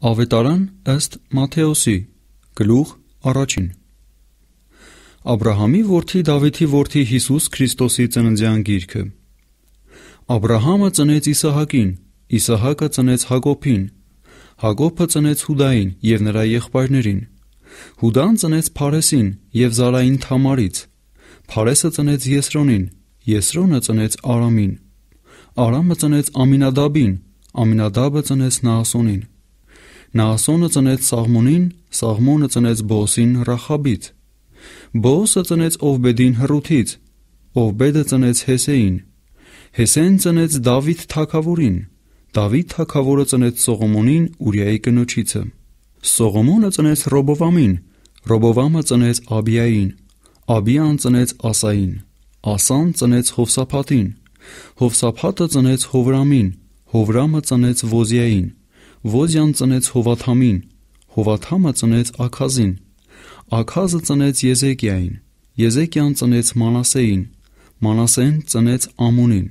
Ավետարան ըստ Մատթեոսի գլուխ առաջին. Աբրահամի որդի Դավիթի որդի Հիսուս Քրիստոսի ծննդյան գիրքը. Աբրահամը ծնեց Իսահակին, Իսահակը ծնեց Հակոբին, Հակոբը ծնեց Հուդային եւ նրա եղբայրներին։ Հուդան ծնեց Փարեսին եւ Զարային Թամարից։ Փարեսը ծնեց Եսրոնին, Եսրոնը ծնեց Արամին։ Արամը ծնեց Ամինադաբին, Ամինադաբը ծնեց Նաասոնին։ Նաասոնը ծնեց Սաղմոնին, Սաղմոնը ծնեց Բոոսին Ռախաբից։ Բոոսը ծնեց Օվբեդին Հռութից, Օվբեդը ծնեց Հեսեին։ Հեսեն ծնեց Դավիթ թագավորին։ Դավիթ թագավորը ծնեց Սողոմոնին Ուրիայի կնոջիցը։ Սողոմոնը ծնեց Ռոբովամին, Ռոբովամը ծնեց Աբիային, Աբիան ծնեց Ասային, Ասան ծնեց Հովսափատին, Հովսափատը ծնեց Հովրամին, Հովրամը ծնեց Ոզիային, Ոզյան ծնեց Հովաթամին, Հովաթամը ծնեց Աքազին, Աքազը ծնեց Եզեկիային, Եզեկիան ծնեց Մանասեին, Մանասեն ծնեց Ամոնին,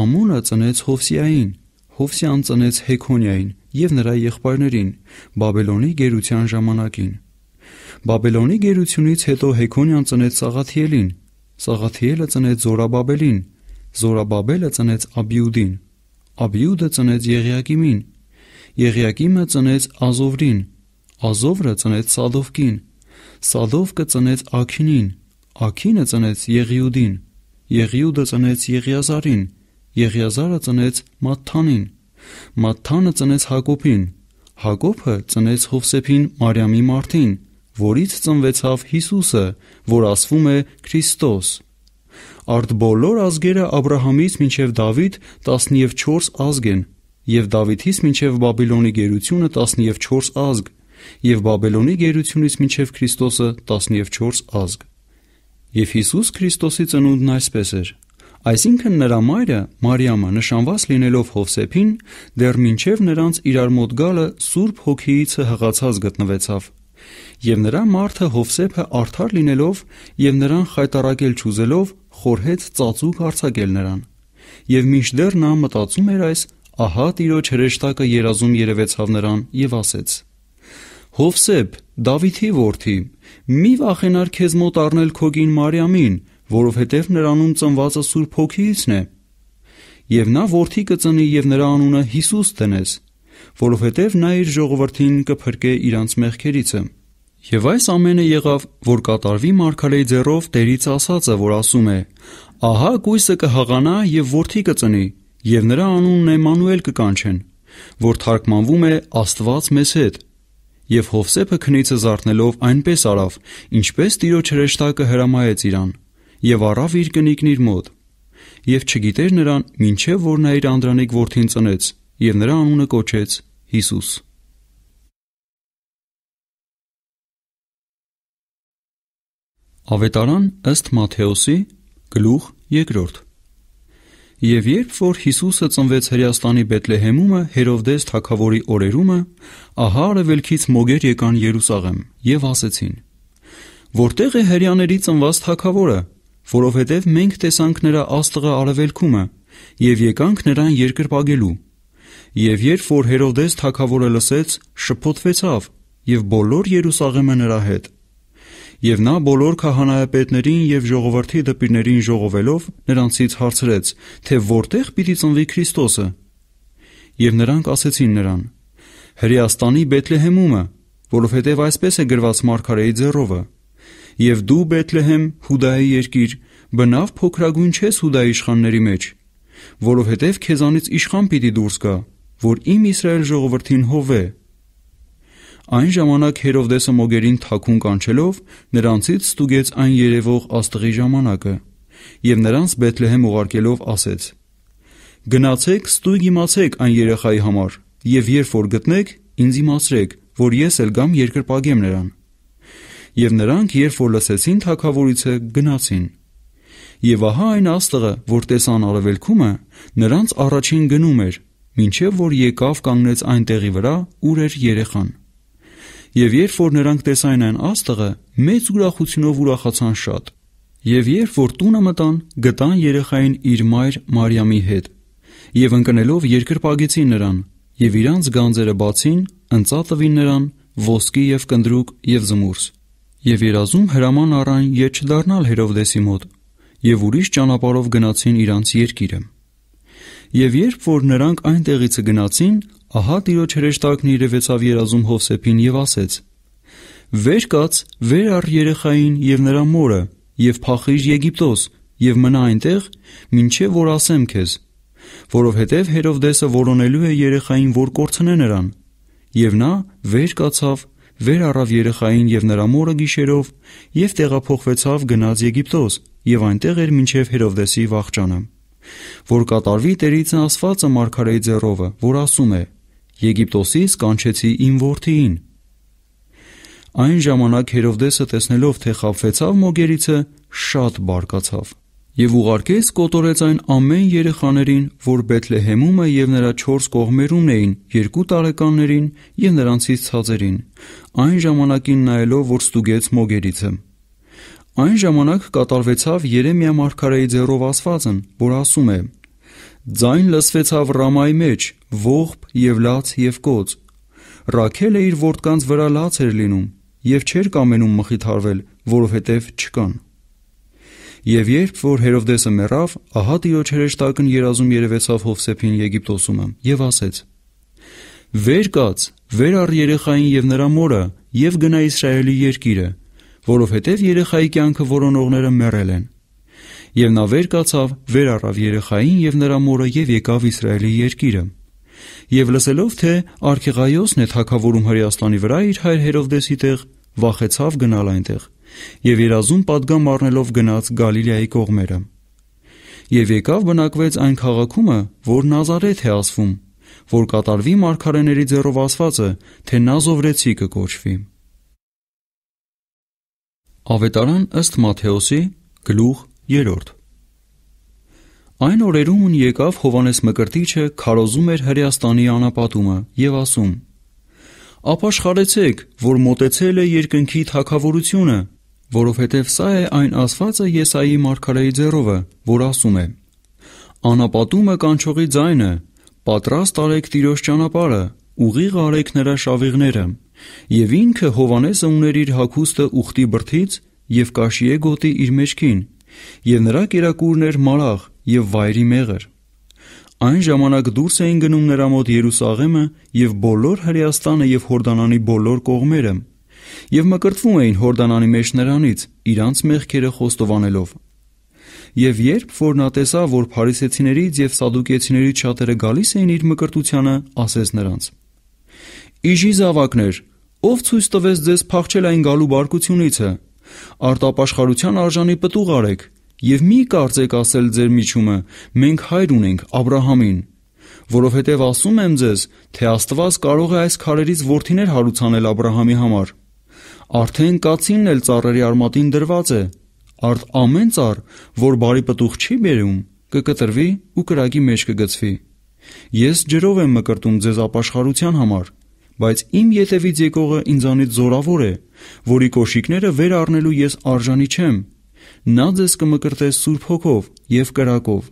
Ամոնը ծնեց Հովսիային, Հովսյան ծնեց Հեքոնիային եւ նրա եղբայրներին Բաբելոնի գերության ժամանակին։ Բաբելոնի գերությունից հետո Հեքոնիան ծնեց Սաղաթիելին, Սաղաթիելը ծնեց Զորաբաբելին, Զորաբաբելը ծնեց Աբիուդին, Աբիուդը ծնեց Եղիակիմին, Եղիակիմը ծնեց Ազովրին, Ազովրը ծնեց Սադովկին, Սադովկը ծնեց Աքինին, Աքինը ծնեց Եղիուդին, Եղիուդը ծնեց Եղիազարին, Եղիազարը ծնեց Մատթանին, Մատթանը ծնեց Հակոբին, Հակոբը ծնեց Հովսեփին Մարիամի մարդին, որից ծնվեցավ Հիսուսը, որ ասվում է Քրիստոս։ Արդ բոլոր ազգերը Աբ รา համից մինչև Դավիթ 14 ազգ են, եւ Դավիթից մինչև Բաբիլոնի գերությունը 14 ազգ, եւ Բաբելոնի գերությունից մինչև Քրիստոսը 14 ազգ։ Եվ Հիսուս Քրիստոսի ծնունդն այսպես էր. Այսինքն նրա մայրը Մարիամը նշանված լինելով Հովսեփին, դեռ մինչև նրանց իրար մոտ գալը Սուրբ Հոգիից հղացած գտնվեցավ։ Եվ նրա մարդը Հովսեփը արդար լինելով եւ նրան խայտարակել ճուզելով, խորհեց ծածուկ արձակել նրան։ Եվ մինչդեռ նա մտածում էր այս, Ահա Տիրոջ հրեշտակը երազում երևեցավ նրան եւ ասեց. Հովսեփ, Դավիթի որդի, մի վախենար քեզ մոտ առնել քո կին Մարիամին, որովհետև նրանում ծնվածը Սուրբ Հոգիիցն է։ Եվ նա որդի կծնի եւ նրա անունը Հիսուս դնես, որովհետև նա իր ժողովրդին կփրկե իրանց մեղքերիցը։ Եվ այս ամենը եղավ, որ կատարվի Մարգարեի ձեռով Տերից ասածը, որ ասում է. Ահա գույսը կհաղանա եւ որդի կծնի, եւ նրա անունն Էմանուել կկանչեն, որ թարգմանվում է Աստված մեզ հետ։ Եվ Հովսեփը քնիցը զարթնելով այնպես արավ, ինչպես Տիրոջ հրեշտակը հրամայեց իրան, եւ առավ իր կնիկն իր մոտ։ Եվ չգիտեր նրան, ինչեւ որ նա իր անդրանիկ որդին ծնեց, եւ նրա անունը կոչեց Հիսուս։ Ավետարան ըստ Մատթեոսի գլուխ 2 Եվ երբ որ Հիսուսը ծնվեց Հրեաստանի Բեթլեհեմումը Հերովդես թագավորի օրերումը, ահա արևելքից մոգեր եկան Երուսաղեմ եւ ասեցին. Որտե՞ղ է հрьяաների ծնված թագավորը, որովհետեւ մենք տեսանք նրա աստղը արևելքումը եւ եկանք նրան երկրպագելու։ Եվ երբ որ Հերովդես թագավորը լսեց, շփոթվեցավ եւ բոլոր Երուսաղեմը նրա հետ։ Եվ նա բոլոր քահանայապետներին եւ ժողովրդի դպիրներին ժողովելով նրանցից հարցրեց, թե որտեղ պիտի ծնվի Քրիստոսը։ Եվ նրանք ասեցին նրան. Հրեաստանի Բեթլեհեմումը, որովհետև այսպես է գրված Մարգարեի ձեռովը. Եվ դու Բեթլեհեմ, Հուդայի երկիր, բնավ փոքրագույն չես Հուդայի իշխանների մեջ, որովհետև քեզանից իշխան պիտի դուրս գա, որ իմ Իսրայել ժողովրդին հովե։ Այն ժամանակ Հերովդեսը մոգերին թաքուն կանչելով նրանցից ստուգեց այն երևող աստղի ժամանակը եւ նրանց Բեթլեհեմ ուղարկելով ասեց. Գնացեք ստույգ իմացեք այն երեխայի համար եւ երբ որ գտնեք ինձ իմացրեք որ ես էլ գամ երկրպագեմ նրան եւ նրանք երբ որ լսեցին թակավորիցը գնացին եւ ահա այն աստղը որ տեսան արևելքումը նրանց առաջին գնում էր մինչև որ եկավ կանգնեց այն տեղի վրա ուր էր երեխան Եվ երբ որ նրանք տեսային այն աստղը, մեծ ուրախությունով ուրախացան շատ։ Եվ երբ որ տունը մտան, գտան երեխային իր մայր Մարիամի հետ։ Եվ ընկնելով երկրպագեցին նրան, եւ իրանց գանձերը բացին ընծա տվին նրան ոսկի եւ կնդրուկ եւ զմուրս։ Եվ երազում հրաման առան ետ չդառնալ Հերովդեսի մոտ, եւ ուրիշ ճանապարհով գնացին իրանց երկիրը։ Եվ երբ որ նրանք այնտեղից գնացին, ահա Տիրոջ հրեշտակն երևեցավ երազում Հովսեփին եւ ասեց. Վեր կաց, վեր առ երեխային եւ նրա մորը եւ փախիր Եգիպտոս եւ մնա այնտեղ, ինչեւ որ ասեմ քեզ, որովհետեւ Հերովդեսը որոնելու է երեխային, որ կորցնե նրան։ Եվ նա վեր կացավ, վեր առավ երեխային եւ նրա մորը գիշերով եւ տեղափոխվեցավ գնաց Եգիպտոս եւ այնտեղ էր մինչեւ Հերովդեսի վախճանը որ կատարվի Տերից ասվածը Մարգարեի ձեռովը, որ ասում է. Եգիպտոսից կանչեցի իմ որդիին։ Այն ժամանակ Հերովդեսը տեսնելով, թե խապվեցավ մոգերիցը, շատ բարկացավ եւ ուղարկեց կոտորեց այն ամեն երեխաներին, որ Բեթլեհեմում եւ նրա 4 կողմերումն էին, երկու տարեկաններին եւ նրանցից ցածերին, այն ժամանակին նայելով, որ ստուգեց մոգերիցը։ Այն ժամանակ կատարվեցավ Երեմիա մարգարեի ձեռով ասվածն, որ ասում է. Ձայն լսվեցավ Ռամայի մեջ, ողբ եւ լաց եւ կոց։ Ռաքելը իր որդկանց վրա լաց էր լինում եւ չէր կամենում մխիթարվել, որովհետեւ չկան։ Եվ երբ որ Հերովդեսը մեռավ, ահա Տիրոջ հրեշտակն երազում երևեցավ Հովսեփին Եգիպտոսում եւ ասեց. Վեր կաց, վեր առ երեխային եւ նրա մորը եւ գնա Իսրայելի երկիրը, որովհետեւ երեխայի կյանքը որոնողները մեռել են։ Եվ նա վեր կացավ, վեր առավ երեխային եւ նրա մորը եւ եկավ Իսրայելի երկիրը։ Եվ լսելով թե Արքեղայոսն է թակավորում Հրեաստանի վրա իր հայր Հերովդեսի տեղ, վախեցավ գնալ այնտեղ։ Եվ երազում падգամ առնելով գնաց Գալիլեայի կողմերը։ Եվ եկավ բնակվեց այն քաղաքումը, որ Նազարեթ է ասվում, որ կատարվի մարգարեների ձեռով ասվածը, թե Նազովրեցի կկոչվի։ Ավետարան ըստ Մատթեոսի գլուխ 3 Այն օրերուն եկավ Հովանես Մկրտիչը քարոզում էր Հրեաստանի անապատումը եւ ասում. Ապաշխարեցեք, որ մոտեցել է երկնքի թակավորությունը, որովհետև սա է այն ասվածը Եսայի մարգարեի ձեռովը, որ ասում է. Անապատումը կանչողի ձայնը, պատրաստ արեք Տիրոջ ճանապարհը, ուղիղ արեք նրա շավիղները, եւ ինքը Հովանեսը ուներ իր հագուստը ուխտի բրթից եւ կաշիե գոտի իր մեջքին, եւ նրա կերակուրներ մարաղ եւ վայրի մեղր։ Այն ժամանակ դուրս էին գնում նրա մոտ Երուսաղեմը եւ բոլոր Հրեաստանը եւ Հորդանանի բոլոր կողմերը եւ մկրտվում էին Հորդանանի մեջ նրանից, իրանց մեղքերը խոստովանելով։ Եվ երբ որ նա տեսավ, որ փարիսեցիներից եւ սադուկեցիներից շատերը գալիս էին իր մկրտությանը, ասեց նրանց. Իժի զավակներ, ով ցույց տվեց ձեզ փախչել այն գալու բարկությունիցը, արտապաշխարության արժանի պտուղ արեք եւ մի կարծեք ասել ձեր միջումը, մենք հայր ունենք Աբրահամին, որովհետև ասում եմ ձեզ, թե Աստված կարող է այս քարերից որդիներ հարուցանել Աբ รา համի համար։ Արդեն կացինն էլ ծառերի արմատին դրված է։ Արդ ամեն ծառ, որ բարի պտուղ չի բերում, կկտրվի ու կրակի մեջ կգցվի։ Ես ջրով եմ մկրտում ձեզ ապաշխարության համար, բայց իմ ետևից եկողը ինձանից զորավոր է, որի կոշիկները վեր առնելու ես արժանի չեմ։ Նա ձեզ կմկրտե Սուրբ Հոգով եւ կրակով,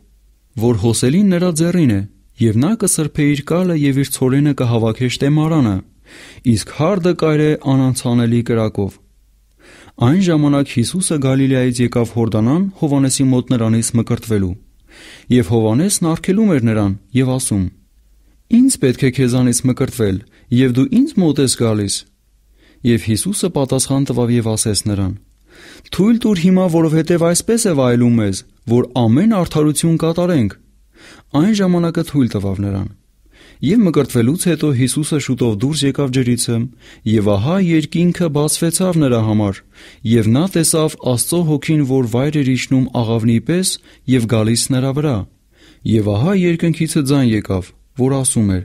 որ հոսելին նրա ձեռին է, եւ նա կսրբե իր կալը եւ իր ցորենը կհավաքե շտեմարանը իսկ հարդը կայրե անանցանելի կրակով։ Այն ժամանակ Հիսուսը Գալիլեայից եկավ Հորդանան Հովանեսի մոտ նրանից մկրտվելու։ Եվ Հովանեսն արգելում էր նրան եւ ասում. Ինչ պետք է քեզանից մկրտվել, եւ դու ինձ մոտ ես գալիս։ Եվ Հիսուսը պատասխան տվավ եւ ասեց նրան. Թույլ տուր հիմա, որովհետև այսպես է վայելում մեզ, որ ամեն արդարություն կատարենք։ Այն ժամանակը թույլ տվավ նրան։ Եվ մկրտվելուց հետո Հիսուսը շուտով դուրս եկավ ջրիցը, եւ ահա երկինքը բացվեցավ նրա համար, եւ նա տեսավ Աստծո հոգին, որ վայր էր իջնում աղավնի պես եւ գալիս նրա վրա։ Եվ ահա երկնքիցը ձայն եկավ, որ ասում էր.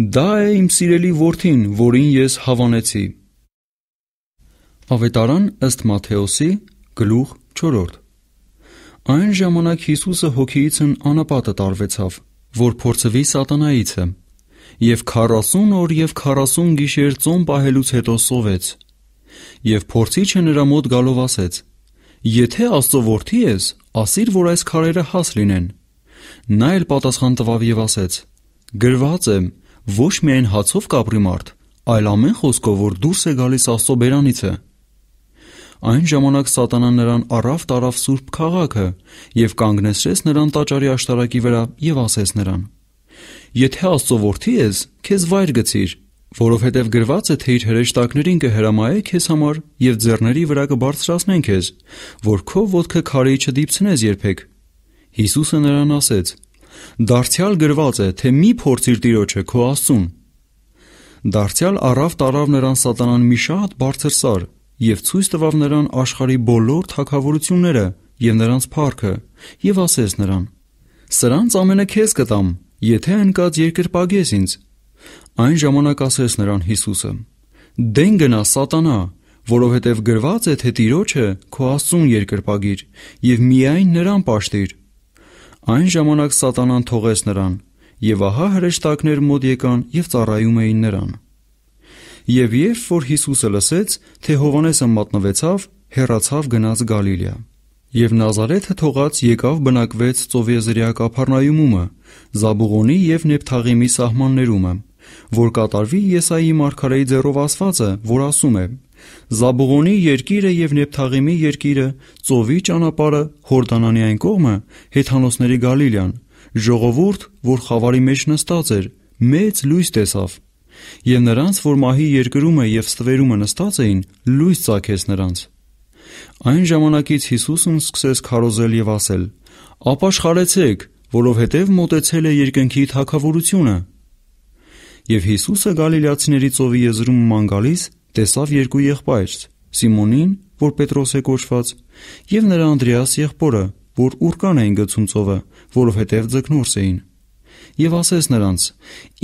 Դա է իմ սիրելի որդին, որին ես հավանեցի։ Ավետարան ըստ Մատթեոսի գլուխ 4 Այն ժամանակ Հիսուսը հոգիիցն անապատը տարվեցավ որ փորձվի սատանայիցը, եւ 40 օր եւ 40 գիշեր ծոմ պահելուց հետո սովեց։ Եվ փորձիչը նրա մոտ գալով ասեց. Եթե Աստծո որդի ես, ասիր, որ այս քարերը հաս լինեն։ Նա էլ պատասխան տվավ եւ ասեց. Գրված է. Ոչ միայն հացով կապրի մարդ, այլ ամեն խոսքով, որ դուրս է գալիս Աստծո բերանից է։ Այն ժամանակ Սատանան նրան առավ տարավ Սուրբ քաղաքը եւ կանգնեցրեց նրան տաճարի աշտարակի վրա եւ ասեց նրան. Եթե Աստծո որդի ես, քեզ վայր գցիր, որովհետև գրված է, թե իր հրեշտակներին կհրամայե քեզ համար եւ ձեռների վրա կբարձրացնեն քեզ, որ քո ոտքը քարի չդիպցնես երբեք։ Հիսուսը նրան ասեց. Դարձյալ գրված է, թե մի փորձիր Տիրոջը քո Աստծուն։ Դարձյալ առավ տարավ նրան Սատանան մի շատ բարձր սար եւ ցույց տվավ նրան աշխարի բոլոր թակավորությունները եւ նրանց փառքը եւ ասեց նրան. Սրանց ամենը քեզ կտամ, եթե ընկած երկրպագես ինձ։ Այն ժամանակ ասեց նրան Հիսուսը. Դեն գնա Սատանա, որովհետև գրված է, թե Տիրոջը քո Աստծուն երկրպագիր եւ միայն նրան պաշտիր։ Այն ժամանակ Սատանան թողեց նրան, եւ ահա հրեշտակներ մոտ եկան եւ ծառայում էին նրան։ Եվ երբ որ Հիսուսը լսեց, թե Հովանեսը մատնվեցավ, հեռացավ գնաց Գալիլեա։ Եվ Նազարեթը թողած եկավ բնակվեց Ծովեզրիա Կափառնայումումը, Զաբուղոնի եւ Նեփթաղիմի սահմաններումը, որ կատարվի Եսայի մարգարեի ձեռով ասվածը, որ ասում է. Զաբուղոնի երկիրը եւ Նեփթաղիմի երկիրը, ծովի ճանապարհը, Հորդանանի այն կողմը, հեթանոսների Գալիլեան, ժողովուրդ, որ խավարի մեջ նստած էր, մեծ լույս տեսավ եւ նրանց, որ մահի երկրումը եւ ստվերումը նստած էին, լույս ցակեց նրանց։ Այն ժամանակից Հիսուսն սկսեց քարոզել եւ ասել. «Ապաշխարեցեք, որովհետեւ մոտեցել է երկնքի թակավորությունը»։ Եվ Հիսուսը Գալիլեացիների ծովի եզրում ման գալիս տեսավ երկու եղբայր՝ Սիմոնին, որ Պետրոս է կոչված, եւ նրա Անդրեաս եղբորը, որ ուրկան էին գցում ծովը, որովհետեւ ձկնորս էին։ Եվ ասեց նրանց.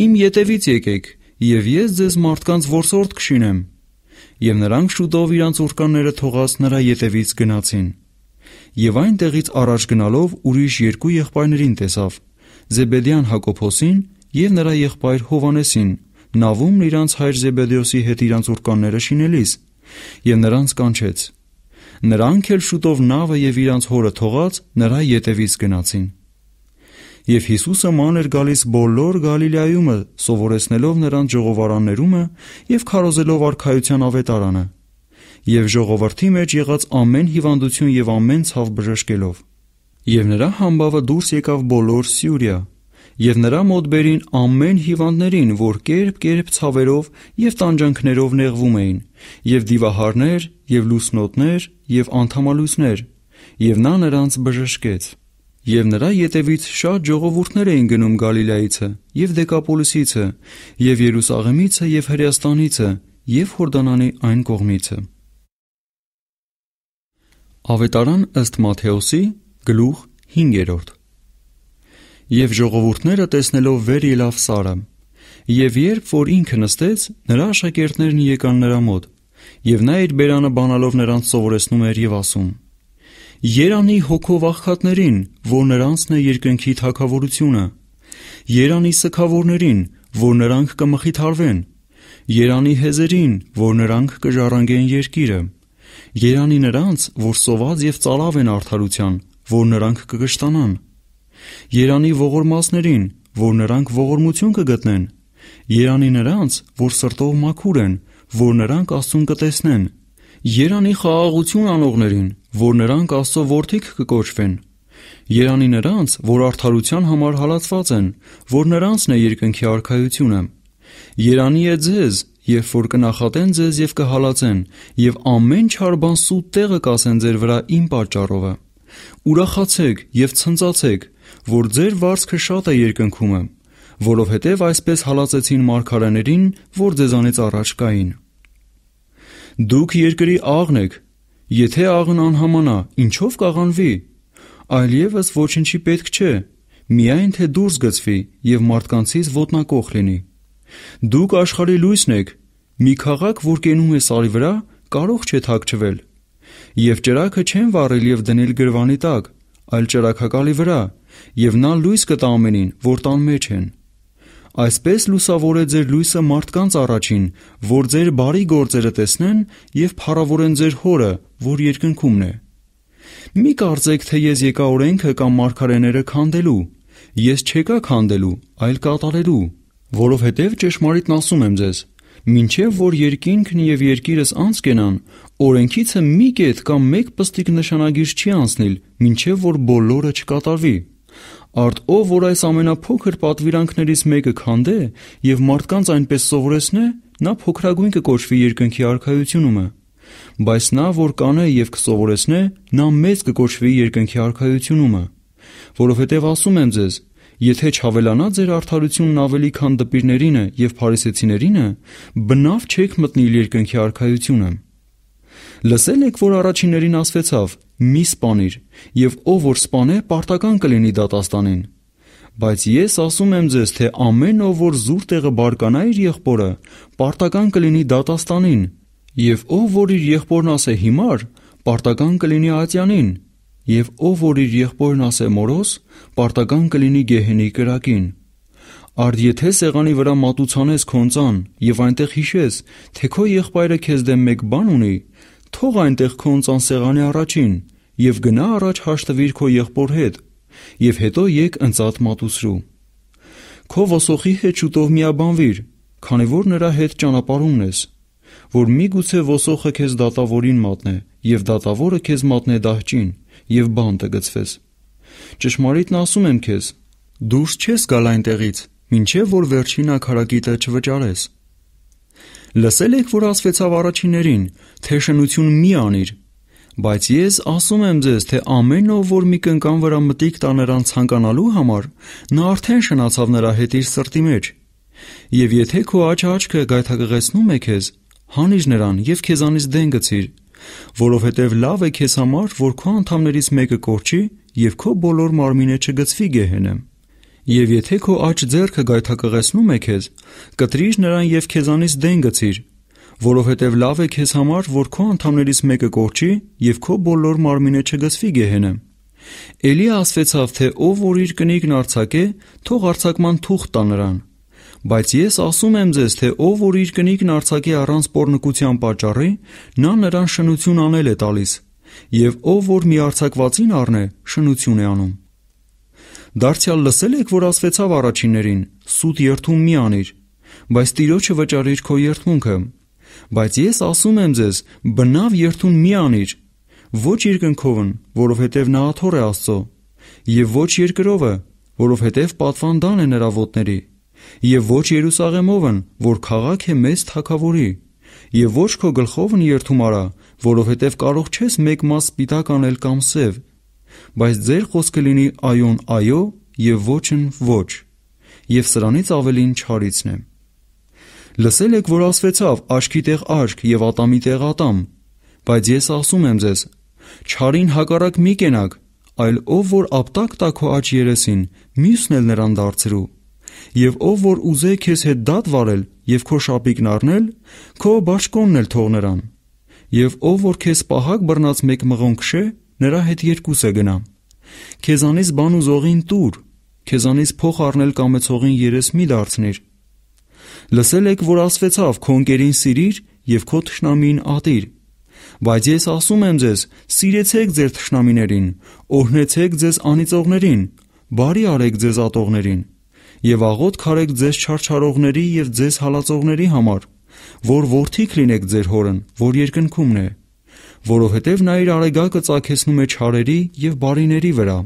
Իմ ետևից եկեք, եւ ես ձեզ մարդկանց որսորդ կշինեմ։ Եվ նրանք շուտով իրանց ուրկանները թողած նրա ետևից գնացին։ Եվ այն տեղից առաջ գնալով ուրիշ երկու եղբայրներին տեսավ. Զեբեդյան Հակոբոսին եւ նրա եղբայր Հովանեսին, նավում իրանց հայր Զեբեդեոսի հետ իրանց ուրկանները շինելիս, եւ նրանց կանչեց։ Նրանք էլ շուտով նավը եւ իրանց հորը թողած նրա ետևից գնացին։ Եվ Հիսուսը ման էր գալիս բոլոր Գալիլեայումը, սովորեցնելով նրանց ժողովարաններումը եւ քարոզելով արքայության ավետարանը, եւ ժողովրդի մեջ եղած ամեն հիվանդություն եւ ամեն ցավ բժշկելով։ Եվ նրա համբավը դուրս եկավ բոլոր Սյուրիա, եւ նրա մոտ բերին ամեն հիվանդներին, որ կերպ-կերպ ցավերով եւ տանջանքներով նեղվում էին, եւ դիվահարներ, եւ լուսնոտներ, եւ անդամալույսներ, եւ նա նրանց բժշկեց։ Եվ նրա ետևից շատ ժողովուրդներ էին գնում Գալիլեայիցը, եւ Դեկապոլիսիցը, եւ Երուսաղեմիցը, եւ Հրեաստանիցը, եւ Հորդանանի այն կողմիցը։ Ավետարան ըստ Մատթեոսի գլուխ 5-րդ Եվ ժողովուրդները տեսնելով վեր ելավ Սարը, եւ երբ որ ինքը նստեց, նրա աշակերտներն եկան նրա մոտ, եւ նա իր բերանը բանալով նրանց սովորեցնում էր եւ ասում. Երանի հոգով աղքատներին, որ նրանցն է երկնքի թակավորությունը։ Երանի սքավորներին, որ նրանք կմխիթարվեն։ Երանի հեզերին, որ նրանք կժառանգեն երկիրը։ Երանի նրանց, որ սոված եւ ծալավ են արդարության, որ նրանք կգշտանան։ Երանի ողորմասներին, որ նրանք ողորմություն կգտնեն։ Երանի նրանց, որ սրտով մաքուր են, որ նրանք Աստծուն կտեսնեն։ Երանի խաղաղություն անողներին, որ նրանք Աստծո որդիք կկոչվեն։ Երանի նրանց, որ արդարության համար հալածված են, որ նրանցն է երկնքի արքայությունը։ Երանի է ձեզ, երբ որ կնախատեն ձեզ եւ կհալածեն, եւ ամեն չար բան սուտ տեղը կասեն ձեր վրա իմ պատճառովը։ Ուրախացեք եւ ցնծացեք, որ ձեր վարձքը շատ է երկնքումը, որովհետեւ այսպես հալածեցին մարգարեներին, որ ձեզանից առաջ կային։ Դուք երկրի աղն եք։ Եթե աղն անհամանա, ինչով կաղանվի։ Այլևս ոչինչի պետք չէ, միայն թե դուրս գծվի եւ մարդկանցից ոտնակոխ լինի։ Դուք աշխարհի լույսն եք։ Մի քաղաք, որ կենում է սարի վրա, կարող չէ թաքչվել։ Եվ ճրակը չեն վառել եւ դնել գրվանի տակ, այլ ճրակակալի վրա, եւ նա լույս կտա ամենին, որ տան մեջ են։ Այսպես լուսավոր է ձեր լույսը մարդկանց առաջին, որ ձեր բարի գործերը տեսնեն եւ փառավորեն ձեր Հորը, որ երկնքումն է։ Մի կարծեք, թե ես եկա օրենքը կամ մարգարեները քանդելու։ Ես չեկա քանդելու, այլ կատարելու, որովհետև ճշմարիտն ասում եմ ձեզ, Մինչև որ երկինքն եւ երկիրս անց կենան, օրենքիցը մի կետ կամ մեկ պստիկ նշանագիր չի անցնիլ, մինչև որ բոլորը չկատարվի։ Արդ ով որ այս ամենափոքր պատվիրանքներից մեկը քանդե եւ մարդկանց այնպես սովորեցնե, նա փոքրագույն կկոչվի երկնքի արքայությունումը։ Բայց նա որ կանե եւ կսովորեցնե, նա մեծ կկոչվի երկնքի արքայությունումը։ Որովհետեւ ասում եմ ձեզ, Եթե չավելանա ձեր արդարությունն ավելի քան դպիրներինը եւ փարիսեցիներինը, բնավ չեք մտնիլ երկնքի արքայությունը։ Լսել եք, որ առաջիններին ասվեցավ. «Մի սպանիր, եւ ով որ սպանե, պարտական կլինի դատաստանին»։ Բայց ես ասում եմ ձեզ, թե ամեն ով որ զուր տեղը բարկանա իր եղբորը, պարտական կլինի դատաստանին, եւ ով որ իր եղբորն ասե հիմար, պարտական կլինի ատյանին, Եվ ով որ իր եղբորն ասե մորոս, պարտական կլինի գեհենի կրակին։ Արդ եթե սեղանի վրա մատուցանես քո ընծան եւ այնտեղ հիշես, թե քո եղբայրը քեզ դեմ մեկ բան ունի, թող այնտեղ քո ընծան սեղանի առաջին եւ գնա առաջ հաշտվիր քո եղբոր հետ եւ հետո եկ ընծատ մատուցրու։ Քո ոսոխի հետ շուտով միաբանվիր, քանի որ նրա հետ ճանապարհումն ես, որ միգուցե ոսոխը քեզ դատավորին մատնե եւ դատավորը քեզ մատնե դահճին եւ բանտը գցվես։ Ճշմարիտն ասում եմ քեզ, դուրս չես գալ այնտեղից, ինչեւ որ վերջին ակարակիտը չվճարես։ Լսել եք, որ ասվեցավ առաջիներին, թե շնություն մի անիր, բայց ես ասում եմ ձեզ, թե ամեն ով որ մի կնկան վրա մտիկ տա նրան ցանկանալու համար, նա արդեն շնացավ նրա հետ իր սրտի մեջ։ Եվ եթե քո աջ աչքը գայթակղեցնում է քեզ, հանիր նրան եւ քեզանից դեն գցիր, որովհետև լավ է քեզ համար, որ քո անդամներից մեկը կորչի եւ քո բոլոր մարմինը չգցվի գեհենեմ։ Եվ եթե քո աջ ձեռքը գայթակղեցնում է քեզ, կտրիր նրան եւ քեզանից դեն գցիր, որովհետև լավ է քեզ համար, որ քո անդամներից մեկը կորչի եւ քո բոլոր մարմինը չգցվի գեհենեմ։ Էլի ասվեցավ, թե ով որ իր կնիկն արցակե, թող արցակման թուղթ տա նրան, Բայց ես ասում եմ ձեզ, թե ով որ իր կնիկն արձակի առանց պորնկության պատճառի, նա նրան շնություն անել է տալիս, եւ ով որ մի արձակվածին առնե, շնություն է անում։ Դարձյալ լսել եք, որ ասվեցավ առաջիններին. սուտ երթում մի անիր, բայց տիրոջը վճարիր քո երթմունքը։ Բայց ես ասում եմ ձեզ, բնավ երթուն մի անիր, ոչ երկնքովն, որովհետև նա աթոռ է Աստծո, եւ ոչ երկրովը, որովհետև պատվանդան է նրա ոտների եւ ոչ Երուսաղեմովն, որ քաղաք է մեծ թակավորի, եւ ոչ քո գլխովն երթում արա, որովհետեւ կարող չես մեկ մաս սպիտակ անել կամ սև, բայց ձեր խոսքը լինի այոն այո եւ ոչն ոչ, եւ սրանից ավելին չարիցն է։ Լսել եք, որ ասվեցավ. «Աշքի տեղ աշք եւ ատամի տեղ ատամ», բայց ես ասում եմ ձեզ, չարին հակառակ մի կենակ, այլ ով որ ապտակ տա քո աջ երեսին, մյուսն էլ նրան դարձրու եւ ով որ ուզե քեզ հետ դատ վարել եւ քո շապիկն առնել, քո բաշխոնն էլ թող նրան։ Եվ ով որ քեզ պահակ բռնած մեկ մղոն քշե, նրա հետ երկուսը գնա։ Քեզանից բան ուզողին տուր, քեզանից փող առնել կամեցողին երես մի դարձնիր։ Լսել եք, որ ասվեցավ. քո ընկերին սիրիր եւ քո թշնամին ատիր։ Բայց ես ասում եմ ձեզ, սիրեցեք ձեր թշնամիներին, օրհնեցեք ձեզ անիծողներին, բարի արեք ձեզ ատողներին եւ աղոտ քարեք ձեզ չարչարողների եւ ձեզ հալածողների համար, որ որդիք լինեք ձեր հորն, որ երկնքումն է, որովհետև նա իր արեգակը ծագեցնում է չարերի եւ բարիների վրա,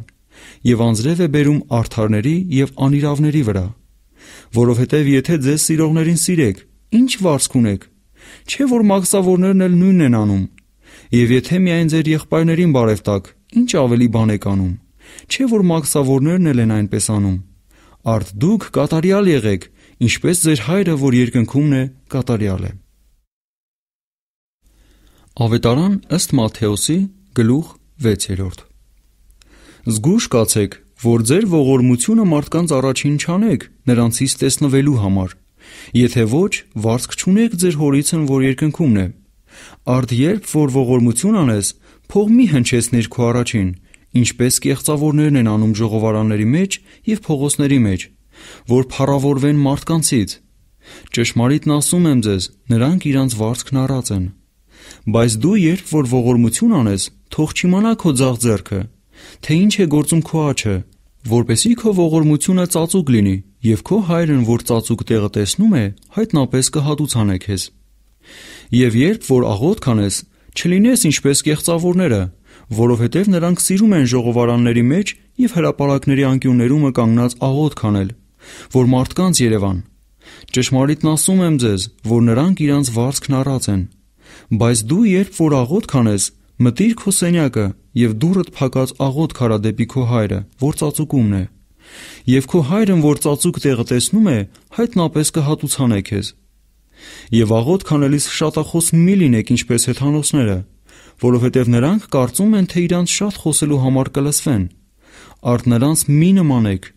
եւ անձրև է բերում արթարների եւ անիրավների վրա, որովհետև եթե ձեզ սիրողներին սիրեք, ինչ վարձք ունեք, չէ որ մաքսավորներն էլ նույնն են անում, եւ եթե միայն ձեր եղբայրներին բարև տաք, ինչ ավելի բան եք անում, չէ որ մաքսավորներն էլ են այնպես անում Արդ դուք կատարյալ եղեք, ինչպես ձեր հայրը, որ երկնքումն է, կատարյալ է։ Ավետարան ըստ Մատթեոսի գլուխ 6-րդ Զգուշ կացեք, որ ձեր ողորմությունը մարդկանց առաջին չանեք, նրանցից տեսնվելու համար։ Եթե ոչ, վարձք չունեք ձեր հորիցն, որ երկնքումն է։ Արդ երբ որ ողորմություն անես, փող մի հնչեցնիր քո առաջին, ինչպես կեղծավորներն են անում ժողովարանների մեջ եւ փողոցների մեջ, որ փառավորվեն մարդկանցից։ Ճշմարիտն ասում եմ ձեզ, նրանք իրանց վարձքն առած են։ Բայց դու երբ որ ողորմություն անես, թող չիմանա քո ձախ ձեռքը, թե ինչ է գործում քո աչը, որպեսի քո ողորմությունը ծածուկ լինի եւ քո հայրն, որ ծածուկ տեղը տեսնում է, հայտնապես կհատուցանե քեզ։ Եվ երբ որ աղոթք անես, չլինես ինչպես կեղծավորները, որովհետև նրանք սիրում են ժողովարանների մեջ եւ հրապարակների անկյուններումը կանգնած աղոթք անել, որ մարդկանց Երևան։ Ճշմարիտն ասում եմ ձեզ, որ նրանք իրանց վարձքն առած են։ Բայց դու երբ որ աղոթք անես, մտիր քո սենյակը եւ դուռդ փակած աղոթք արա դեպի քո հայրը, որ ծածուկումն է եւ քո հայրն, որ ծածուկ տեղը տեսնում է, հայտնապես կհատուցանե քեզ։ Եվ աղոտ քանելիս շատախոս մի լինեք ինչպես հեթանոսները, որովհետև նրանք կարծում են, թե իրանց շատ խոսելու համար կլսվեն։ Արդ նրանց մի նմանեք,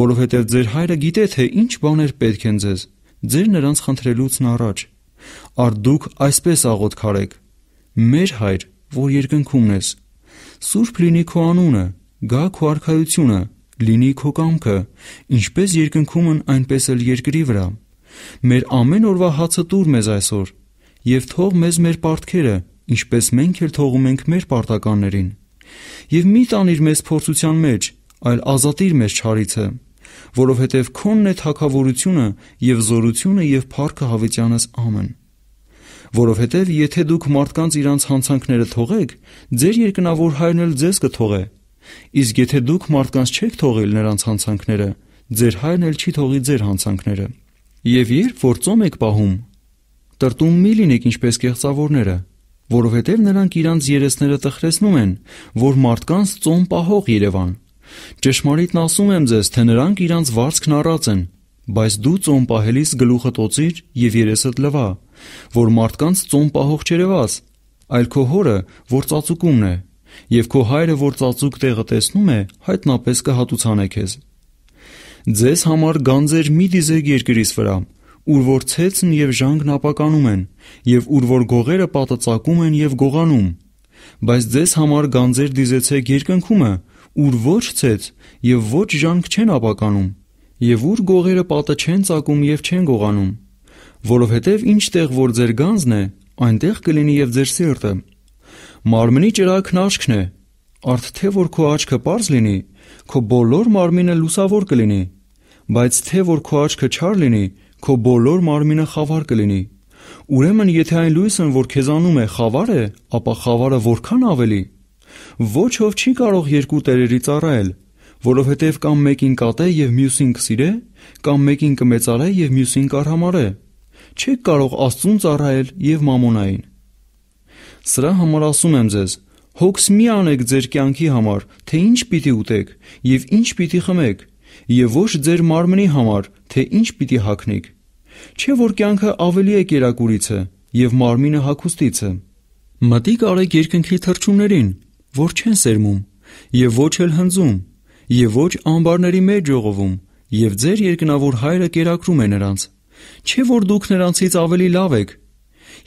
որովհետև ձեր հայրը գիտե, թե ինչ բաներ պետք են ձեզ, ձեր նրանց խնդրելուց առաջ։ Արդ դուք այսպես աղոտ քարեք. Մեր հայր, որ երկնքումն ես, սուրբ լինի քո անունը, գա քո արքայությունը, լինի քո կամքը, ինչպես երկնքումն այնպես էլ երկրի վրա։ Մեր ամեն օրվա հացը տուր մեզ այսօր, եւ թող մեզ մեր պարտքերը, ինչպես մենք էլ թողում ենք մեր պարտականներին։ Եվ մի տանիր մեզ փորձության մեջ, այլ ազատիր մեզ չարիցը, որովհետև քոնն է թակավորությունը եւ զորությունը եւ փառքը հավիտյանս ամեն որովհետև եթե դուք մարդկանց իրանց հանցանքները թողեք, ձեր երկնավոր հայրն էլ ձեզ կթողե։ Իսկ եթե դուք մարդկանց չեք թողել նրանց հանցանքները, ձեր հայրն էլ չի թողի ձեր հանցանքները։ Եվ երբ որ ծոմ եք պահում, տրտում մի լինեք ինչպես կեղծավորները, որովհետև նրանք իրանց երեսները տխրեցնում են, որ մարդկանց ծոմ պահող Երևան։ Ճշմարիտն ասում եմ ձեզ, թե նրանք իրանց վարձքն առած են, բայց դու ծոմ պահելիս գլուխը տոցիր եւ երեսդ լվա, որ մարդկանց ծոմ պահող չերևաս, այլ քո հորը, որ ծածուկումն է եւ քո հայրը, որ ծածուկ տեղը տեսնում է, հայտնապես կհատուցանե քեզ։ Ձեզ համար գանձեր մի դիզեք երկրից վրա, ուր որ ցեցն եւ ժանգն ապականում են, եւ ուր որ գողերը պատը ծակում են եւ գողանում։ Բայց ձեզ համար գանձեր դիզեցեք երկնքումը, ուր ոչ ցեց եւ ոչ ժանգ չեն ապականում, եւ ուր գողերը պատը չեն ծակում եւ չեն գողանում, որովհետեւ ինչ տեղ որ ձեր գանձն է, այնտեղ կլինի եւ ձեր սիրտը։ Մարմնի ճրագն աչքն է։ Արդ թե որ քո աչքը པարզ լինի, քո բոլոր մարմինը լուսավոր կլինի, բայց թե որ քո աչքը չար լինի, քո բոլոր մարմինը խավար կլինի։ Ուրեմն եթե այն լույսն, որ քեզանում է, խավար է, ապա խավարը որքան ավելի։ Ոչ ով չի կարող երկու տերերի ծառայել, որովհետև կամ մեկին կատե եւ մյուսին կսիրե, կամ մեկին կմեծարե եւ մյուսին կարհամարե։ Չեք կարող Աստծուն ծառայել եւ Մամոնային։ Սրա համար ասում եմ ձեզ. հոգս մի անեք ձեր կյանքի համար, թե ինչ պիտի ուտեք եւ ինչ պիտի խմեք, եւ ոչ ձեր մարմնի համար, թե ինչ պիտի հագնեք։ Չէ որ կյանքը ավելի է կերակուրիցը եւ մարմինը հագուստիցը։ Մտիկ արեք երկնքի թրջումներին, որ չեն սերմում եւ ոչ էլ հնձում եւ ոչ ամբարների մեջ ժողովում եւ ձեր երկնավոր հայրը կերակրում է նրանց։ Չէ որ դուք նրանցից ավելի լավ եք,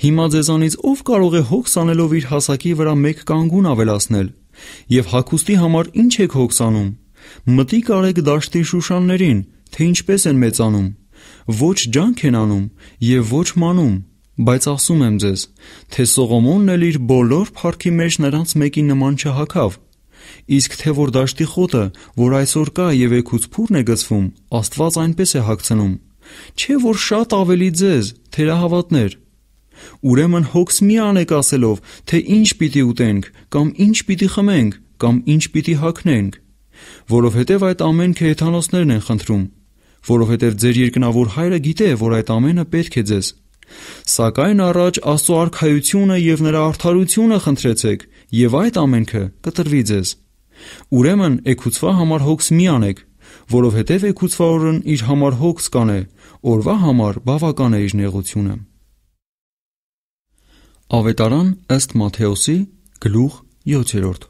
Հիմա ձեզանից ով կարող է հոգս անելով իր հասակի վրա մեկ կանգուն ավելացնել։ Եվ հակոստի համար ինչ եք հոգսանում։ Մտիկ արեք դաշտի շուշաններին, թե ինչպես են մեծանում։ Ոչ ջանք են անում եւ ոչ մանում, բայց ասում եմ ձեզ, թե Սողոմոնն էլ իր բոլոր փառքի մեջ նրանց մեկի նման չհակավ։ Իսկ թե որ դաշտի խոտը, որ այսօր կա եւ եկուց փուրն է գծվում, Աստված այնպես է հագցնում։ Չէ որ շատ ավելի ձեզ, թերահավատներ, Ուրեմն հոգս մի անեք ասելով, թե ինչ պիտի ուտենք, կամ ինչ պիտի խմենք, կամ ինչ պիտի հագնենք, որովհետև այդ ամենքը հեթանոսներն են խնդրում, որովհետև ձեր երկնավոր հայրը գիտե, որ այդ ամենը պետք է ձեզ։ Սակայն առաջ Աստծո արքայությունը եւ նրա արդարությունը խնդրեցեք, եւ այդ ամենքը կտրվի ձեզ։ Ուրեմն եկուցվա համար հոգս մի անեք, որովհետև եկուցվա օրն իր համար հոգս կանե, օրվա համար բավական է իր նեղությունը։ Ավետարան ըստ Մատթեոսի գլուխ 7-րդ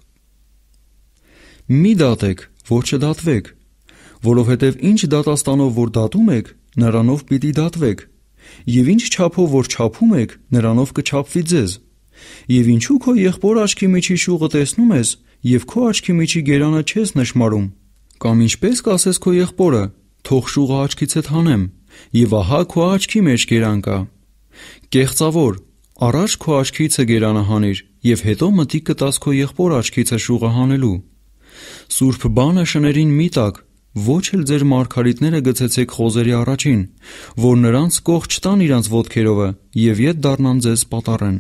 Մի դատեք, որ չդատվեք, որովհետև ինչ դատաստանով որ դատում եք, նրանով պիտի դատվեք, Եվ ինչ չափով որ չափում եք, նրանով կչափվի ձեզ։ Եվ ինչու քո եղբոր աչքի միջի շուղը տեսնում ես, եւ քո աչքի միջի գերանը չես նշмарում։ Կամ ինչպես կասես քո եղբորը, թող շուղը աչքիցդ հանեմ, եւ ահա քո աչքի մեջ գերան կա։ Կեղծավոր, առաջ քո աչքիցը գերանը հանիր եւ հետո մտիկ կտաս քո եղբոր աչքիցը շուղը հանելու։ Սուրբ բանը շներին մի տակ, ոչ էլ ձեր մարգարիտները գցեցեք խոզերի առաջին, որ նրանց կողք չտան իրանց ոտքերովը եւ իդ դառնան ձեզ պատառեն։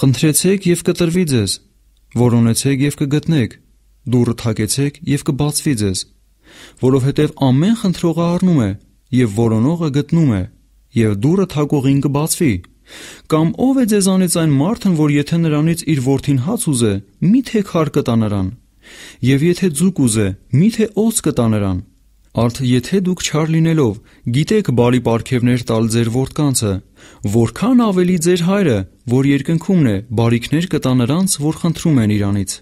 Խնդրեցեք եւ կտրվի ձեզ, որոնեցեք եւ կգտնեք, դուռը թակեցեք եւ կբացվի ձեզ, որովհետեւ ամեն խնդրողը առնում է եւ որոնողը գտնում է, եւ դուռը թակողին կբացվի։ Կամ ով է ձեզանից այն մարդն, որ եթե նրանից իր որդին հաց ուզե, միթե քար կտա նրան, եւ եթե ձուկ ուզե, միթե օծ կտա նրան։ Արդ եթե դուք չար լինելով գիտեք բարի պարգևներ տալ ձեր որդկանցը, որքան ավելի ձեր հայրը, որ երկնքումն է, բարիքներ կտա նրանց, որ խնդրում են իրանից։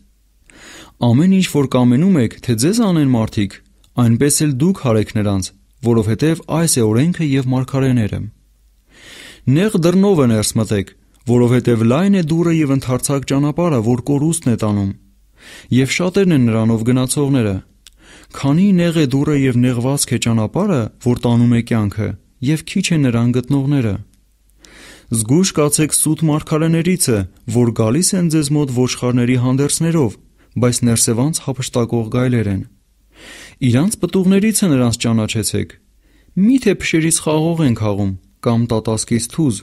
Ամեն ինչ որ կամենում եք, թե ձեզ անեն մարդիկ, այնպես էլ դուք հարեք նրանց, որովհետև այս է օրենքը եւ մարգարեները։ Նեղ դռնովը ներս մտեք, որովհետև լայն է դուռը եւ ընդարձակ ճանապարհը, որ կորուստն է տանում, եւ շատերն են նրանով գնացողները։ Քանի նեղ է դուռը եւ նեղվածք է ճանապարհը, որ տանում է կյանքը, եւ քիչ է նրան գտնողները։ Զգուշ կացեք սուտ մարգարեներիցը, որ գալիս են ձեզ մոտ ոչխարների հանդերձներով, բայց ներսևանց հապշտակող գայլեր են։ Իրանց պտուղներից է նրանց ճանաչեցեք։ Միթե փշերից խաղող են խաղում կամ տատասկից թուզ։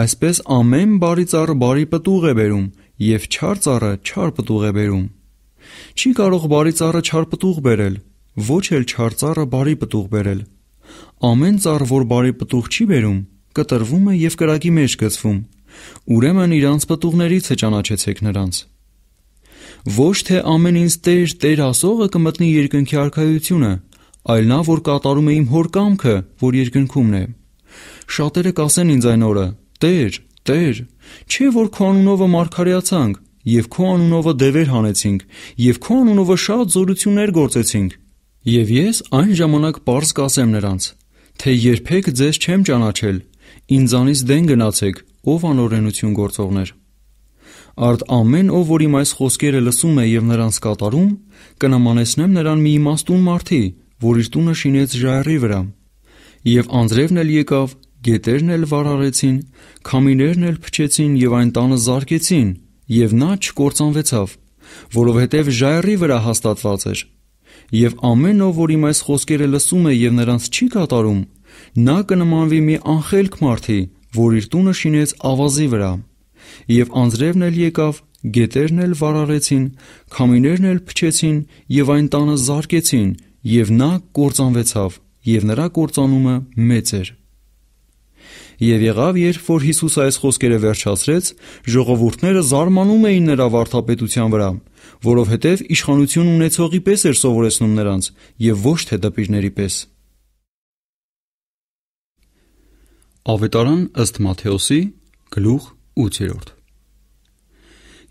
Այսպես ամեն բարի ծառը բարի պտուղ է բերում, եւ չար ծառը չար պտուղ է բերում։ Չի կարող բարի ծառը չար պտուղ բերել, ոչ էլ չար ծառը բարի պտուղ բերել։ Ամեն ծառ, որ բարի պտուղ չի բերում, կտրվում է եւ կրակի մեջ գցվում։ Ուրեմն իրանց պտուղներից է ճանաչեցեք նրանց։ Ոչ թե ամեն ինձ Տեր, Տեր ասողը կմտնի երկնքի արքայությունը, այլ նա, որ կատարում է իմ հոր կամքը, որ երկնքումն է։ Շատերը կասեն ինձ այն օրը. Տեր, Տեր, չէ որ քո անունովը մարգարեացանք, եւ քո անունովը դևեր հանեցինք, եւ քո անունովը շատ զորություններ գործեցինք։ Եվ ես այն ժամանակ པարզ կասեմ նրանց, թե երբեք ձեզ չեմ ճանաչել, ինձանից դեն գնացեք, ով անօրենություն գործողներ։ Արդ ամեն ով որ իմ այս խոսքերը լսում է եւ նրանց կատարում, կնամանեցնեմ նրան մի իմաստուն մարդի, որ իր տունը շինեց ժայռի վրա։ Եվ անձրևն էլ եկավ, գետերն էլ վարարեցին, քամիներն էլ փչեցին եւ այն տանը զարկեցին, եւ նա չկործանվեցավ, որովհետեւ ժայռի վրա հաստատված էր։ Եվ ամեն ով որ իմ այս խոսքերը լսում է եւ նրանց չի կատարում, նա կնմանվի մի անխելք մարդի, որ իր տունը շինեց ավազի վրա։ Եվ անձրևն էլ եկավ, գետերն էլ վարարեցին, քամիներն էլ փչեցին եւ այն տանը զարկեցին, եւ նա կործանվեցավ, եւ նրա կործանումը մեծ էր։ Եվ եղավ, երբ որ Հիսուս այս խոսքերը վերջացրեց, ժողովուրդները զարմանում էին նրա վարդապետության վրա, որովհետև իշխանություն ունեցողի պես էր սովորեցնում նրանց, եւ ոչ թե դպիրների պես։ Ավետարան ըստ Մատթեոսի գլուխ 8-րդ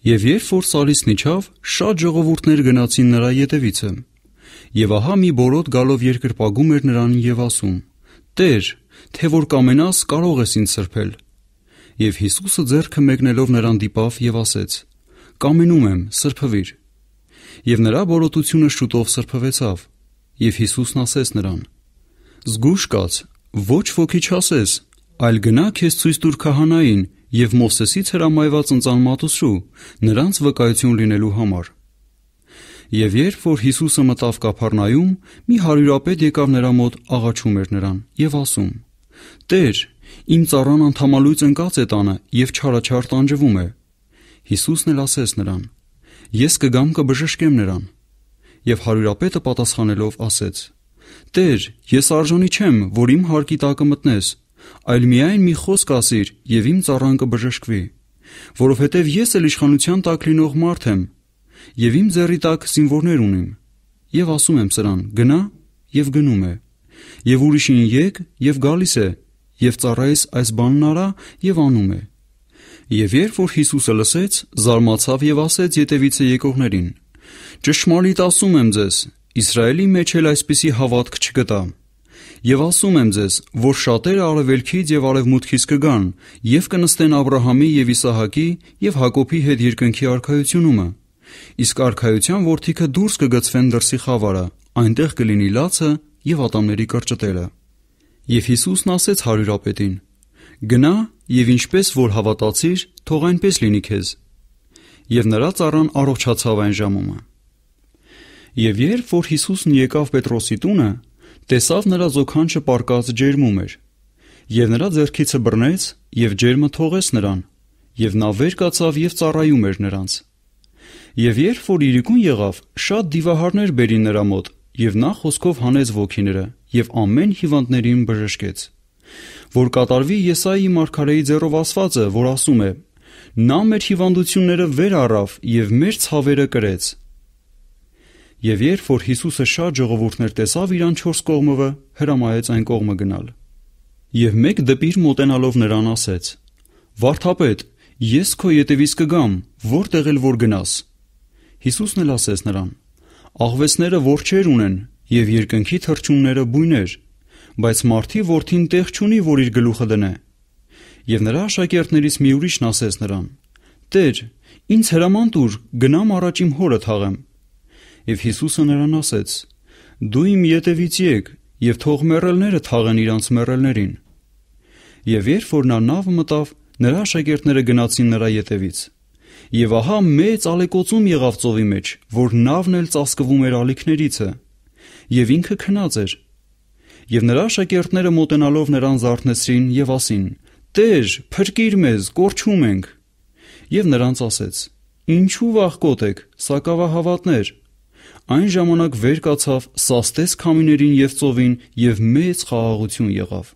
Եվ երբ որ Սալիսն իջավ, շատ ժողովուրդներ գնացին նրա ետևիցը։ Եվ ահա մի բորոդ գալով երկրպագում էր նրան եւ ասում. Տեր, թե որ կամենաս, կարող ես ինձ սրբել։ Եվ Հիսուսը ձեռքը մեկնելով նրան դիպավ եւ ասեց. Կամենում եմ, սրբվիր։ Եվ նրա բորոտությունը շուտով սրբվեցավ։ Եվ Հիսուսն ասեց նրան. Զգուշ կաց, ոչ ոքի չասես, այլ գնա քեզ ցույց տուր քահանային եւ Մովսեսից հրամայված ընծան մատուցու, նրանց վկայություն լինելու համար։ Եվ երբ որ Հիսուսը մտավ Կափառնայում, մի հարյուրապետ եկավ նրա մոտ, աղաչում էր նրան եւ ասում. Տեր, իմ ծառան անդամալույց ընկած է տանը եւ չարաչար տանջվում է։ Հիսուսն էլ ասեց նրան. Ես կգամ կբժշկեմ նրան։ Եվ հարյուրապետը պատասխանելով ասեց. Տեր, ես արժանի չեմ, որ իմ հարկի տակը մտնես, այլ միայն մի խոսք ասիր եւ իմ ծառան կբժշկվի, որովհետեւ ես էլ իշխանության տակ լինող մարդ եմ եւ իմ ձեռի տակ զինվորներ ունիմ։ Եվ ասում եմ սրան. գնա եւ գնում է եւ ուրիշին եկ եւ գալիս է եւ ծառայես այս բանն արա եւ անում է։ Եվ երբ որ Հիսուսը լսեց, զարմացավ եւ ասեց յետևիցե եկողներին. Ճշմարիտ ասում եմ ձեզ, Իսրայելի մեջ էլ այսպիսի հավատք չգտա։ Եվ ասում եմ ձեզ, որ շատերը արևելքից եւ արևմուտքից կգան եւ կնստեն Աբ รา համի եւ Իսահակի եւ Հակոբի հետ երկնքի արքայությունումը։ Իսկ արքայության ворթիքը դուրս կգցվեն դրսի խավարը, այնտեղ կլինի լացը, եւ ատամների կրճտելը։ Եվ Հիսուսն ասեց հարյուրապետին. Գնա եւ ինչպես որ հավատացիր, թող այնպես լինի քեզ։ Եվ նրա ծառան առողջացավ այն ժամումը։ Եվ երբ որ Հիսուսն եկավ Պետրոսի տունը, տեսավ նրա զոքանչը պարկած ջերմում էր։ Եվ նրա ձեռքիցը բռնեց եւ ջերմը թողեց նրան, եւ նա վեր կացավ եւ ծառայում էր նրանց։ Եվ երբ որ իրիկուն եղավ, շատ դիվահարներ բերին նրա մոտ, եւ նա խոսքով հանեց ոգիները եւ ամեն հիվանդներին բժշկեց։ Որ կատարվի Եսայի մարգարեի ձեռով ասվածը, որ ասում է. Նա մեր հիվանդությունները վեր առավ եւ մեր ցավերը կրեց։ Եվ երբ որ Հիսուսը շատ ժողովուրդներ տեսավ իրան 4 կողմովը, հրամայեց այն կողմը գնալ։ Եվ մեկ դպիր մոտենալով նրան ասեց. Վարդապետ, ես քո ետևից կգամ, որտեղ էլ որ գնաս։ Հիսուսն էլ ասեց նրան. Աղվեսները որջեր ունեն եւ երկնքի թրջունները բույներ, բայց մարդի որդին տեղ չունի, որ իր գլուխը դնե։ Եվ նրա աշակերտներից մի ուրիշն ասեց նրան. Տեր, ինձ հրաման տուր, գնամ առաջ իմ հորը թաղեմ։ Եվ Հիսուսը նրան ասեց. Դու իմ ետևից եկ եւ թող մեռելները թաղեն իրանց մեռելներին։ Եվ երբ որ նա նավ մտավ, նրա աշակերտները գնացին նրա ետևից։ Եվ ահա մեծ ալեկոծում եղավ ծովի մեջ, որ նավն էլ ծածկվում էր ալիքներիցը, եւ ինքը քնած էր։ Եվ նրա աշակերտները մոտենալով նրան զարթնեցրին եւ ասին. Տեր, փրկիր մեզ, կորչում ենք։ Եվ նրանց ասեց. Ինչու վախկոտ եք, սակավահավատներ։ Այն ժամանակ վեր կացավ, սաստեց քամիներին եւ ծովին եւ մեծ խաղաղություն եղավ։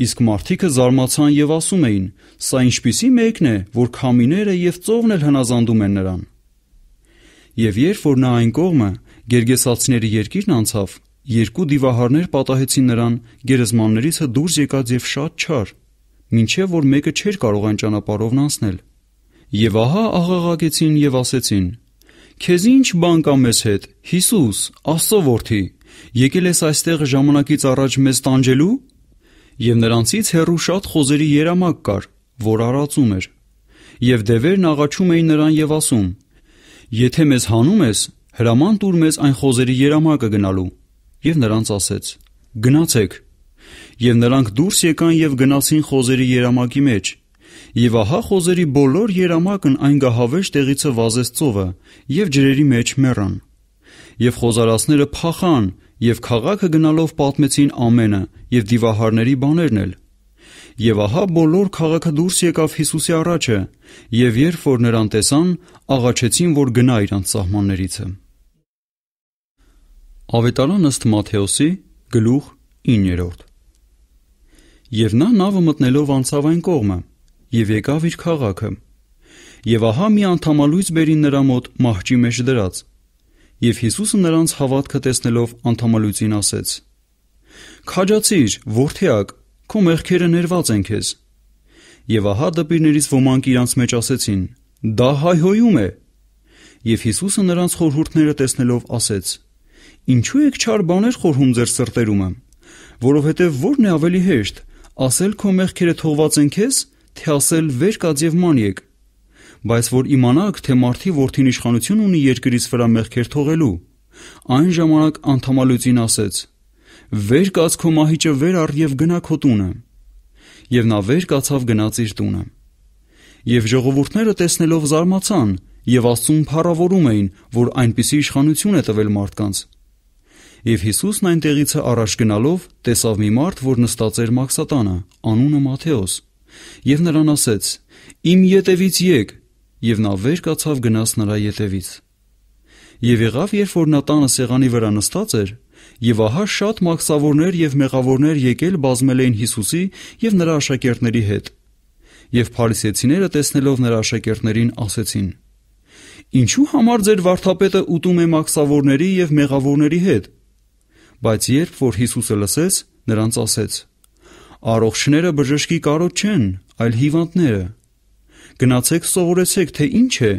Իսկ մարդիկը զարմացան եւ ասում էին. Սա ինչպիսի մեկն է, որ քամիները եւ ծովն էլ հնազանդում են նրան։ Եվ երբ որ նա այն կողմը Գերգեսացիների երկիրն անցավ, երկու դիվահարներ պատահեցին նրան գերեզմաններիցը դուրս եկած եւ շատ չար, ինչեւ որ մեկը չէր կարող այն ճանապարհով անցնել։ Եվ ահա աղաղակեցին եւ ասեցին. Քեզ ինչ բան կա մեզ հետ, Հիսուս, Աստծո որդի, եկել ես այստեղ ժամանակից առաջ մեզ տանջելու։ Եվ նրանցից հերու շատ խոզերի երամակ կար, որ արածում էր։ Եվ դևերն աղաչում էին նրան եւ ասում. Եթե մեզ հանում ես, հրաման տուր մեզ այն խոզերի երամակը գնալու։ Եվ նրանց ասեց. Գնացեք։ Եվ նրանք դուրս եկան եւ գնացին խոզերի երամակի մեջ։ Եվ ահա խոզերի բոլոր երամակն այն գահավեժ տեղիցը վազեց ծովը եւ ջրերի մեջ մեռան։ Եվ խոզարածները փախան եւ քաղաքը գնալով պատմեցին ամենը եւ դիվահարների բաներն էլ։ Եվ ահա բոլոր քաղաքը դուրս եկավ Հիսուսի առաջը, եւ երբ որ նրան տեսան, աղաչեցին, որ գնա իրանց սահմաններիցը։ Ավետարան ըստ Մատթեոսի գլուխ 9-րդ Եվ նա նավը մտնելով անցավ այն կողմը եւ եկավ իր քաղաքը եւ ահա մի անդամալույց բերին նրա մոտ մահճի մեջ դրած եւ Հիսուսը նրանց հավատքը տեսնելով անդամալույցին ասեց Քաջացիր որդեակ քո մեղքերը ներված են քեզ եւ ահա դպիրներից ոմանք իրանց մեջ ասեցին դա հայհոյում է եւ Հիսուսը նրանց խորհուրդները տեսնելով ասեց Ինչու եք չար բաներ խորհում ձեր սրտերումը, որովհետև ո՞րն է ավելի հեշտ, ասել քո մեղքերը թողված են քեզ, թե ասել վեր կաց եւ ման եք։ Բայց որ իմանաք, թե մարդի որդին իշխանություն ունի երկրից վրա մեղքեր թողելու, այն ժամանակ անդամալույցին ասեց. Վեր կաց քո մահիճը վեր առ եւ գնա քո տունը։ Եվ նա վեր կացավ գնաց իր տունը։ Եվ ժողովուրդները տեսնելով զարմացան եւ Աստծուն փառավորում էին, որ այնպիսի իշխանություն է տվել մարդկանց։ Եվ Հիսուսն այնտեղից առաջ գնալով տեսավ մի մարդ, որ նստած էր Մաքսատանը, անունը Մատթեոս, եւ նրան ասեց. Իմ ետևից եկ, եւ նա վեր կացավ գնաց նրա ետևից։ Եվ եղավ, երբ որ նա տանը սեղանի վրա նստած էր, եւ ահա շատ մաքսավորներ եւ մեղավորներ եկել բազմել էին Հիսուսի եւ նրա աշակերտների հետ։ Եվ փարիսեցիները տեսնելով նրա աշակերտներին ասեցին. Ինչու համար ձեր վարդապետը ուտում է մաքսավորների եւ մեղավորների հետ։ Բայց երբ որ Հիսուսը լսեց, նրանց ասեց. Առողջները բժշկի կարոտ չեն, այլ հիվանդները։ Գնացեք սովորեցեք, թե ինչ է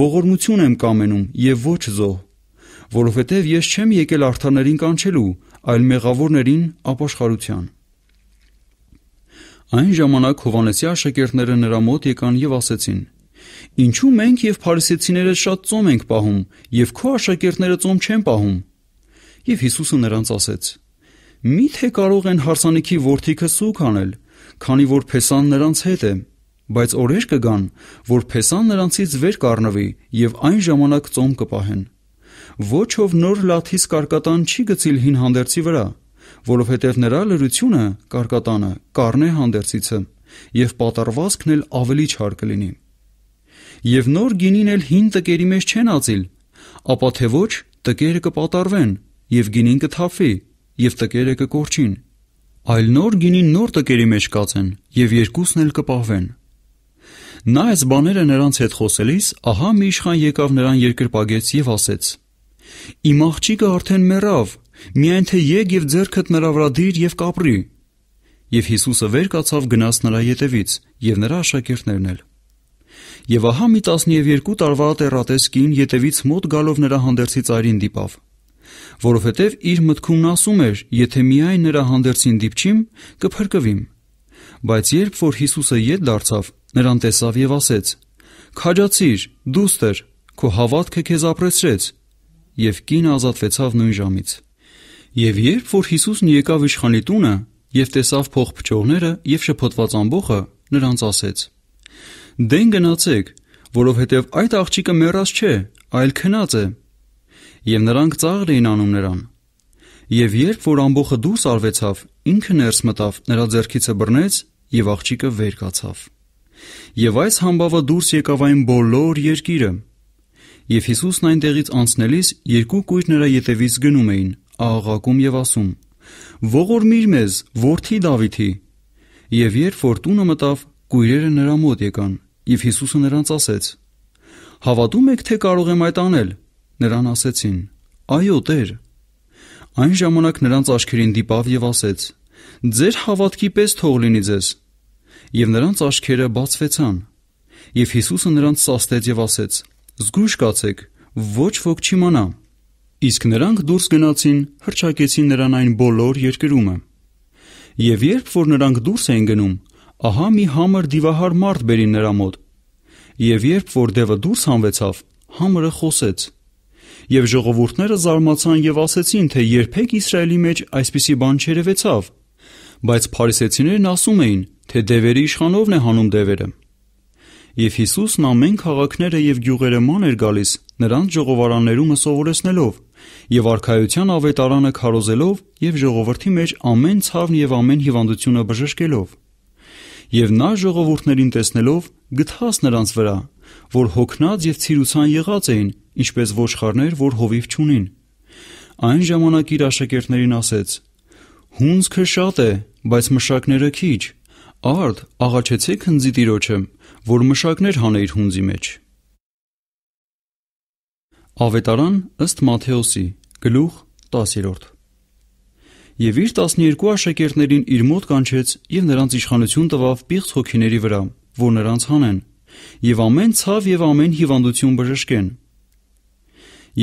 ողորմություն եմ կամենում եւ ոչ զոհ, որովհետեւ ես չեմ եկել արթաներին կանչելու, այլ մեղավորներին ապաշխարության։ Այն ժամանակ Հովանեսի աշակերտները նրա մոտ եկան եւ ասեցին. Ինչու մենք եւ փարիսեցիները շատ ծոմ ենք պահում եւ քո աշակերտները ծոմ չեն պահում։ Եվ Հիսուսը նրանց ասեց. Միթե կարող են հարսանիքի worth-ի քսուկ անել, քանի որ փեսան նրանց հետ է բայց օրեր կգան, որ փեսան նրանցից վեր կառնվի եւ այն ժամանակ ծոմ կպահեն։ Ոչ ով նոր լաթից կարկատան չի գցիլ հին հանդերձի վրա, որովհետև նրա լրությունը կարկատանը կառնե հանդերձիցը, եւ պատառվածքն էլ ավելի չար կլինի։ Եվ նոր գինին էլ հին տկերի մեջ չեն ածիլ, ապա թե ոչ տկերը կպատառվեն, եւ գինին կթափվի, եւ տկերը կկորչին։ Այլ նոր գինին նոր տկերի մեջ կածեն, եւ երկուսն էլ կպահվեն։ Նա այս բաները նրանց հետ խոսելիս, ահա մի իշխան եկավ նրան երկրպագեց եւ ասեց. Իմ աղջիկը արդեն մեռավ, միայն թե եկ եւ ձեռքդ նրա վրա դիր եւ կապրի։ Եվ Հիսուսը վեր կացավ գնաց նրա ետևից եւ նրա աշակերտներն էլ։ Եվ ահա մի 12 տարվա տերատես կին ետևից մոտ գալով նրա հանդերձի ծայրին դիպավ։ Որովհետև իր մտքումն ասում էր, եթե միայն նրա հանդերձին դիպչիմ, կփրկվիմ։ Բայց երբ որ Հիսուսը յետ դարձավ, նրան տեսավ եւ ասեց. Քաջացիր, դուստր, քո հավատքը քեզ ապրեցրեց։ Եվ կինը ազատվեցավ նույն ժամից։ Եվ երբ որ Հիսուսն եկավ իշխանի տունը եւ տեսավ փող փչողները եւ շփոթված ամբողը, նրանց ասեց. Դեն գնացեք, որովհետեւ այդ աղջիկը մեռած չէ, այլ քնած է։ Եվ նրանք ծաղր էին անում նրան։ Եվ երբ որ ամբողը դուրս արվեցավ, ինքը ներս մտավ, նրա ձեռքիցը բռնեց եւ աղջիկը վեր կացավ։ Եվ այս համբավը դուրս եկավ այն բոլոր երկիրը։ Եվ Հիսուսն այնտեղից անցնելիս երկու կույր նրա ետևից գնում էին, աղաղակում եւ ասում. Ողորմիր մեզ, որդի Դավիթի։ Եվ երբ որ տունը մտավ, կույրերը նրա մոտ եկան, եւ Հիսուսը նրանց ասեց. Հավատում եք, թե կարող եմ այդ անել։ Նրան ասեցին. Այո, Տեր։ Այն ժամանակ նրանց աչքերին դիպավ եւ ասեց. Ձեր հավատքի պես թող լինի ձեզ։ Եվ նրանց աչքերը բացվեցան։ Եվ Հիսուսը նրանց սաստեց եւ ասեց. Զգույշ կացեք, ոչ ոք չիմանա։ Իսկ նրանք դուրս գնացին, հրճակեցին նրան այն բոլոր երկրումը։ Եվ երբ որ նրանք դուրս էին գնում, ահա մի համր դիվահար մարդ բերին նրա մոտ։ Եվ երբ որ դևը դուրս հանվեցավ, համրը խոսեց։ Եվ ժողովուրդները զարմացան եւ ասեցին, թե երբեք Իսրայելի մեջ այսպիսի բան չերևեցավ։ Բայց փարիսեցիներն ասում էին, թե դևերի իշխանովն է հանում դևերը։ Եվ Հիսուսն ամեն քաղաքները եւ գյուղերը ման էր գալիս, նրանց ժողովարաններումը սովորեցնելով եւ արխայության ավետարանը քարոզելով եւ ժողովրդի մեջ ամեն ցավն եւ ամեն հիվանդությունը բժշկելով։ Եվ նա ժողովուրդներին տեսնելով գթաս նրանց վրա, որ հոգնած եւ ցիրուցան եղած էին, ինչպես ոչխարներ, որ հովիվ չունին։ Այն ժամանակ իր աշակերտներին ասեց. Հունձքը շատ է, բայց մշակները քիչ։ Արդ աղաչեցեք հնձի տիրոջը, որ մշակներ հանեիր հունձի մեջ։ Ավետարան ըստ Մատթեոսի գլուխ 10-րդ Եվ իր 12 աշակերտներին իր մոտ կանչեց եւ նրանց իշխանություն տվավ պիղծ հոգիների վրա, որ նրանց հանեն, եւ ամեն ցավ եւ ամեն հիվանդություն բժշկեն։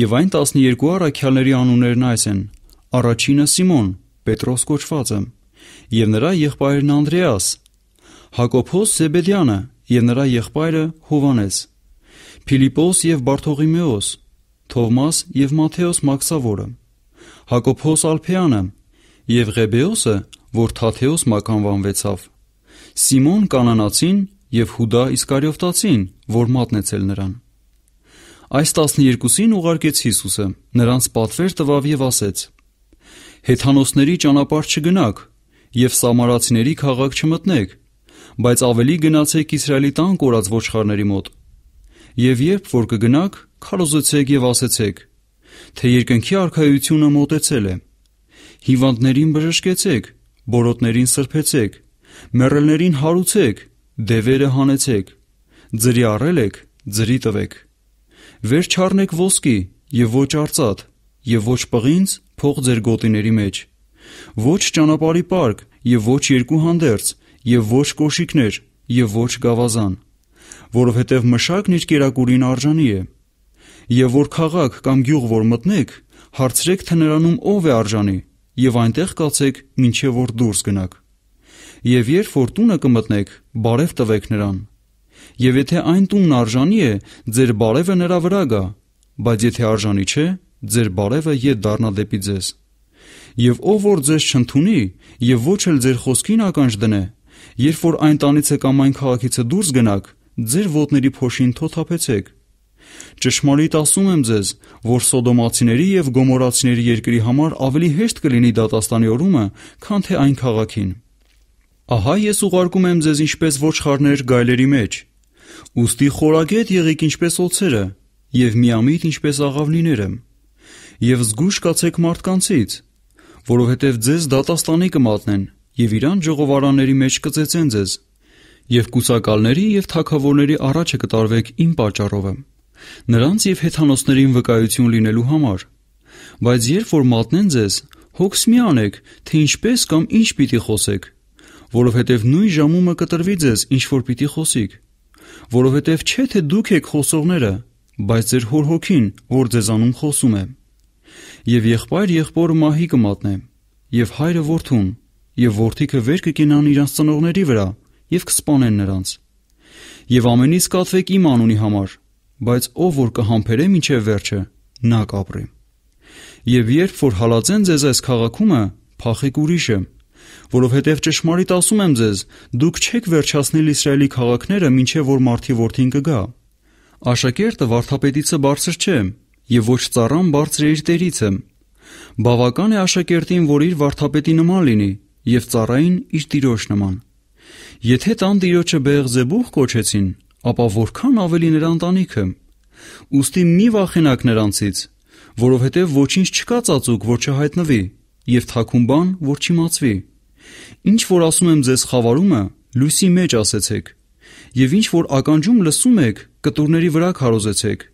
Եվ այն 12 առաքյալների անուններն այս են. Առաջինը Սիմոն, Պետրոս կոչվածը, եւ նրա եղբայրն Անդրեաս, Հակոբոս Զեբեդյանը եւ նրա եղբայրը Հովանես, Փիլիպոս եւ Բարթողիմեոս, Թովմաս եւ Մատթեոս Մաքսավորը, Հակոբոս Ալփեանը եւ Ղեբեոսը, որ Թաթեոս մականվանվեցավ, Սիմոն կանանացին եւ Հուդա Իսկարիովտացին, որ մատնեցել նրան։ Այս 12-ին ուղարկեց Հիսուսը, նրանց պատվեր տվավ եւ ասեց. Հեթանոսների ճանապարհ չգնաք եւ Սամարացիների քաղաք չմտնեք, բայց ավելի գնացեք Իսրայելի տան կորած ոչխարների մոտ։ Եվ երբ որ կգնաք, քարոզեցեք եւ ասեցեք, թե երկնքի արքայությունը մոտեցել է։ Հիվանդներին բժշկեցեք, բորոտներին սրբեցեք, մեռելներին հարուցեք, դևերը հանեցեք, ձրի առել եք, ձրի տվեք։ Վեր չառնեք ոսկի եւ ոչ արծաթ եւ ոչ պղինձ փող ձեր գոտիների մեջ։ Ոչ ճանապարհի պարկ եւ ոչ երկու հանդերձ եւ ոչ կոշիկներ եւ ոչ գավազան որովհետև մշակն իր կերակուրին արժանի է։ Եվ որ քաղաք կամ գյուղ որ մտնեք, հարցրեք թե նրանում ով է արժանի, եւ այնտեղ կացեք, ինչեւ որ դուրս գնաք։ Եվ երբ որ տունը կմտնեք, բարև տվեք նրան։ Եվ եթե այն տունն արժանի է, ձեր բարևը նրա վրա գա, բայց եթե արժանի չէ, ձեր բարևը յետ դառնա դեպի ձեզ։ Եվ ով որ ձեզ չընդունի, եւ ոչ էլ ձեր խոսքին ականջ դնե, երբ որ այն տանիցը կամ այն քաղաքիցը դուրս գնաք, ձեր ոտների փոշին թոթափեցեք։ Ճշմարիտ ասում եմ ձեզ, որ Սոդոմացիների եւ Գոմորացիների երկրի համար ավելի հեշտ կլինի դատաստանի օրումը, քան թե այն քաղաքին։ Ահա ես ուղարկում եմ ձեզ ինչպես ոչխարներ գայլերի մեջ։ Ոստի խորագետ եղիք ինչպես օծերը եւ միամիտ ինչպես աղավնիները։ Եվ զգուշ կացեք մարդկանցից, որովհետև ձեզ դատաստանի կմատնեն եւ իրան ժողովարանների մեջ կծեծեն ձեզ եւ կուսակալների եւ թակավորների առաջը կտարվեք իմ պատճառով նրանց եւ հեթանոսներին վկայություն լինելու համար բայց երբ որ մատնեն ձեզ հոգս մի անեք թե ինչպես կամ ինչ պիտի խոսեք որովհետև նույն ժամումը կտրվի ձեզ ինչ որ պիտի խոսիք որովհետև չէ թե դուք եք խոսողները բայց ձեր հոր հոգին որ ձեզանում խոսում է եւ եղբայր եղբորը մահի կմատնե եւ հայրը որդուն եւ որդիքը վեր կկենան իրանց ծնողների վրա եւ կսպանեն նրանց եւ ամենից կատվեք իմ անունի համար բայց ով որ կհամբերե մինչև վերջը նա կապրի եւ երբ որ հալածեն ձեզ այս քաղաքումը փախեք ուրիշը որովհետև ճշմարիտ ասում եմ ձեզ դուք չեք վերջացնել Իսրայելի քաղաքները մինչև որ մարդի որդին կգա աշակերտը վարդապետիցը բարձր չէ եւ ոչ ծառան բարձր է իր տերիցը բավական է աշակերտին որ իր վարդապետի նման լինի եւ ծառային իր տիրոջ նման։ Եթե տան տիրոջը Բեղզեբուխ կոչեցին, ապա որքան ավելի նրա ընտանիքը։ Ոստի մի վախենակ նրանցից, որովհետև ոչինչ չկա ծածուկ, որ չհայտնվի, եւ թակուն բան, որ չիմացվի։ Ինչ որ ասում եմ ձեզ խավարումը, լույսի մեջ ասեցեք, եւ ինչ որ ականջում լսում եք, կտուրների վրա քարոզեցեք։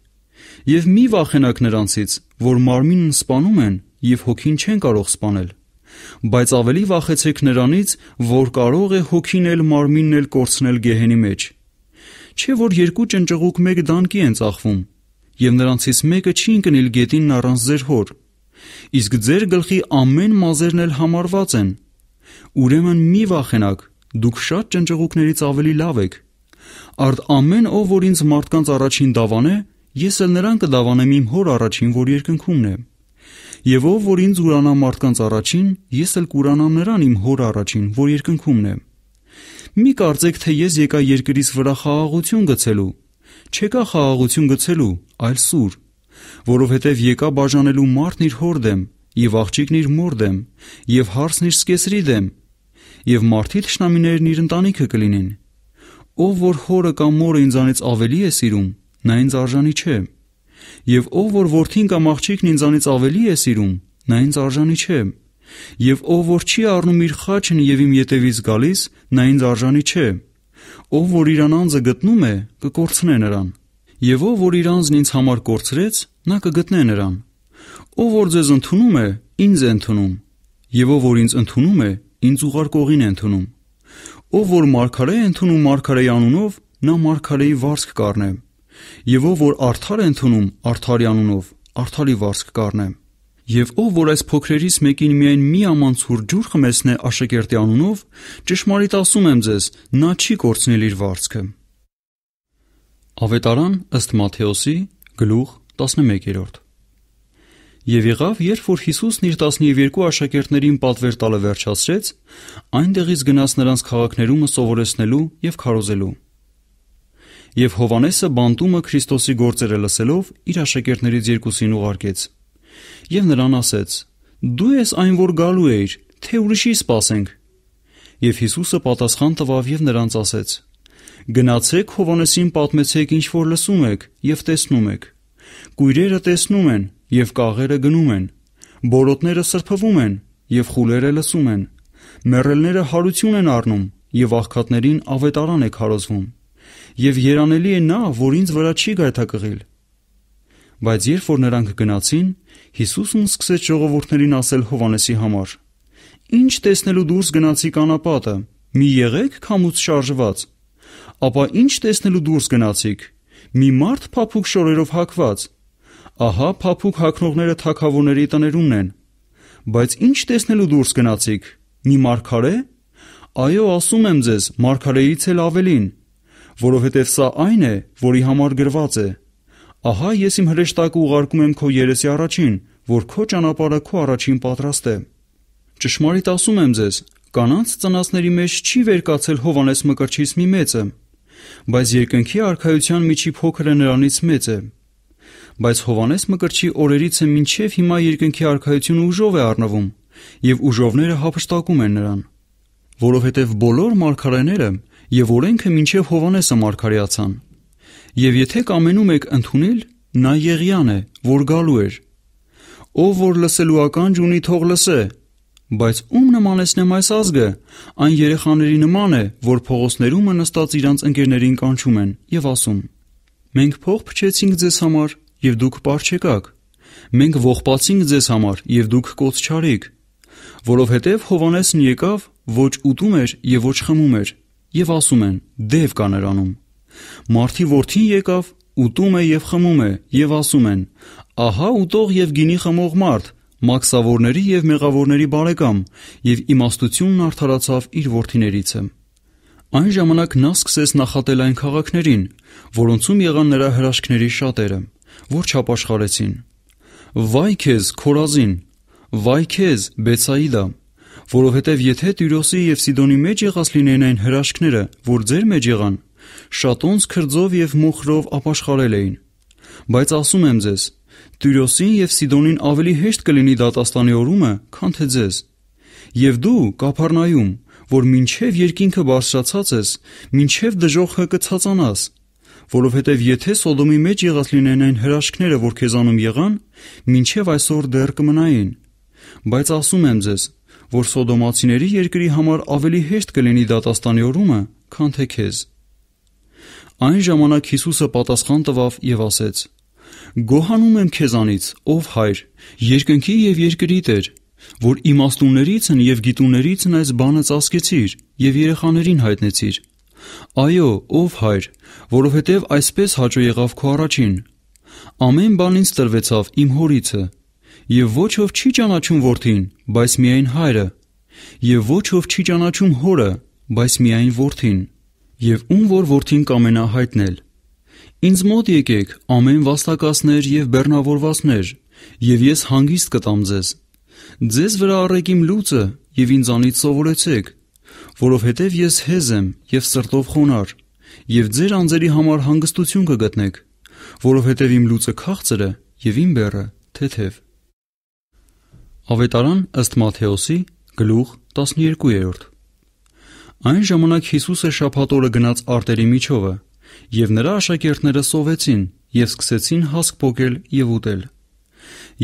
Եվ մի վախենակ նրանցից, որ մարմինն սپانում են եւ հոգին չեն կարող սپانել բայց ավելի վախեցեք նրանից, որ կարող է հոգին էլ մարմինն էլ կորցնել գեհենի մեջ։ Չէ որ երկու ճնճղուկ մեկ դանկի են ծախվում, եւ նրանցից մեկը չի ընկնիլ գետինն առանց ձեր հոր։ Իսկ ձեր գլխի ամեն մազերն էլ համարված են։ Ուրեմն մի վախենակ, դուք շատ ճնճղուկներից ավելի լավ եք։ Արդ ամեն ով որ ինձ մարդկանց առաջին դավանե, ես էլ նրան կդավանեմ իմ հոր առաջին, որ երկնքումն է։ Եվ ով որ ինձ ուրանա մարդկանց առաջին, ես էլ կուրանամ նրան իմ հոր առաջին, որ երկնքումն է։ Մի կարծեք, թե ես եկա երկրից վրա խաղաղություն գցելու։ Չեկա խաղաղություն գցելու, այլ սուր, որովհետև եկա բաժանելու մարդն իր հոր դեմ, եւ աղջիկն իր մոր դեմ, եւ հարսն իր սկեսրի դեմ, եւ մարդի թշնամիներն իր ընտանիքը կլինեն։ Ով որ հորը կամ մորը ինձանից ավելի է սիրում, նա ինձ արժանի չէ Եվ ով որ որդին կամ աղջիկն ինձանից ավելի է սիրում, նա ինձ արժանի չէ։ Եվ ով որ չի առնում իր խաչն եւ իմ ետևից գալիս, նա ինձ արժանի չէ։ Ով որ իր անձը գտնում է, կկորցնե նրան։ Եվ ով որ իր անձն ինձ համար կորցրեց, նա կգտնե նրան։ Ով որ ձեզ ընդունում է, ինձ է ընդունում։ Եվ ով որ ինձ ընդունում է, ինձ ուղարկողին է ընդունում։ Ով որ մարգարե է ընդունում մարգարեի անունով, նա մարգարեի վարձք կառնե։ Եվ ով որ արդար է ընդունում արդարի անունով, արդարի վարձք կառնե։ Եվ ով որ այս փոքրերից մեկին միայն մի ամանցուր ջուր խմեցնե աշակերտի անունով, ճշմարիտ ասում եմ ձեզ, նա չի կորցնել իր վարձքը։ Ավետարան ըստ Մատթեոսի գլուխ 11-րդ Եվ եղավ, երբ որ Հիսուսն իր 12 աշակերտներին պատվեր տալը վերջացրեց, այնտեղից գնաց նրանց քաղաքներումը սովորեցնելու եւ քարոզելու։ Եվ Հովանեսը բանտումը Քրիստոսի գործերը լսելով իր աշակերտներից երկուսին ուղարկեց։ Եվ նրան ասեց. Դու ես այն, որ գալու էիր, թե ուրիշի սպասենք։ Եվ Հիսուսը պատասխան տվավ եւ նրանց ասեց. Գնացեք Հովանեսին պատմեցեք, ինչ որ լսում եք եւ տեսնում եք։ Կույրերը տեսնում են եւ կաղերը գնում են։ Բորոտները սրբվում են եւ խուլերը լսում են։ Մեռելները հարություն են առնում եւ աղքատներին ավետարան է քարոզվում եւ երանելի է նա, որ ինձ վրա չի գայթակղիլ։ Բայց երբ որ նրանք գնացին, Հիսուսն սկսեց ժողովուրդներին ասել Հովանեսի համար. Ինչ տեսնելու դուրս գնացիք անապատը, մի եղեք քամուց շարժված։ Ապա ինչ տեսնելու դուրս գնացիք, մի մարդ փափուկ շորերով հակված։ Ահա փափուկ հակնողները թակավորների տներումն են։ Բայց ինչ տեսնելու դուրս գնացիք, մի մարգարե։ Այո, ասում եմ ձեզ, մարգարեից էլ ավելին որովհետև սա այն է, որի համար գրված է. Ահա ես իմ հրեշտակը ուղարկում եմ քո երեսի առաջին, որ քո ճանապարհը քո առաջին պատրաստե։ Ճշմարիտ ասում եմ ձեզ, կանանց ծնածների մեջ չի վեր կացել Հովանես Մկրտչից մի մեծը, բայց երկնքի արքայության միջի փոքրը նրանից մեծ է։ Բայց Հովանես Մկրտչի օրերից է մինչև հիմա երկնքի արքայությունը ուժով է առնվում, եւ ուժովները հափշտակում են նրան, որովհետեւ բոլոր մարգարեները եւ օրենքը մինչև Հովանեսը մարգարեացան։ Եվ եթե կամենում եք ընդունել, նա Եղիան է, որ գալու էր։ Ով որ լսելու ականջ ունի, թող լսե, Բայց ում նմանեցնեմ այս ազգը, այն երեխաների նման է, որ փողոցներում նստած իրանց ընկերներին կանչում են եւ ասում. Մենք փող փչեցինք ձեզ համար եւ դուք բար չեկաք։ Մենք ողբացինք ձեզ համար եւ դուք կոց չարիք։ Որովհետեւ Հովանեսն եկավ, ոչ ուտում էր եւ ոչ խմում էր, եւ ասում են. «Դև կա նրանում»։ Մարտի որդին եկավ, ուտում է եւ խմում է եւ ասում են. «Ահա ուտող եւ գինի խմող մարդ, մաքսավորների եւ մեղավորների բարեկամ» եւ իմաստությունն արդարացավ իր որդիներից է։ Այն ժամանակ նա սկսեց նախատել այն քաղաքներին, որոնցում եղան նրա հրաշքների շատերը, որ չապաշխարեցին։ Վայ քեզ, Խորազին, վայ քեզ, Բեցայիդա, որովհետև եթե Տիրոսի եւ Սիդոնի մեջ եղած լինեին այն հրաշքները, որ ձեր մեջ եղան, շատոնց քրձով եւ մոխրով ապաշխարել էին։ Բայց ասում եմ ձեզ, Տյուրոսին եւ Սիդոնին ավելի հեշտ կլինի դատաստանի օրումը, քան թե ձեզ։ Եվ դու, Կափառնայում, որ մինչև երկինքը բարձրացած ես, մինչև դժոխքը կցածանաս, որովհետև եթե Սոդոմի մեջ եղած լինեն այն հրաշքները, որ քեզանում եղան, մինչև այսօր դեռ կմնային։ Բայց ասում եմ ձեզ, որ Սոդոմացիների երկրի համար ավելի հեշտ կլինի դատաստանի օրումը, քան թե քեզ։ Այն ժամանակ Հիսուսը պատասխան տվավ եւ ասեց. Գոհանում եմ քեզանից, ով հայր, երկնքի եւ երկրի Տեր, որ իմաստուններիցն եւ գիտուններիցն այս բանը ծածկեցիր եւ երեխաներին հայտնեցիր։ Այո, ով հայր, որովհետեւ այսպես հաճո եղավ քո առաջին։ Ամեն բան ինձ տրվեցավ իմ հորիցը, եւ ոչ ով չի ճանաչում որդին, բայց միայն հայրը, եւ ոչ ով չի ճանաչում հորը, բայց միայն որդին, եւ ում որ որդին կամենա հայտնել։ Ինձ մոտ եկեք ամեն վաստակածներ եւ բեռնավորվածներ, եւ ես հանգիստ կտամ ձեզ։ Ձեզ վրա առեք իմ լուծը եւ ինձանից սովորեցեք, որովհետեւ ես հեզ եմ եւ սրտով խոնար, եւ ձեր անձերի համար հանգստություն կգտնեք, որովհետեւ իմ լուծը քաղցր է եւ իմ բեռը թեթև։ Ավետարան ըստ Մատթեոսի գլուխ 12-րդ Այն ժամանակ Հիսուսը շաբաթ օրը գնաց արտերի միջովը Եվ նրա աշակերտները սովեցին եւ սկսեցին հասկ փոկել եւ ուտել։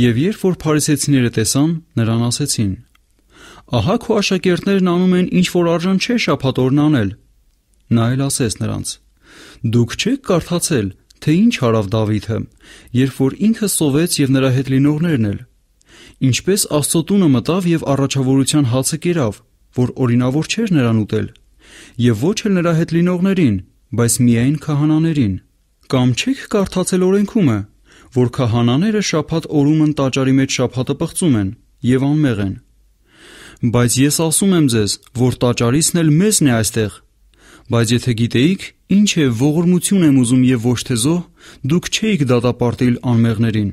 Եվ երբ որ փարիսեցիները տեսան, նրան ասեցին. Ահա քո աշակերտներն անում են ինչ որ արժան չէ շփաթորն անել։ Նա էլ ասեց նրանց. Դուք չեք կարդացել, թե ինչ հարավ Դավիթը, երբ որ ինքը սովեց եւ նրա հետ լինողներն էլ։ Ինչպես Աստծո տունը մտավ եւ առաջավորության հացը կերավ, որ օրինավոր չէր նրան ուտել, եւ ոչ էլ նրա հետ լինողներին, բայց միայն քահանաներին։ Կամ չեք կարդացել օրենքումը, որ քահանաները շաբաթ օրումն տաճարի մեջ շաբաթը պղծում են եւ անմեղ են։ Բայց ես ասում եմ ձեզ, որ տաճարիցն էլ մեզն է այստեղ։ Բայց եթե գիտեիք, ինչ է ողորմություն եմ ուզում եւ ոչ թե զոհ, դուք չէիք դատապարտել անմեղներին,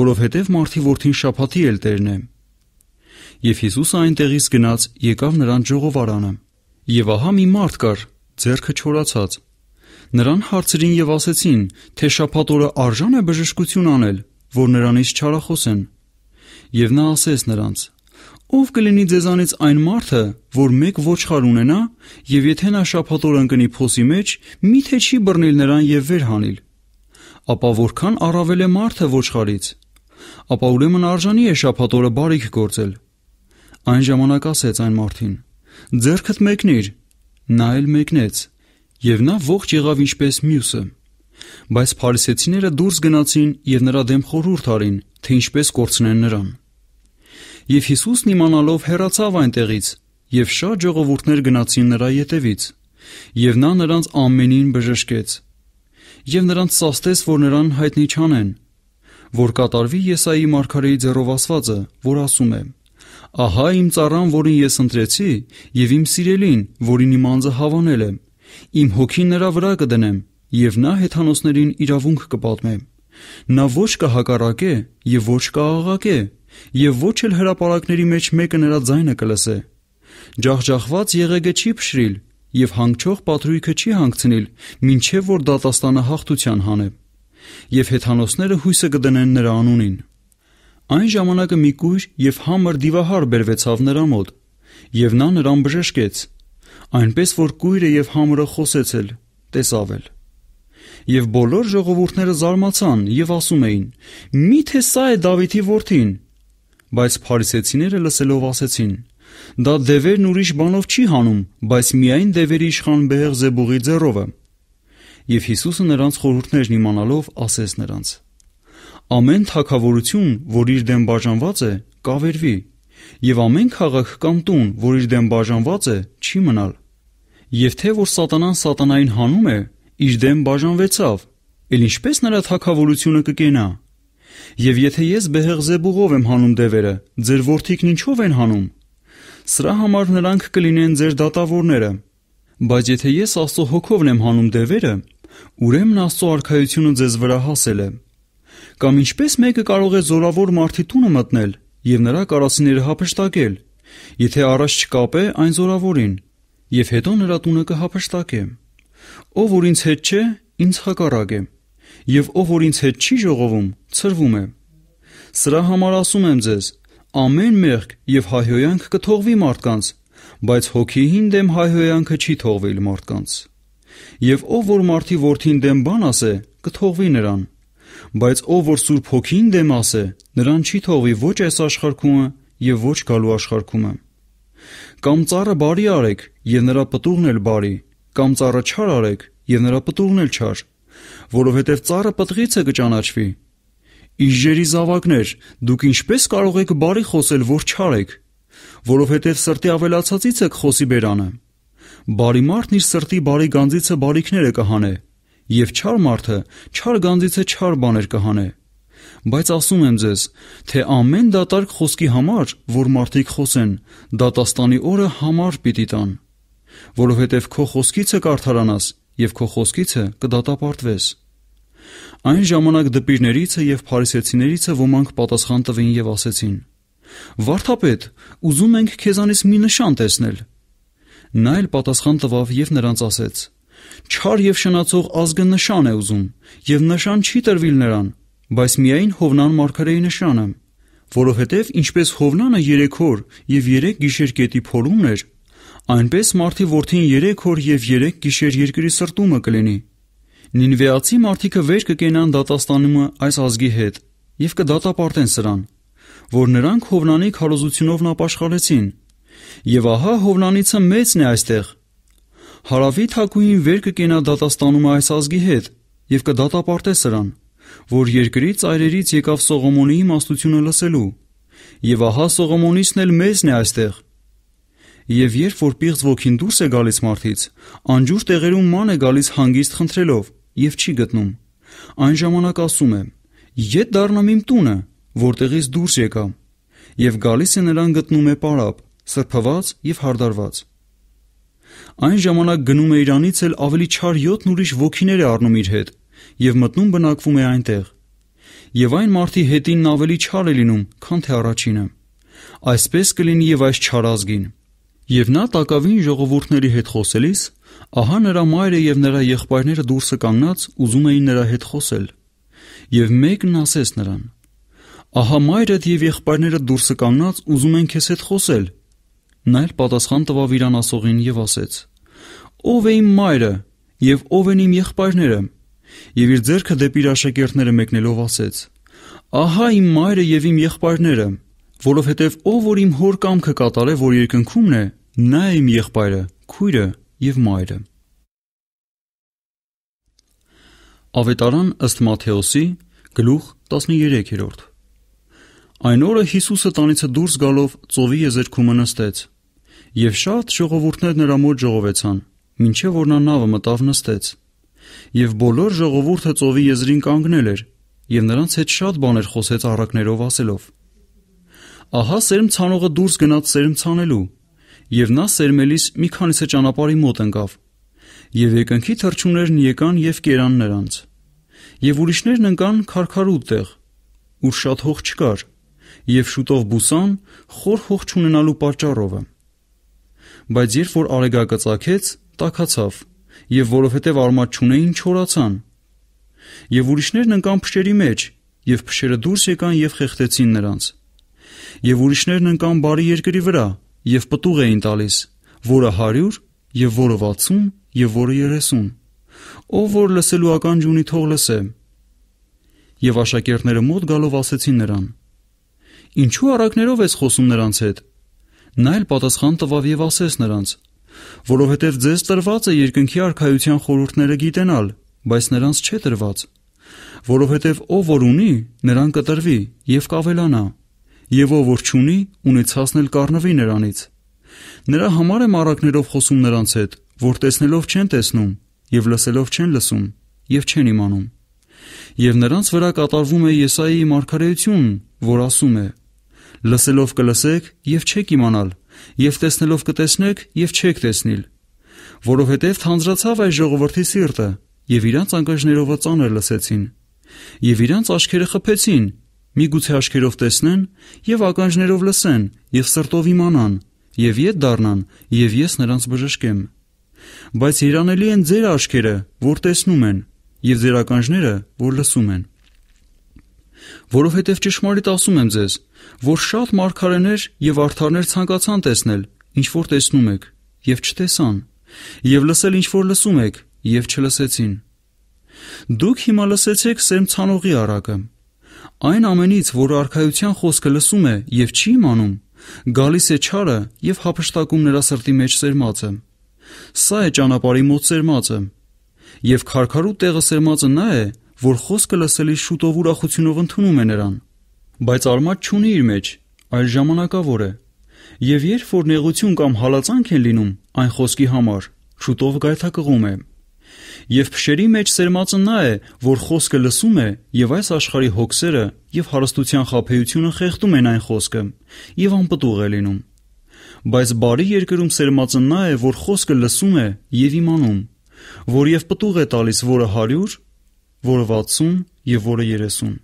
որովհետեւ մարդի որդին շաբաթի էլ տերն է։ Եվ Հիսուսը այնտեղից գնաց, եկավ նրան ժողովարանը։ Եվ ահա մի մարդ կար, ձերքը չորացած։ Նրան հարցրին եւ ասեցին, թե շաբաթ օրը արժան է բժշկություն անել, որ նրանից չարախոսեն։ Եվ նա ասեց նրանց. Ով կլինի ձեզանից այն մարդը, որ մեկ ոչխար ունենա, եւ եթե նա շաբաթ օր ընկնի փոսի մեջ, միթե չի բռնել նրան եւ վեր հանիլ։ Ապա որքան առավել է մարդը ոչխարից։ Ապա ուրեմն արժանի է շաբաթ օրը բարիք գործել։ Այն ժամանակ ասեց այն մարդին. Ձերքդ մեկնիր, Նա էլ մեկնեց, եւ նա ողջ եղավ ինչպես մյուսը։ Բայց փարիսեցիները դուրս գնացին եւ նրա դեմ խորհուրդ արին, թե ինչպես կորցնեն նրան։ Եվ Հիսուսն իմանալով հեռացավ այնտեղից, եւ շատ ժողովուրդներ գնացին նրա ետևից, եւ նա նրանց ամենին բժշկեց։ Եվ նրանց սաստեց, որ նրան հայտնի չանեն, որ կատարվի Եսայի մարգարեի ձեռով ասվածը, որ ասում է. Ահա իմ ծառան, որին ես ընտրեցի, եւ իմ սիրելին, որին իմ անձը հավանել եմ։ Իմ հոգին նրա վրա կդնեմ, եւ նա հեթանոսներին իրավունք կպատմե։ Նա ոչ կհակառակե եւ ոչ կաղաղակե, եւ ոչ էլ հրաապարակների մեջ մեկը նրա ձայնը կլսե։ Ջախջախված եղեգը չի փշրիլ, եւ հանգչող պատրույքը չի հանգցնիլ, ինչեւ որ դատաստանը հաղթության հանե։ Եվ հեթանոսները հույսը կդնեն նրա անունին։ Այն ժամանակը մի կույր եւ համր դիվահար բերվեցավ նրա մոտ, եւ նա նրան բժշկեց, այնպես որ կույրը եւ համրը խոսեցել, տեսավել։ Եվ բոլոր ժողովուրդները զարմացան եւ ասում էին. «Միթե սա է Դավիթի որդին»։ Բայց փարիսեցիները լսելով ասեցին. Դա դևերն ուրիշ բանով չի հանում, բայց միայն դևերի իշխան Բեհեղզեբուղի ձեռովը։ Եվ Հիսուսը նրանց խորհուրդներն իմանալով ասեց նրանց. Ամեն թակավորություն, որ իր դեմ բաժանված է, կավերվի, եւ ամեն քաղաք կամ տուն, որ իր դեմ բաժանված է, չի մնալ։ Եվ թե որ սատանան սատանային հանում է, իր դեմ բաժանվեցավ, ել ինչպես նրա թակավորությունը կկենա։ Եվ եթե ես Բեհեղզեբուղով եմ հանում դևերը, ձեր ворթիկն ինչով են հանում։ Սրա համար նրանք կլինեն ձեր դատավորները։ Բայց եթե ես Աստծո հոգովն եմ հանում դևերը, ուրեմն Աստծո արքայությունը ձեզ վրա հասել է։ Կամ ինչպես մեկը կարող է զորավոր մարդի տունը մտնել եւ նրա կարասիները հափշտակել, եթե առաջ չկապե այն զորավորին, եւ հետո նրա տունը կհափշտակե։ Ով որ ինձ հետ չէ, ինձ հակառակ է, եւ ով որ ինձ հետ չի ժողովում, ցրվում է։ Սրա համար ասում եմ ձեզ, ամեն մեղք եւ հայհոյանք կթողվի մարդկանց, բայց հոգիին դեմ հայհոյանքը չի թողվել մարդկանց։ Եվ ով որ մարդի որդին դեմ բան ասե, կթողվի նրան, բայց ով որ Սուրբ Հոգին դեմ ասե, նրան չի թողվի ոչ այս աշխարհումը եւ ոչ գալու աշխարհումը։ Կամ ծառը բարի արեք, եւ նրա պտուղն էլ բարի, կամ ծառը չար արեք, եւ նրա պտուղն էլ չար, որովհետեւ ծառը պտղից է կճանաչվի։ Իժերի զավակներ, դուք ինչպես կարող եք բարի խոսել, որ չար եք, որովհետև սրտի ավելացածից եք խոսի բերանը։ Բարի մարդն իր սրտի բարի գանձիցը բարիքները կհանե, եւ չար մարդը չար գանձիցը չար բաներ կհանե։ Բայց ասում եմ ձեզ, թե ամեն դատարկ խոսքի համար, որ մարդիկ խոսեն, դատաստանի օրը համար պիտի տան, որովհետև քո խոսքիցը կարդարանաս եւ քո խոսքիցը կդատապարտվես։ Այն ժամանակ դպիրներիցը եւ փարիսեցիներիցը ոմանք պատասխան տվին եւ ասեցին. Վարդապետ, ուզում ենք քեզանից մի նշան տեսնել։ Նա էլ պատասխան տվավ եւ նրանց ասեց. Չար եւ շնացող ազգը նշան է ուզում, եւ նշան չի տրվիլ նրան, բայց միայն Հովնան մարգարեի նշանը, որովհետեւ ինչպես Հովնանը 3 օր եւ 3 գիշեր կետի փորումն էր, այնպես մարդի որդին 3 օր եւ 3 գիշեր երկրի սրտումը կլինի։ Նինվեացի մարդիկը վեր կկենան դատաստանումը այս ազգի հետ եւ կդատապարտեն սրան, որ նրանք Հովնանի քարոզությունով ապաշխարեցին։ Եվ ահա Հովնանիցը մեծն է այստեղ։ Հարավի թակուին վեր կկենա դատաստանումը այս ազգի հետ եւ կդատապարտե սրան, որ երկրի ծայրերից եկավ Սողոմոնի իմաստությունը լսելու։ Եվ ահա Սողոմոնիցն էլ մեծն է այստեղ։ Եվ երբ որ պիղծ ոգին դուրս է գալիս մարդից, անջուր տեղերում ման է գալիս հանգիստ խնդրելով եւ չի գտնում։ Այն ժամանակ ասում է. «Ետ դառնամ իմ տունը, որտեղից դուրս եկա»։ Եվ գալիս է նրան գտնում է պարապ, սրբված եւ հարդարված։ Այն ժամանակ գնում է իրանից էլ ավելի չար 7 ուրիշ ոգիներ է առնում իր հետ եւ մտնում բնակվում է այնտեղ։ Եվ այն մարդի հետինն ավելի չար է լինում, քան թե առաջինը։ Այսպես կլինի եւ այս չարազգին։ Եվ նա տակավին ժողովուրդների հետ խոսելիս, ահա նրա մայրը եւ նրա եղբայրները դուրսը կանգնած ուզում էին նրա հետ խոսել։ Եվ մեկն ասեց նրան. Ահա մայրդ եւ եղբայրները դուրսը կանգնած ուզում են քեզ հետ խոսել։ Նա էլ պատասխան տվավ իրան ասողին եւ ասեց. Ո՞վ է իմ մայրը եւ ո՞վ են իմ եղբայրները։ Եվ իր ձեռքը դեպի իր աշակերտները մեկնելով ասեց. Ահա իմ մայրը եւ իմ եղբայրները, որովհետեւ ով որ իմ հոր կամքը կատարե, որ երկնքումն է, նա է իմ եղբայրը, քույրը եւ մայրը։ Ավետարան ըստ Մատթեոսի գլուխ 13-րդ Այն օրը Հիսուսը տանիցը դուրս գալով ծովի եզերքումը նստեց, եւ շատ ժողովուրդներ նրա մոտ ժողովեցան, ինչեւ որ նա նավը մտավ նստեց։ Եվ բոլոր ժողովուրդը ծովի եզրին կանգնել էր, եւ նրանց հետ շատ բաներ խոսեց առակներով ասելով. Ահա սերմ ցանողը դուրս գնաց սերմ ցանելու, եւ նա սերմելիս մի քանիսը ճանապարհի մոտ ընկավ։ Եվ եկնքի թրջուններն եկան եւ կերան նրանց։ Եվ ուրիշներն ընկան քարքարուտ տեղ, ուր շատ հող չկար, եւ շուտով բուսան խոր հող չունենալու պատճառով։ Բայց երբ որ արեգակը ծագեց, տակացավ, եւ որովհետեւ արմատ չունեին չորացան։ Եվ ուրիշներն ընկան փշերի մեջ, եւ փշերը դուրս եկան եւ խեղդեցին նրանց։ Եվ ուրիշներն ընկան բարի երկրի վրա, եւ պտուղ էին տալիս, որը 100 եւ որը 60 եւ որը 30։ Ով որ լսելու ականջ ունի, թող լսե։ Եվ աշակերտները մոտ գալով ասեցին նրան. Ինչու արակներով ես խոսում նրանց հետ։ Նա էլ պատասխան տվավ եւ ասեց նրանց. Որովհետև ձեզ տրված է երկնքի արքայության խորհուրդները գիտենալ, բայց նրանց չէ տրված։ Որովհետև ով որ ունի, նրան կտրվի եւ կավելանա, եւ ով որ չունի, ունեցածն էլ կառնվի նրանից։ Նրա համար եմ արակներով խոսում նրանց հետ, որ տեսնելով չեն տեսնում եւ լսելով չեն լսում եւ չեն իմանում։ Եվ նրանց վրա կատարվում է Եսայիի մարգարեությունն, որ ասում է. Լսելով կլսեք եւ չեք իմանալ, եւ տեսնելով կտեսնեք եւ չեք տեսնիլ, որովհետեւ թանձրացավ այս ժողովրդի սիրտը եւ իրանց անկաժներովը ծանր լսեցին, եւ իրանց աչքերը խփեցին, միգուցե աչքերով տեսնեն եւ ականջներով լսեն եւ սրտով իմանան եւ իդ դառնան եւ ես նրանց բժշկեմ։ Բայց երանելի են ձեր աչքերը, որ տեսնում են, եւ ձեր ականջները, որ լսում են։ Որովհետև ճշմարիտ ասում եմ ձեզ, որ շատ մարգարեներ եւ արդարներ ցանկացան տեսնել, ինչ որ տեսնում եք, եւ չտեսան, եւ լսել ինչ որ լսում եք, եւ չլսեցին։ Դուք հիմա լսեցեք սերմ ցանողի արակը։ Այն ամենից, որ արխայության խոսքը լսում է եւ չի իմանում, գալիս է չարը եւ հափշտակում նրա սրտի մեջ սերմացը։ Սա է ճանապարհի մոտ սերմացը։ Եվ քարքարու տեղը սերմացը նա է, որ խոսքը լսելիս շուտով ուրախությունով ընդունում է նրան, բայց արմատ չունի իր մեջ, այլ ժամանակավոր է։ Եվ երբ որ նեղություն կամ հալածանք են լինում այն խոսքի համար, շուտով գայթակղում է։ Եվ փշերի մեջ սերմածը նա է, որ խոսքը լսում է, եւ այս աշխարհի հոգսերը եւ հարստության խափեությունը խեղդում են այն խոսքը, եւ անպտուղ է լինում։ Բայց բարի երկրում սերմածը նա է, որ խոսքը լսում է եւ իմանում, որ եւ պտուղ է տալիս, որը 100, որը 60 եւ որը 30։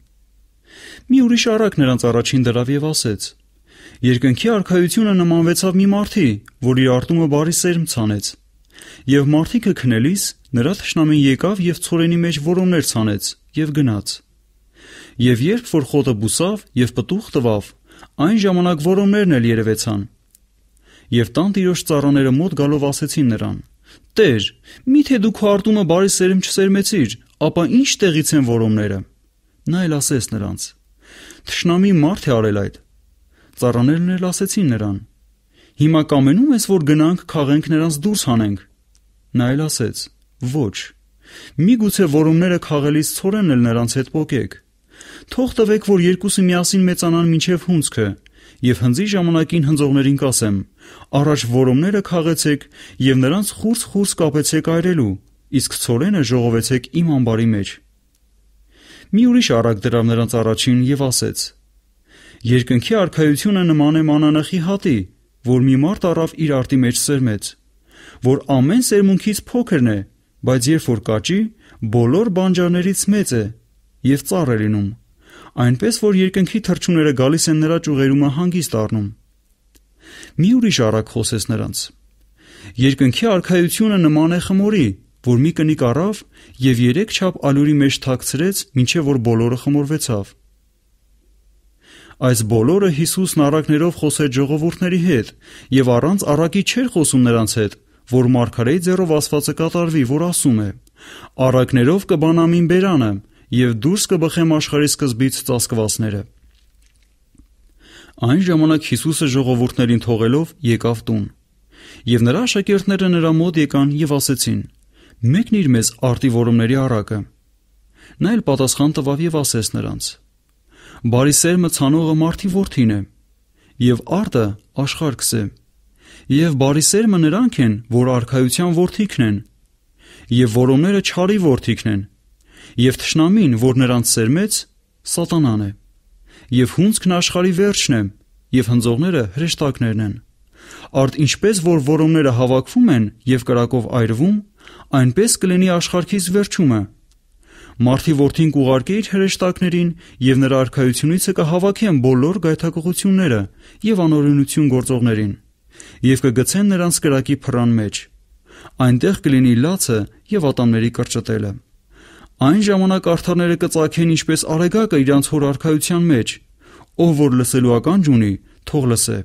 Մի ուրիշ արակ նրանց առաջին դրավ եւ ասեց. Երկնքի արքայությունը նմանվեցավ մի մարդի, որ իր արտումը բարի սերմ ցանեց։ Եվ մարդիկը քնելիս նրա թշնամին եկավ եւ ցորենի մեջ որոններ ցանեց եւ գնաց։ Եվ երբ որ խոտը բուսավ եւ պտուղ տվավ, այն ժամանակ որոններն էլ երևեցան։ Եվ տան տիրոջ ծառաները մոտ գալով ասեցին նրան. Տեր, միթե դու քո արտումը բարի սերմ չսերմեցիր, ապա ինչ տեղից են որոմները։ Նա էլ ասեց նրանց. Թշնամի մարդ է արել այդ։ Ծառաներն էլ ասեցին նրան. Հիմա կամենում ես, որ գնանք քաղենք նրանց դուրս հանենք։ Նա էլ ասեց. Ոչ։ Միգուցե որոմները քաղելիս ցորեն էլ նրանց հետ փոկեք։ Թող տվեք, որ երկուսը միասին մեծանան մինչև հունցքը, եւ հնձի ժամանակին հնձողներին կասեմ. առաջ որոմները քաղեցեք եւ նրանց խուրս-խուրս կապեցեք այրելու, իսկ ցորենը ժողովեցեք իմ ամբարի մեջ։ Մի ուրիշ արակ դրավ նրանց առաջին եւ ասեց. Երկնքի արքայությունը նման է մանանախի հատի, որ մի մարդ առավ իր արտի մեջ սերմեց, որ ամեն սերմունքից փոքրն է, բայց երբ որ կաճի, բոլոր բանջարներից մեծ է եւ ծառ է լինում, այնպես որ երկնքի թրջունները գալիս են նրա ճյուղերումը հանգիստ առնում։ Մի ուրիշ արակ խոսեց նրանց. Երկնքի արքայությունը նման է խմորի, որ մի կնիկ առավ եւ երեք չափ ալյուրի մեջ թաքցրեց, ինչեւ որ բոլորը խմորվեցավ։ Այս բոլորը Հիսուսն առակներով խոսեց ժողովուրդների հետ եւ առանց առակի չէր խոսում նրանց հետ, որ Մարգարեի ձեռով ասվածը կատարվի, որ ասում է. Առակներով կբանամին բերանը եւ դուրս կբխեմ աշխարհի սկզբից ծածկվածները։ Այն ժամանակ Հիսուսը ժողովուրդներին թողելով եկավ տուն։ Եվ նրա աշակերտները նրա մոտ եկան եւ ասեցին. Մեկնիր մեզ արտի որոմների առակը։ Նա էլ պատասխան տվավ եւ ասեց նրանց. Բարի սերմը ցանողը մարդի որդին է, եւ արտը աշխարհքս է։ Եվ բարի սերմը նրանք են, որ արխայության որդիքն են, եւ որոմները չարի որդիքն են։ Եվ թշնամին, որ նրանց սերմեց, սատանան է։ Եվ հունցքն աշխարհի վերջն է, եւ հնձողները հրեշտակներն են։ Արդ ինչպես որ որոմները հավաքվում են եւ կրակով այրվում, այնպես կլինի աշխարհքից վերջումը։ Մարտի որդին կուղարկե իր հրեշտակներին եւ նրա արքայությունիցը կհավաքեն բոլոր գայթակղությունները եւ անօրենություն գործողներին եւ կգցեն նրանց կրակի փռան մեջ։ Այնտեղ կլինի լացը եւ ատամների կրճտելը։ Այն ժամանակ արթարները կծակեն ինչպես արեգակը իրանց հոր արքայության մեջ։ Ով որ լսելու ականջ ունի, թող լսե։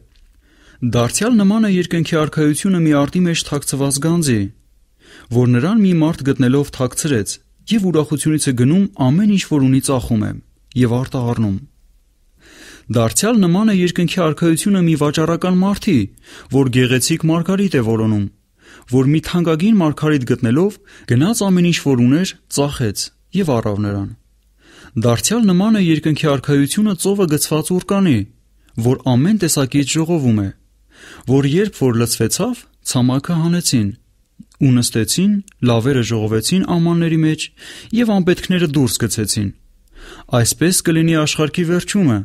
Դարձյալ նման է երկնքի արքայությունը մի արտի մեջ թաքցված գանձի, որ նրան մի մարդ գտնելով թաքցրեց եւ ուրախությունից է գնում ամեն ինչ որ ունի ծախում է եւ արտը առնում։ Դարձյալ նման է երկնքի արքայությունը մի վաճառական մարդի, որ գեղեցիկ մարգարիտ է որոնում, որ մի թանկագին մարգարիտ գտնելով գնաց ամեն ինչ որ ուներ, ծախեց եւ առավ նրան։ Դարձյալ նման է երկնքի արքայությունը ծովը գծված ուրկանի, որ ամեն տեսակից ժողովում է, որ երբ որ լցվեցավ, ցամաքը հանեցին ու նստեցին, լավերը ժողովեցին ամանների մեջ եւ անպետքները դուրս գցեցին։ Այսպես կլինի աշխարհի վերջումը,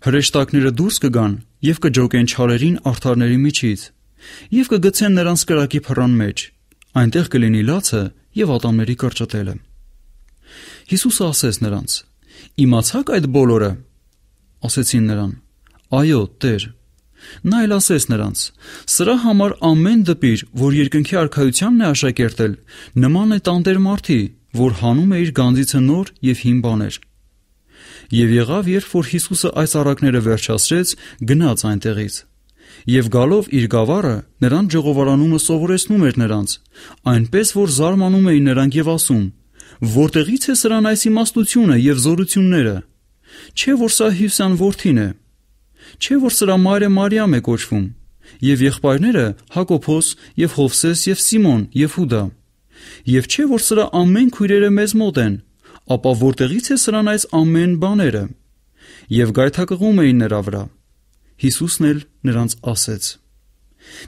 Հրեշտակները դուրս կգան եւ կջոկեն չարերին արթարների միջից եւ կգցեն նրանց կրակի փռան մեջ։ Այնտեղ կլինի լացը եւ ատամների կրճտելը։ Հիսուսը ասեց նրանց. Իմացաք այդ բոլորը։ Ասեցին նրան. Այո, Տեր։ Նա էլ ասեց նրանց. Սրա համար ամեն դպիր, որ երկնքի արքայությանն է աշակերտել, նման է տանտեր մարդի, որ հանում է իր գանձիցը նոր եւ հին բաներ Եվ եղավ, երբ որ Հիսուսը այս առակները վերջացրեց, գնաց այնտեղից։ Եվ գալով իր գավառը, նրանց ժողովարանումը սովորեցնում էր նրանց, այնպես որ զարմանում էին նրանք եւ ասում. Որտեղից է սրան այս իմաստությունը եւ զորությունները։ Չէ որ սա Հյուսան որդին է։ Չէ որ սրա մայրը Մարիամ է կոչվում, եւ եղբայրները Հակոբոս եւ Հովսես եւ Սիմոն եւ Հուդա։ Եվ չէ որ սրա ամեն քույրերը մեզ մոտ են, ապա որտեղից է սրան այս ամեն բաները։ Եվ գայթակղում էին նրա վրա։ Հիսուսն էլ նրանց ասեց.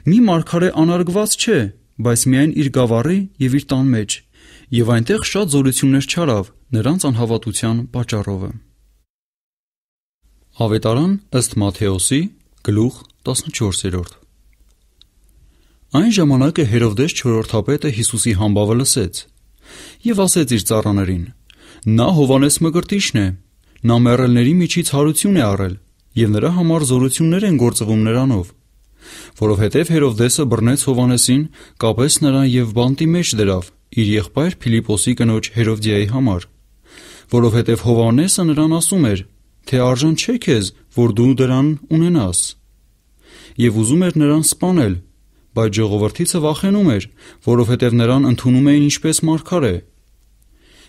Մի մարգարե անարգված չէ, բայց միայն իր գավառի եւ իր տան մեջ, եւ այնտեղ շատ զորություններ չարավ նրանց անհավատության պատճառով։ Ավետարան ըստ Մատթեոսի գլուխ 14-րդ Այն ժամանակը Հերովդես 4-րդապետը Հիսուսի համբավը լսեց եւ ասեց իր ծառաներին. Նա Հովանես Մկրտիչն է։ Նա մեռելների միջից հարություն է առել, եւ նրա համար զորություններ են գործվում նրանով։ Որովհետև Հերովդեսը բռնեց Հովանեսին, կապեց նրան եւ բանտի մեջ դրավ իր եղբայր Ֆիլիպոսի կնոջ Հերովդիայի համար։ Որովհետև Հովանեսը նրան ասում էր, թե արժան չէ քեզ, որ դու դրան ունենաս։ Եվ ուզում էր նրան սպանել, բայց ժողովրդիցը վախենում էր, որովհետև նրան ընդունում էին ինչպես մարգարե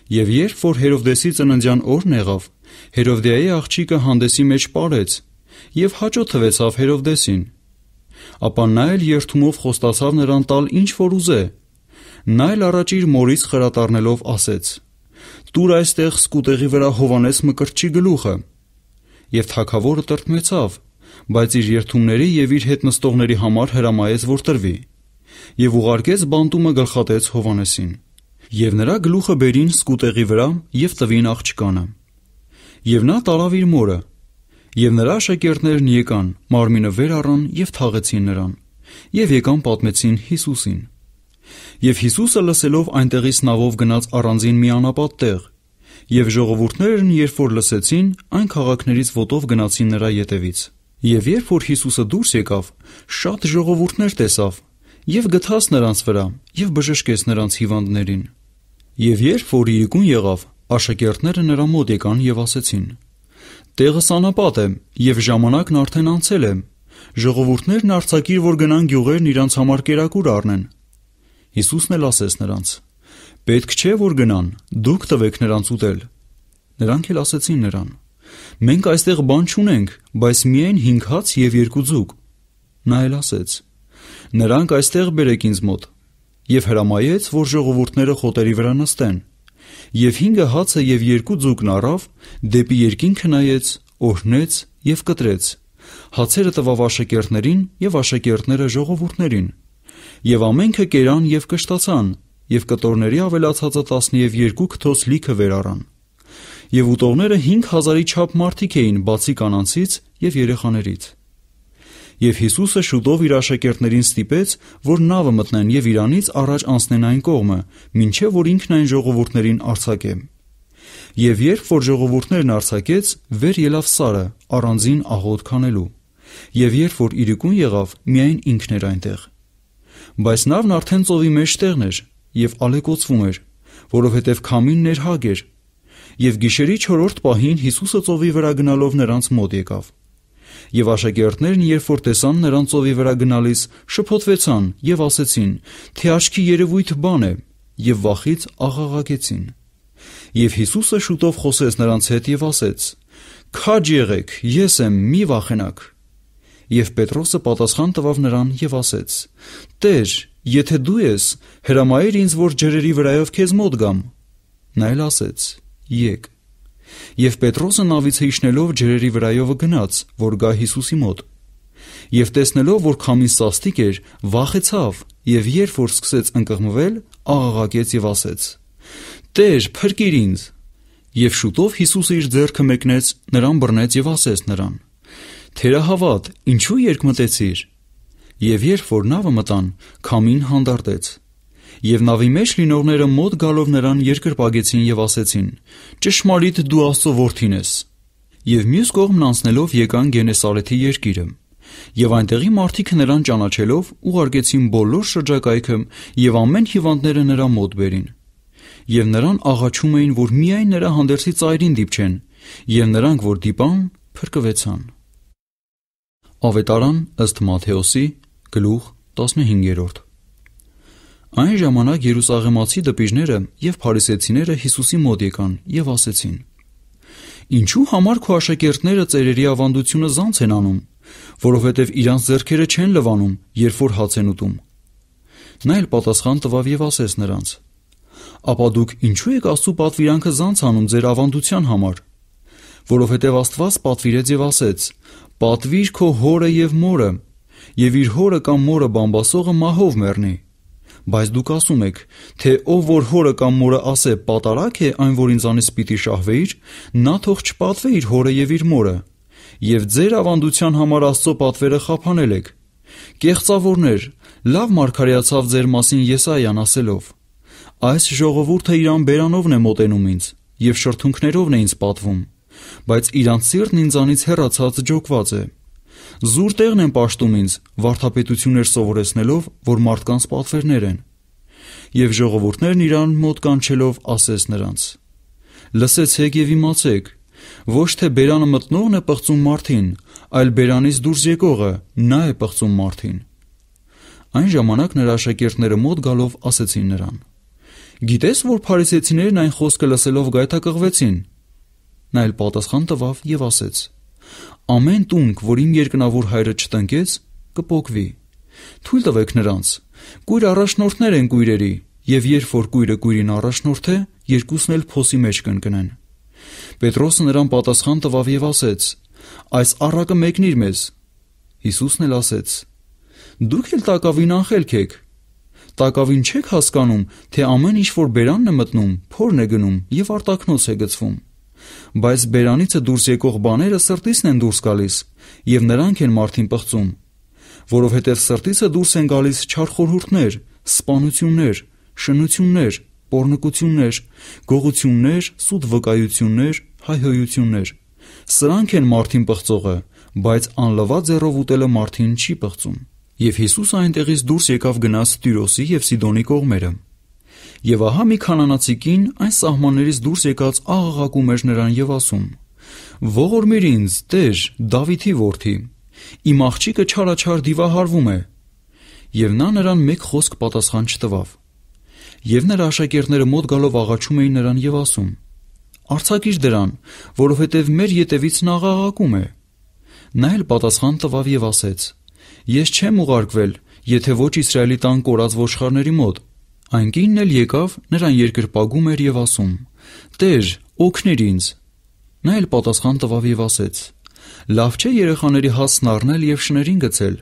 Եվ երբ որ Հերովդեսի ծննդյան օրն եղավ, Հերովդիայի աղջիկը հանդեսի մեջ ապարեց եւ հաճո թվեցավ Հերովդեսին։ Ապա նա էլ երթումով խոստացավ նրան տալ ինչ որ ուզե։ Նա էլ առաջ իր մորից խրատառնելով ասեց. «Տուր այստեղ սկուտեղի վրա Հովանես Մկրտչի գլուխը»։ Եվ թակավորը տրտմեցավ, բայց իր երթումների եւ իր հետ նստողների համար հրամայեց որ տրվի։ Եվ ուղարկեց բանտումը գլխատեց Հովանեսին։ Եվ նրա գլուխը բերին սկուտեղի վրա եւ տվին աղջկանը։ Եվ նա տարավ իր մորը։ Եվ նրա աշակերտներն եկան, մարմինը վեր առան եւ թաղեցին նրան։ Եվ եկան պատմեցին Հիսուսին։ Եվ Հիսուսը լսելով այնտեղից նավով գնաց առանձին մի անապատ տեղ։ Եվ ժողովուրդներն, երբ որ լսեցին, այն քաղաքներից ոտով գնացին նրա ետևից։ Եվ երբ որ Հիսուսը դուրս եկավ, շատ ժողովուրդներ տեսավ, եւ գթաց նրանց վրա եւ բժշկեց նրանց հիվանդներին։ Եվ երբ որ իրիկուն եղավ, աշակերտները նրա մոտ եկան եւ ասեցին. Տեղը սանապատ է եւ ժամանակն արդեն անցել է։ Ժողովուրդներն արྩակիր որ գնան գյուղերն իրանց համար կերակուր առնեն։ Հիսուսն էլ ասեց նրանց. Պետք չէ որ գնան, դուք տվեք նրանց ուտել։ Նրանք էլ ասեցին նրան. Մենք այստեղ բան չունենք, բայց միայն 5 հաց եւ 2 ձուկ։ Նա էլ ասեց. Նրանք այստեղ բերեք ինձ մոտ։ Եվ հրամայեց, որ ժողովուրդները խոտերի վրա նստեն։ Եվ հինգը հացը եւ երկու ձուկն առավ, դեպի երկինքը նայեց, օրհնեց եւ կտրեց։ Հացերը տվավ աշակերտներին եւ աշակերտները ժողովուրդներին։ Եվ ամենքը կերան եւ կշտացան, եւ կտորների ավելացածը 12 քթոց լիքը վեր առան։ Եվ ուտողները 5000-ի չափ մարդիկ էին, բացի կանանցից եւ երեխաներից։ Եվ Հիսուսը շուտով իր աշակերտներին ստիպեց, որ նավը մտնեն եւ իրանից առաջ անցնեն այն կողմը, ինչեւ որ ինքն այն ժողովուրդներին արձակե։ Եվ երբ որ ժողովուրդներն արձակեց, վեր ելավ Սարը առանձին աղոտ քանելու։ Եվ երբ որ իրիկուն եղավ, միայն ինքն էր այնտեղ։ Բայց նավն արդեն ծովի մեջտեղն էր եւ ալեկոծվում էր, որովհետեւ քամին ներհագ էր։ Եվ գիշերի 4-րդ պահին Հիսուսը ծովի վրա գնալով նրանց մոտ եկավ։ Եվ աշակերտներն, երբ որ տեսան նրան ծովի վրա գնալիս, շփոթվեցան եւ ասեցին, թե աչքի երևույթ բան է, եւ վախից աղաղակեցին։ Եվ Հիսուսը շուտով խոսեց նրանց հետ եւ ասեց. Քաջ եղեք, ես եմ, մի վախենաք։ Եվ Պետրոսը պատասխան տվավ նրան եւ ասեց. Տեր, եթե դու ես, հրամայիր ինձ, որ ջրերի վրայով քեզ մոտ գամ։ Նա էլ ասեց. Եկ։ Եվ Պետրոսը նավից իջնելով ջրերի վրայով գնաց, որ գա Հիսուսի մոտ։ Եվ տեսնելով, որ քամին սաստիկ էր, վախեցավ, եւ երբ որ սկսեց ընկղմվել, աղաղակեց եւ ասեց. Տեր, փրկիր ինձ։ Եվ շուտով Հիսուսը իր ձեռքը մեկնեց, նրան բռնեց եւ ասեց նրան. Թերահավատ, ինչու երկմտեցիր։ Եվ երբ որ նավը մտան, քամին հանդարտեց։ Եվ նավի մեջ լինողները մոտ գալով նրան երկրպագեցին եւ ասեցին. Ճշմարիտ դու Աստծո որդին ես։ Եվ մյուս կողմն անցնելով եկան Գենեսարեթի երկիրը։ Եվ այնտեղի մարդիկ նրան ճանաչելով ուղարկեցին բոլոր շրջակայքը եւ ամեն հիվանդները նրա մոտ բերին։ Եվ նրան աղաչում էին, որ միայն նրա հանդերձի ծայրին դիպչեն, եւ նրանք, որ դիպան, փրկվեցան։ Ավետարան ըստ Մատթեոսի գլուխ 15-րդ Այն ժամանակ Երուսաղեմացի դպիժները եւ Փարիսեցիները Հիսուսի մոտ եկան եւ ասեցին. Ինչու համար քո աշակերտները ծերերի ավանդությունը զանց են անում, որովհետև իրանց зерքերը չեն լվանում, երբ որ հաց են ուտում։ Նա էլ պատասխան տվավ եւ ասեց նրանց. Ապա դուք ինչու եք Աստծո պատվիրանքը զանց անում ձեր ավանդության համար, որովհետև Աստված պատվիրեց եւ ասեց. Պատվիր քո հորը եւ մորը եւ իր հորը կամ մորը բամբասողը մահով մեռնի։ Բայց դուք ասում եք, թե ով որ հորը կամ մորը ասե պատարակ է այն որ ինձանից պիտի շահվեիր, նա թող չպատվե իր հորը եւ իր մորը։ Եվ ձեր ավանդության համար Աստծո պատվերը խափանել եք։ Կեղծավորներ, լավ մարգարեացավ ձեր մասին Եսայան ասելով. Այս ժողովուրդը իրան բերանովն է մոտենում ինձ եւ շրթունքներովն է ինձ պատվում, բայց իրանց սիրտն ինձանից հեռացած ջոկված է։ Զուր տեղն են պաշտում ինձ, վարդապետություններ սովորեցնելով, որ մարդկանց պատվերներ են։ Եվ ժողովուրդներն իրան մոտ կանչելով ասես նրանց. Լսեցեք եւ իմացեք, ոչ թե բերանը մտնողն է պղծում մարդին, այլ բերանից դուրս եկողը, նա է պղծում մարդին։ Այն ժամանակ նրա աշակերտները մոտ գալով ասեցին նրան. Գիտես, որ փարիսեցիներն այն խոսքը լսելով գայթակղվեցին։ Նա էլ պատասխան տվավ եւ ասեց. Ամեն տունք, որ իմ երկնավոր հայրը չտնկեց, կփոկվի։ Թույլ տվեք նրանց։ Կույր առաջնորդներ են կույրերի, եւ երբ որ կույրը կույրին առաջնորդ է, երկուսն էլ փոսի մեջ կընկնեն։ Պետրոսը նրան պատասխան տվավ եւ ասեց. Այս առակը մեկնիր մեզ։ Հիսուսն էլ ասեց. Դուք էլ տակավին անխելք եք։ Տակավին չեք հասկանում, թե ամեն ինչ որ բերանն է մտնում, փորն է գնում եւ արտակնոց է գցվում բայց բերանիցը դուրս եկող բաները սրտիցն են դուրս գալիս, եւ նրանք են մարդին պղծում, որովհետեւ սրտիցը դուրս են գալիս չար խորհուրդներ, սպանություններ, շնություններ, pornokություններ, գողություններ, սուտ վկայություններ, հայհոյություններ։ Սրանք են մարդին պղծողը, բայց անլվա ձեռով ուտելը մարդին չի պղծում։ Եվ Հիսուսը այնտեղից դուրս եկավ գնաց Տիրոսի եւ Սիդոնի կողմերը։ Եվ ահա մի քանանացի կին այն սահմաններից դուրս եկած աղաղակում էր նրան եւ ասում. Ողորմիր ինձ, Տեր, Դավիթի որդի, իմ աղջիկը չարաչար դիվահարվում է։ Եվ նա նրան մեկ խոսք պատասխան չտվավ։ Եվ նրա աշակերտները մոտ գալով աղաչում էին նրան եւ ասում. Արցակիր դրան, որովհետեւ մեր յետևից նա աղաղակում է։ Նա էլ պատասխան տվավ եւ ասեց. Ես չեմ ուղարկվել, եթե ոչ Իսրայելի տան կորած ոչխարների մոտ, Այն կինն էլ եկավ, նրան երկրպագում էր եւ ասում. Տեր, օգնիր ինձ։ Նա էլ պատասխան տվավ եւ ասեց. Լավ չէ երեխաների հասն առնել եւ շներին գցել։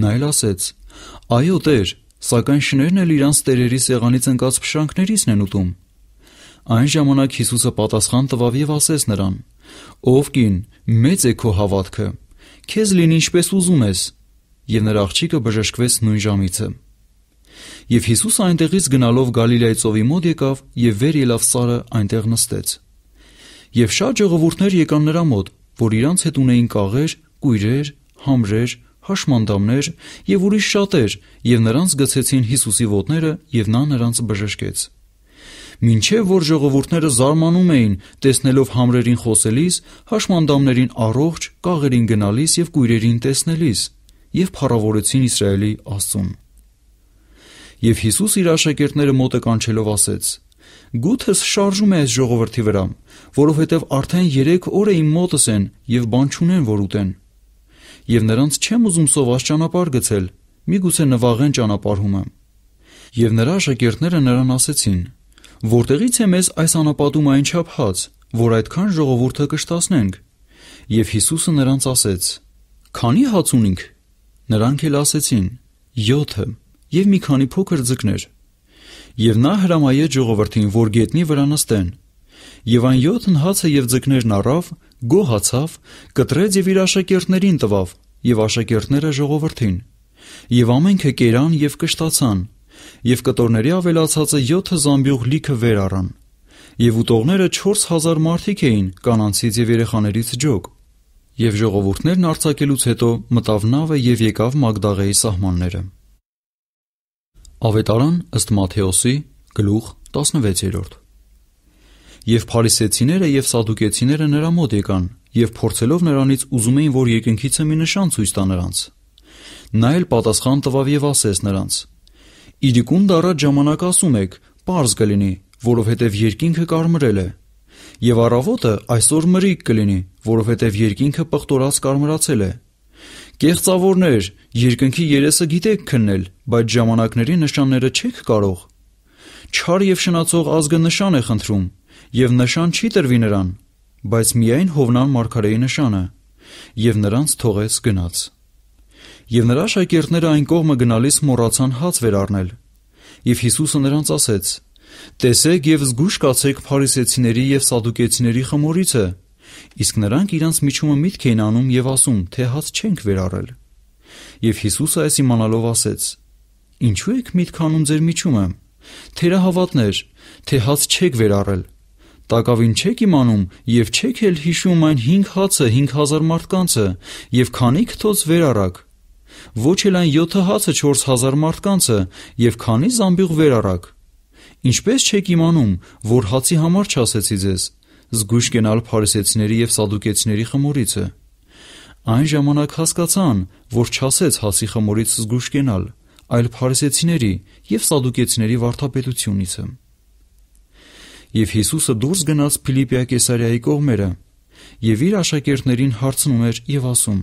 Նա էլ ասեց. Այո, Տեր, սակայն շներն էլ իրանց տերերի սեղանից ընկած փշրանքներիցն են ուտում։ Այն ժամանակ Հիսուսը պատասխան տվավ եւ ասեց նրան. Ով կին, մեծ է քո հավատքը։ Քեզ լինի ինչպես ուզում ես։ Եվ նրա աղջիկը բժշկվեց նույն ժամիցը։ Եվ Հիսուսը այնտեղից գնալով Գալիլեայի ծովի մոտ եկավ եւ վեր ելավ Սարը այնտեղ նստեց։ Եվ շատ ժողովուրդներ եկան նրա մոտ, որ իրանց հետ ունեին կաղեր, կույրեր, համրեր, հաշմանդամներ եւ ուրիշ շատեր, եւ նրանց գցեցին Հիսուսի ոտները եւ նա նրանց բժշկեց։ Մինչև որ ժողովուրդները զարմանում էին, տեսնելով համրերին խոսելիս, հաշմանդամներին առողջ, կաղերին գնալիս եւ կույրերին տեսնելիս, եւ փառավորեցին Իսրայելի Աստծուն։ Եվ Հիսուս իր աշակերտները մոտը կանչելով ասեց. Գութս շարժում է այս ժողովրդի վրա, որովհետև արդեն 3 օր է իմ մոտս են եւ բան չունեն որ ուտեն։ Եվ նրանց չեմ ուզում սոված ճանապարհ գցել, միգուցե նվաղեն ճանապարհումը։ Եվ նրա աշակերտները նրան ասեցին. Որտեղից է մեզ այս անապատում այն չափ հաց, որ այդքան ժողովուրդը կշտացնենք։ Եվ Հիսուսը նրանց ասեց. Քանի հաց ունինք։ Նրանք էլ ասեցին. 7-ը եւ մի քանի փոքր ձկներ։ Եվ նա հրամայեց ժողովրդին, որ գետնի վրա նստեն։ Եվ այն 7 հացը եւ ձկներն առավ, գոհացավ, կտրեց եւ իր աշակերտներին տվավ, եւ աշակերտները ժողովրդին։ Եվ ամենքը կերան եւ կշտացան, եւ կտորների ավելացածը 7 զամբյուղ լիքը վեր առան։ Եվ ուտողները 4000 մարդիկ էին, կանանցից եւ երեխաներից ջոկ։ Եվ ժողովուրդներն արձակելուց հետո մտավ նավը եւ եկավ Մագդաղեի սահմանները։ Ավետարան ըստ Մատթեոսի գլուխ 16-րդ Եվ փարիսեցիները եւ սադուկեցիները նրա մոտ եկան եւ փորձելով նրանից ուզում էին որ երկնքիցը մի նշան ցույց տա նրանց Նա էլ պատասխան տվավ եւ ասեց նրանց. Իրիկուն դառած ժամանակ ասում եք པարզ կլինի որովհետեւ երկինքը կարմրել է եւ առավոտը այսօր մրիկ կլինի որովհետեւ երկինքը պղտորած կարմրացել է Կեղծավորներ, երկնքի երեսը գիտեք քննել, բայց ժամանակների նշանները չեք կարող։ Չար եւ շնացող ազգը նշան է խնդրում, եւ նշան չի տրվի նրան, բայց միայն Հովնան Մարգարեի նշանը, եւ նրանց թողեց գնաց։ Եվ նրա շակերտները այն կողմը գնալիս մոռացան հաց վեր առնել։ Եվ Հիսուսը նրանց ասեց. Տեսեք եւ զգուշ կացեք փարիսեցիների եւ սադուկեցիների խմորիցը, Իսկ նրանք իրանց միջումը միտք էին անում եւ ասում, թե հաց չենք վերառել։ Եվ Հիսուսը այս իմանալով ասեց. Ինչու եք միտք անում ձեր միջումը։ Թերահավատներ, թե հաց չեք վերառել։ Տակավին չեք իմանում եւ չեք էլ հիշում այն 5 հացը 5000 մարդկանցը եւ քանի քթոց վերառակ։ Ոչ էլ այն 7 հացը 4000 մարդկանցը եւ քանի զամբյուղ վերառակ։ Ինչպես չեք իմանում, որ հացի համար չասեցի ձեզ, զգույշ կենալ փարիսեցիների եւ սադուկեցիների խմորիցը։ Այն ժամանակ հասկացան, որ չասեց հասի խմորից զգույշ կենալ, այլ փարիսեցիների եւ սադուկեցիների վարդապետությունիցը։ Եվ Հիսուսը դուրս գնաց Ֆիլիպիա Կեսարիայի կողմերը եւ իր աշակերտներին հարցնում էր եւ ասում.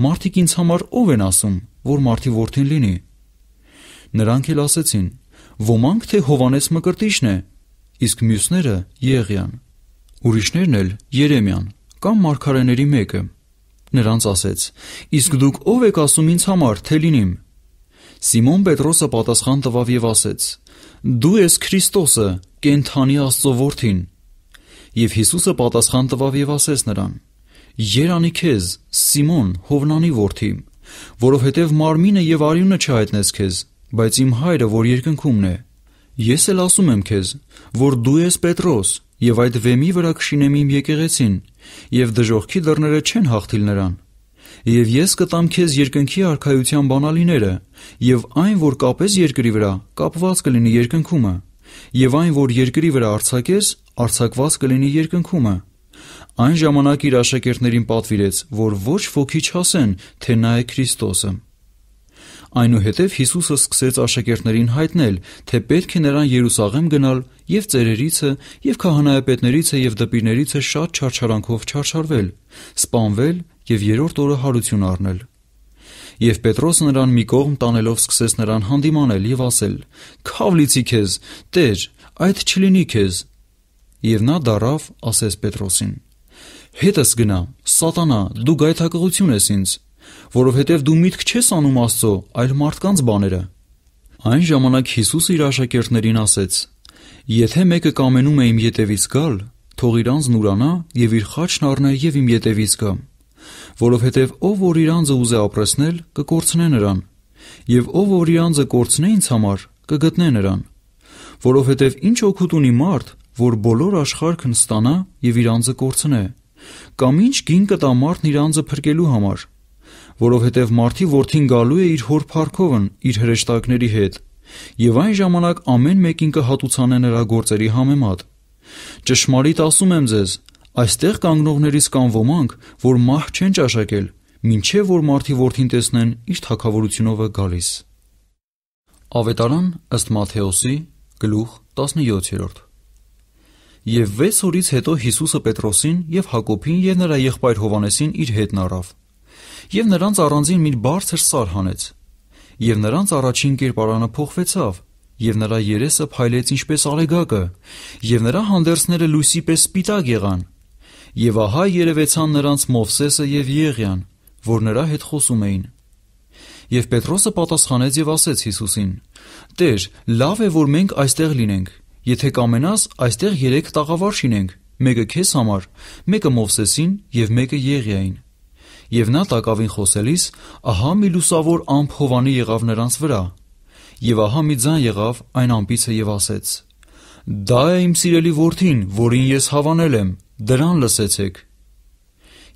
Մարդիկ ինձ համար ով են ասում, որ մարդի որդին լինի։ Նրանք էլ ասեցին. Ոմանք թե Հովանես Մկրտիչն է, իսկ մյուսները Եղիան։ Ուրիշներն էլ Երեմյան կամ մարգարեների մեկը։ Նրանց ասեց. Իսկ դուք ով եք ասում ինձ համար, թե լինիմ։ Սիմոն Պետրոսը պատասխան տվավ եւ ասեց. Դու ես Քրիստոսը, կենթանի Աստծո որդին։ Եվ Հիսուսը պատասխան տվավ եւ ասեց նրան. Երանի քեզ, Սիմոն, Հովնանի որդի, որովհետեւ մարմինը եւ արյունը չհայտնեց քեզ, բայց իմ հայրը, որ երկնքումն է։ Ես էլ ասում եմ քեզ, որ դու ես Պետրոս, եւ այդ վեմի վրա կշինեմ իմ եկեղեցին, եւ դժողքի դռները չեն հաղթիլ նրան։ Եվ ես կտամ քեզ երկնքի արքայության բանալիները, եւ այն, որ կապես երկրի վրա, կապված կլինի երկնքումը, եւ այն, որ երկրի վրա արցակես, արցակված կլինի երկնքումը։ Այն ժամանակ իր աշակերտներին պատվիրեց, որ ոչ ոքի չասեն, թե նա է Քրիստոսը։ Այնուհետև Հիսուսը սկսեց աշակերտներին հայտնել, թե պետք է նրան Երուսաղեմ գնալ եւ ծերերիցը, եւ քահանայապետներիցը եւ դպիրներիցը շատ չարչարանքով չարչարվել, սպանվել եւ երրորդ օրը հարություն առնել։ Եվ Պետրոսը նրան մի կողմ տանելով սկսեց նրան հանդիմանել եւ ասել. «Քավ լիցի քեզ, Տեր, այդ չլինի քեզ»։ Եվ նա դարավ, ասեց Պետրոսին. Հետս գնա, սատանա, դու գայթակղություն ես ինձ, որովհետև դու միտք չես անում Աստծո, այլ մարդկանց բաները։ Այն ժամանակ Հիսուսը իր աշակերտներին ասեց. Եթե մեկը կամենում է իմ ետևից գալ, թող իր անձն ուրանա եւ իր խաչն առնե եւ իմ ետևից գա։ Որովհետև ով որ իր անձը ուզե ապրեսնել, կկորցնե նրան, եւ ով որ իր անձը կորցնե ինձ համար, կգտնե նրան։ Որովհետև ինչ օգուտ ունի մարդ, որ բոլոր աշխարհքն ստանա եւ իր անձը կորցնե, կամ ինչ գին կտա մարդն իր անձը փրկելու համար որովհետև մարդի որդին գալու է իր հոր փառքովն իր հրեշտակների հետ, եւ այն ժամանակ ամեն մեկին կհատուցանե նրա գործերի համեմատ։ Ճշմարիտ ասում եմ ձեզ, այստեղ կանգնողներից կան ոմանք, որ մահ չեն ճաշակել, ինչեւ որ մարդի որդին տեսնեն իր թակավորությունով գալիս։ Ավետարան ըստ Մատթեոսի գլուխ 17-րդ Եվ 6 օրից հետո Հիսուսը Պետրոսին եւ Հակոբին եւ նրա եղբայր Հովանեսին իր հետն առավ եւ նրանց առանձին մի բարձր սար հանեց։ Եվ նրանց առաջին կերպարանը փոխվեցավ, եւ նրա երեսը փայլեց ինչպես ալեգակը, եւ նրա հանդերձները լույսի պես սպիտակ եղան։ Եվ ահա երևեցան նրանց Մովսեսը եւ Եղիան, որ նրա հետ խոսում էին։ Եվ Պետրոսը պատասխանեց եւ ասեց Հիսուսին. Տեր, լավ է որ մենք այստեղ լինենք։ Եթե կամենաս, այստեղ երեք տաղավար շինենք՝ մեկը քեզ համար, մեկը Մովսեսին եւ մեկը Եղիային։ Եվ նա տակավին խոսելիս, ահա մի լուսավոր ամփ հովանի եղավ նրանց վրա։ Եվ ահա մի ձայն եղավ այն ամպիցը եւ ասեց. Դա է իմ սիրելի որդին, որին ես հավանել եմ, դրան լսեցեք։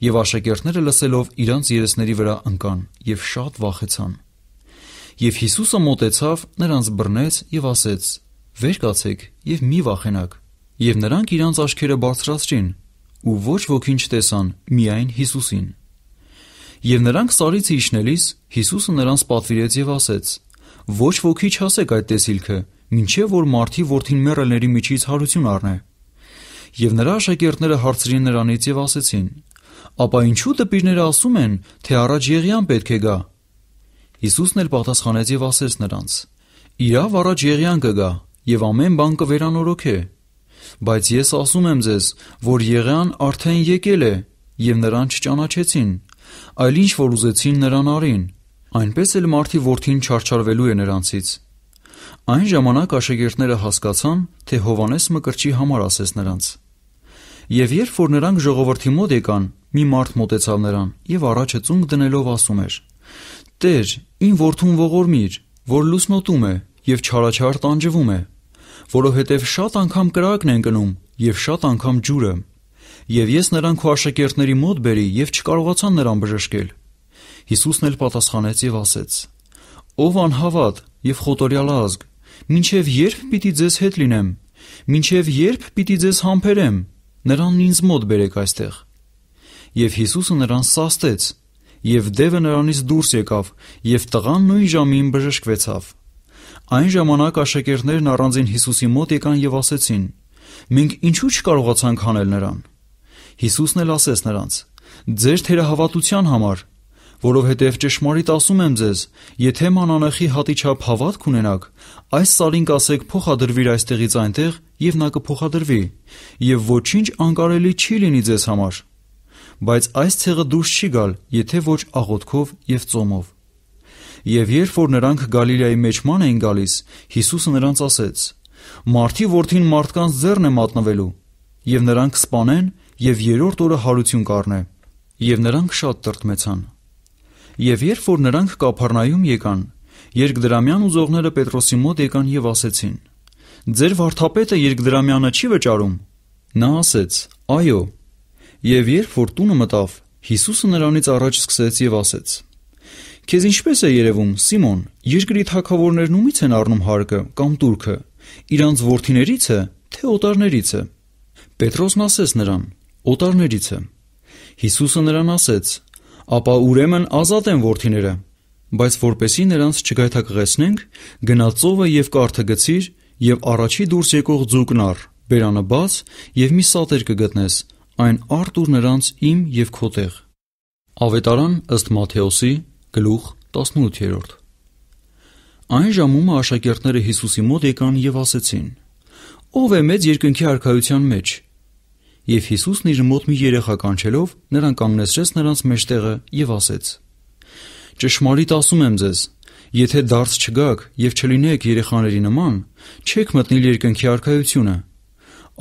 Եվ աշակերտները լսելով իրանց երեսների վրա ընկան եւ շատ վախեցան։ Եվ Հիսուսը մոտեցավ, նրանց բռնեց եւ ասեց. Վեր կացեք եւ մի վախենակ։ Եվ նրանք իրանց աչքերը բարձրացրին ու ոչ ոքին չտեսան, միայն Հիսուսին։ Եվ նրանք սարից իջնելիս Հիսուսը նրանց պատվիրեց եւ ասեց. Ոչ ոքի չասեք այդ տեսիլքը, ինչեւ որ մարդի որդին մեռելների միջից հարություն առնե։ Եվ նրա աշակերտները հարցրին նրանից եւ ասեցին. Ապա ինչու դպիրները ասում են, թե առաջ Եղիան պետք է գա։ Հիսուսն էլ պատասխանեց եւ ասեց նրանց. Իրավ առաջ Եղիան կգա եւ ամեն բան կվերանորոգե։ Բայց ես ասում եմ ձեզ, որ Եղիան արդեն եկել է եւ նրան չճանաչեցին, այլ ինչ որ ուզեցին նրան արին, այնպես էլ մարդի որդին չարչարվելու է նրանցից։ Այն ժամանակ աշակերտները հասկացան, թե Հովանես Մկրտչի համար ասես նրանց։ Եվ երբ որ նրանք ժողովրդի մոտ եկան, մի մարդ մոտեցավ նրան եւ առաջը ծունկ դնելով ասում էր. Տեր, ին որդուն ողորմիր, որ լուսնոտում է եւ չարաչար տանջվում է, որովհետեւ շատ անգամ կրակն են կնում եւ շատ անգամ ջուրը եւ ես նրան քո աշակերտների մոտ բերի եւ չկարողացան նրան բժշկել։ Հիսուսն էլ պատասխանեց եւ ասեց. Ով անհավատ եւ խոտորյալ ազգ, ինչեւ երբ պիտի ձեզ հետ լինեմ, ինչեւ երբ պիտի ձեզ համբերեմ, նրան ինձ մոտ բերեք այստեղ։ Եվ Հիսուսը նրան սաստեց, եւ դևը նրանից դուրս եկավ, եւ տղան նույն ժամին բժշկվեցավ։ Այն ժամանակ աշակերտներն առանձին Հիսուսի մոտ եկան եւ ասեցին. Մենք ինչու չկարողացանք հանել նրան։ Հիսուսն էլ ասեց նրանց. Ձեր թերահավատության համար, որովհետև ճշմարիտ ասում եմ ձեզ, եթե մանանեխի հատի չափ հավատք ունենաք, այս սարին կասեք փոխադրվիր այստեղից այնտեղ, եւ նա կփոխադրվի, եւ ոչինչ անկարելի չի լինի ձեզ համար։ Բայց այս ցեղը դուրս չի գալ, եթե ոչ աղոթքով եւ ծոմով։ Եվ երբ որ նրանք Գալիլեայի մեջման էին գալիս, Հիսուսը նրանց ասեց. Մարդի որդին մարդկանց ձեռն է մատնվելու, եւ նրանք կսպանեն եւ երրորդ օրը հարություն կառնե։ Եվ նրանք շատ տրտմեցան։ Եվ երբ որ նրանք Կափառնայում եկան, երկդրամյան ուզողները Պետրոսի մոտ եկան եւ ասեցին. Ձեր վարդապետը երկդրամյանը չի վճարում։ Նա ասեց. Այո։ Եվ երբ որ տունը մտավ, Հիսուսը նրանից առաջ սկսեց եւ ասեց. Քեզ ինչպես է երևում, Սիմոն, երկրի թակավորներն ումից են առնում հարկը կամ турքը։ Իրանց worth-իներից է, թե օտարներից է։ Պետրոսն ասեց նրան օտարներիցը։ Հիսուսը նրան ասեց. «Ապա ուրեմն ազատ են որդիները»։ Բայց որպեսի նրանց չգայթակղեցնենք, գնա ծովը եւ կարթը գցիր եւ առաջի դուրս եկող ձուկն առ, բերանը բաց եւ մի սատեր կգտնես, այն արտուր նրանց իմ եւ քո տեղ։ Ավետարան ըստ Մատթեոսի գլուխ 18-րդ Այն ժամում աշակերտները Հիսուսի մոտ եկան եւ ասեցին. Ո՞վ է մեծ երկնքի արքայության մեջ Եվ Հիսուսն իր մոտ մի երեխա կանչելով նրան կանգնեցրեց նրանց մեջտեղը եւ ասեց. Ճշմարիտ ասում եմ ձեզ, եթե դարձ չգաք եւ չլինեք երեխաների նման, չեք մտնիլ երկնքի արքայությունը։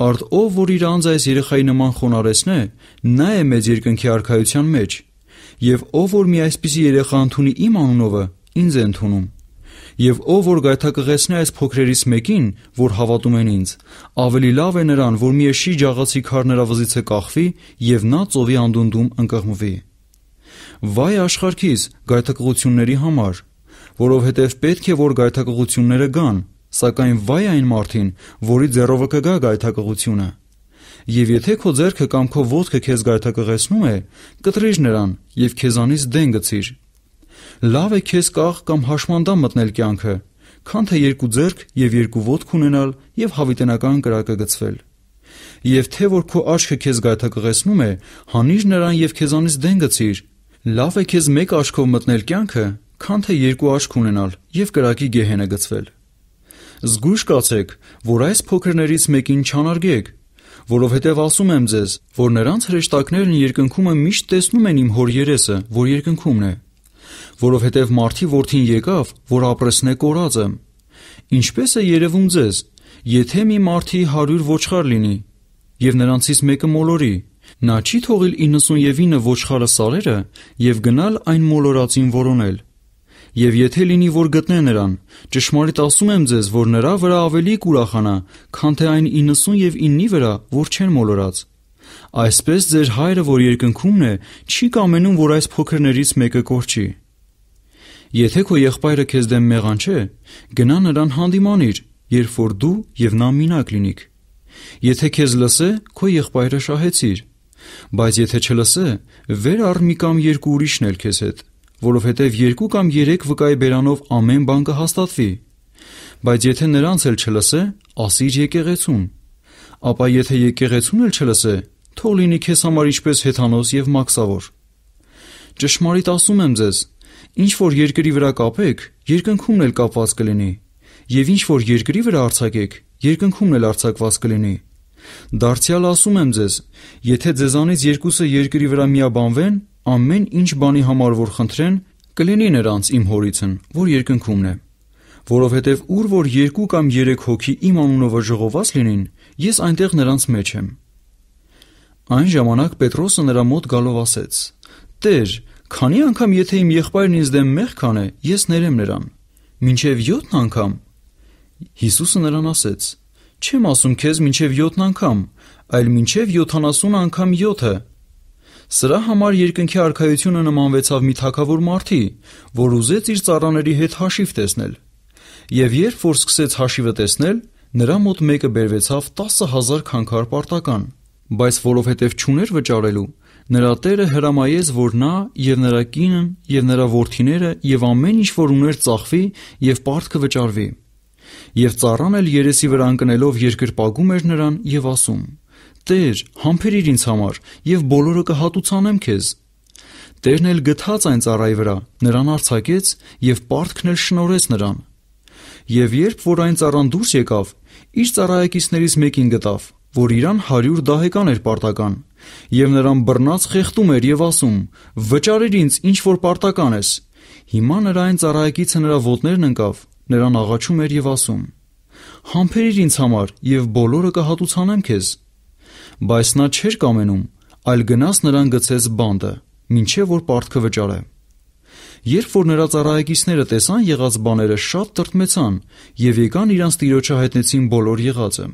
Արդ ով որ իր անձ այս երեխայի նման խոնարեսնե, նա է մեծ երկնքի արքայության մեջ։ Եվ ով որ մի այսպիսի երեխա ընդունի իմ անունովը, ինձ է ընդունում եւ ով որ գայթակղեցնի այս փոքրերից մեկին, որ հավատում են ինձ, ավելի լավ է նրան, որ մի էշի ջաղացի քար նրա վզիցը կախվի եւ նա ծովի անդունդում ընկղմվի։ Վայ աշխարհքիս գայթակղությունների համար, որովհետև պետք է որ գայթակղությունները գան, սակայն վայ այն մարդին, որի ձեռովը կգա գայթակղությունը։ Եվ եթե քո ձեռքը կամ քո ոտքը քեզ գայթակղեցնում է, կտրիր նրան եւ քեզանից դեն գցիր։ Լավ է քեզ կաղ կամ հաշմանդամ մտնել կյանքը, քան թե երկու ձեռք եւ երկու ոտք ունենալ եւ հավիտենական կրակը գցվել։ Եվ թե որ քո աչքը քեզ գայթակղեցնում է, հանիր նրան եւ քեզանից դեն գցիր։ Լավ է քեզ մեկ աչքով մտնել կյանքը, քան թե երկու աչք ունենալ եւ կրակի գեհենը գցվել։ Զգույշ կացեք, որ այս փոքրներից մեկին չանարգեք, որովհետև ասում եմ ձեզ, որ նրանց հրեշտակներն երկնքումը միշտ տեսնում են իմ հոր երեսը, որ երկնքումն է, որովհետև մարդի որդին եկավ, որ ապրեսնե կորածը։ Ինչպես է երևում ձեզ, եթե մի մարդի 100 ոչխար լինի, եւ նրանցից մեկը մոլորի, նա չի թողիլ 99 ոչխարը սարերը եւ գնալ այն մոլորածին որոնել։ Եվ եթե լինի, որ գտնե նրան, ճշմարիտ ասում եմ ձեզ, որ նրա վրա ավելի կուրախանա, քան թե այն 99-ի վրա, որ չեն մոլորած։ Այսպես ձեր հայրը, որ երկնքումն է, չի կամենում, որ այս փոքրներից մեկը կորչի։ Եթե քո եղբայրը քեզ դեմ մեղանչե, գնա նրան հանդիմանիր, երբ որ դու եւ նա մինակ լինիք։ Եթե քեզ լսե, քո եղբայրը շահեցիր։ Բայց եթե չլսե, վեր առ մի կամ երկու ուրիշն էլ քեզ հետ որովհետև երկու կամ երեք վկայի բերանով ամեն բան կհաստատվի։ Բայց եթե նրանց էլ չլսե, ասիր եկեղեցուն։ Ապա եթե եկեղեցուն էլ չլսե, թող լինի քեզ համար ինչպես հեթանոս եւ մաքսավոր։ Ճշմարիտ ասում եմ ձեզ, ինչ որ երկրի վրա կապեք, երկնքումն էլ կապված կլինի, եւ ինչ որ երկրի վրա արձակեք, երկնքումն էլ արձակված կլինի։ Դարձյալ ասում եմ ձեզ, եթե ձեզանից երկուսը երկրի վրա միաբանվեն, Ամեն ինչ բանի համար որ խնդրեն, կլինի նրանց իմ հորիցն, որ երկնքումն է։ Որովհետև ուր որ երկու կամ երեք հոգի իմ անունով ժողոված լինին, ես այնտեղ նրանց մեջ եմ։ Այն ժամանակ Պետրոսը նրա մոտ գալով ասեց. Տեր, քանի անգամ եթե իմ եղբայրն ինձ դեմ մեղք կանե, ես ներեմ նրան։ Մինչև 7 անգամ։ Հիսուսը նրան ասեց. Չեմ ասում քեզ մինչև 7 անգամ, այլ մինչև 70 անգամ 7-ը Սրա համար երկնքի արքայությունը նմանվեցավ մի թագավոր մարդի, որ ուզեց իր ծառաների հետ հաշիվ տեսնել։ Եվ երբ որ սկսեց հաշիվը տեսնել, նրա մոտ մեկը բերվեցավ 10000 քանքար պարտական, բայց որովհետև չուներ վճարելու, նրա տերը հրամայեց, որ նա եւ նրա կինն եւ նրա որդիները եւ ամեն ինչ որ ուներ ծախվի եւ պարտքը վճարվի։ Եվ ծառան էլ երեսի վրա ընկնելով երկրպագում էր նրան եւ ասում. Տեր, համբերիր ինձ համար, եւ բոլորը կհատուցանեմ քեզ։ Տերն էլ գթած այն ծառայի վրա, նրան արցակեց եւ պարտքն էլ շնորհեց նրան։ Եվ երբ որ այն ծառան դուրս եկավ, իր ծառայակիցներից մեկին գտավ, որ իրան 100 դահեկան էր պարտական, եւ նրան բռնած խեղդում էր եւ ասում. «Վճարիր ինձ, ինչ որ պարտական ես»։ Հիմա նրա այն ծառայակիցը նրա ոտներն ընկավ, նրան աղաչում էր եւ ասում. «Համբերիր ինձ համար, եւ բոլորը կհատուցանեմ քեզ»։ Բայց նա չէր կամենում, այլ գնաց նրան գցեց բանդը, ինչեւ որ պարտքը վճարե։ Երբ որ նրա ծառայեկիցները տեսան եղած բաները, շատ տրտմեցան եւ եկան իրանց տիրոջը հայտնեցին բոլոր եղածը։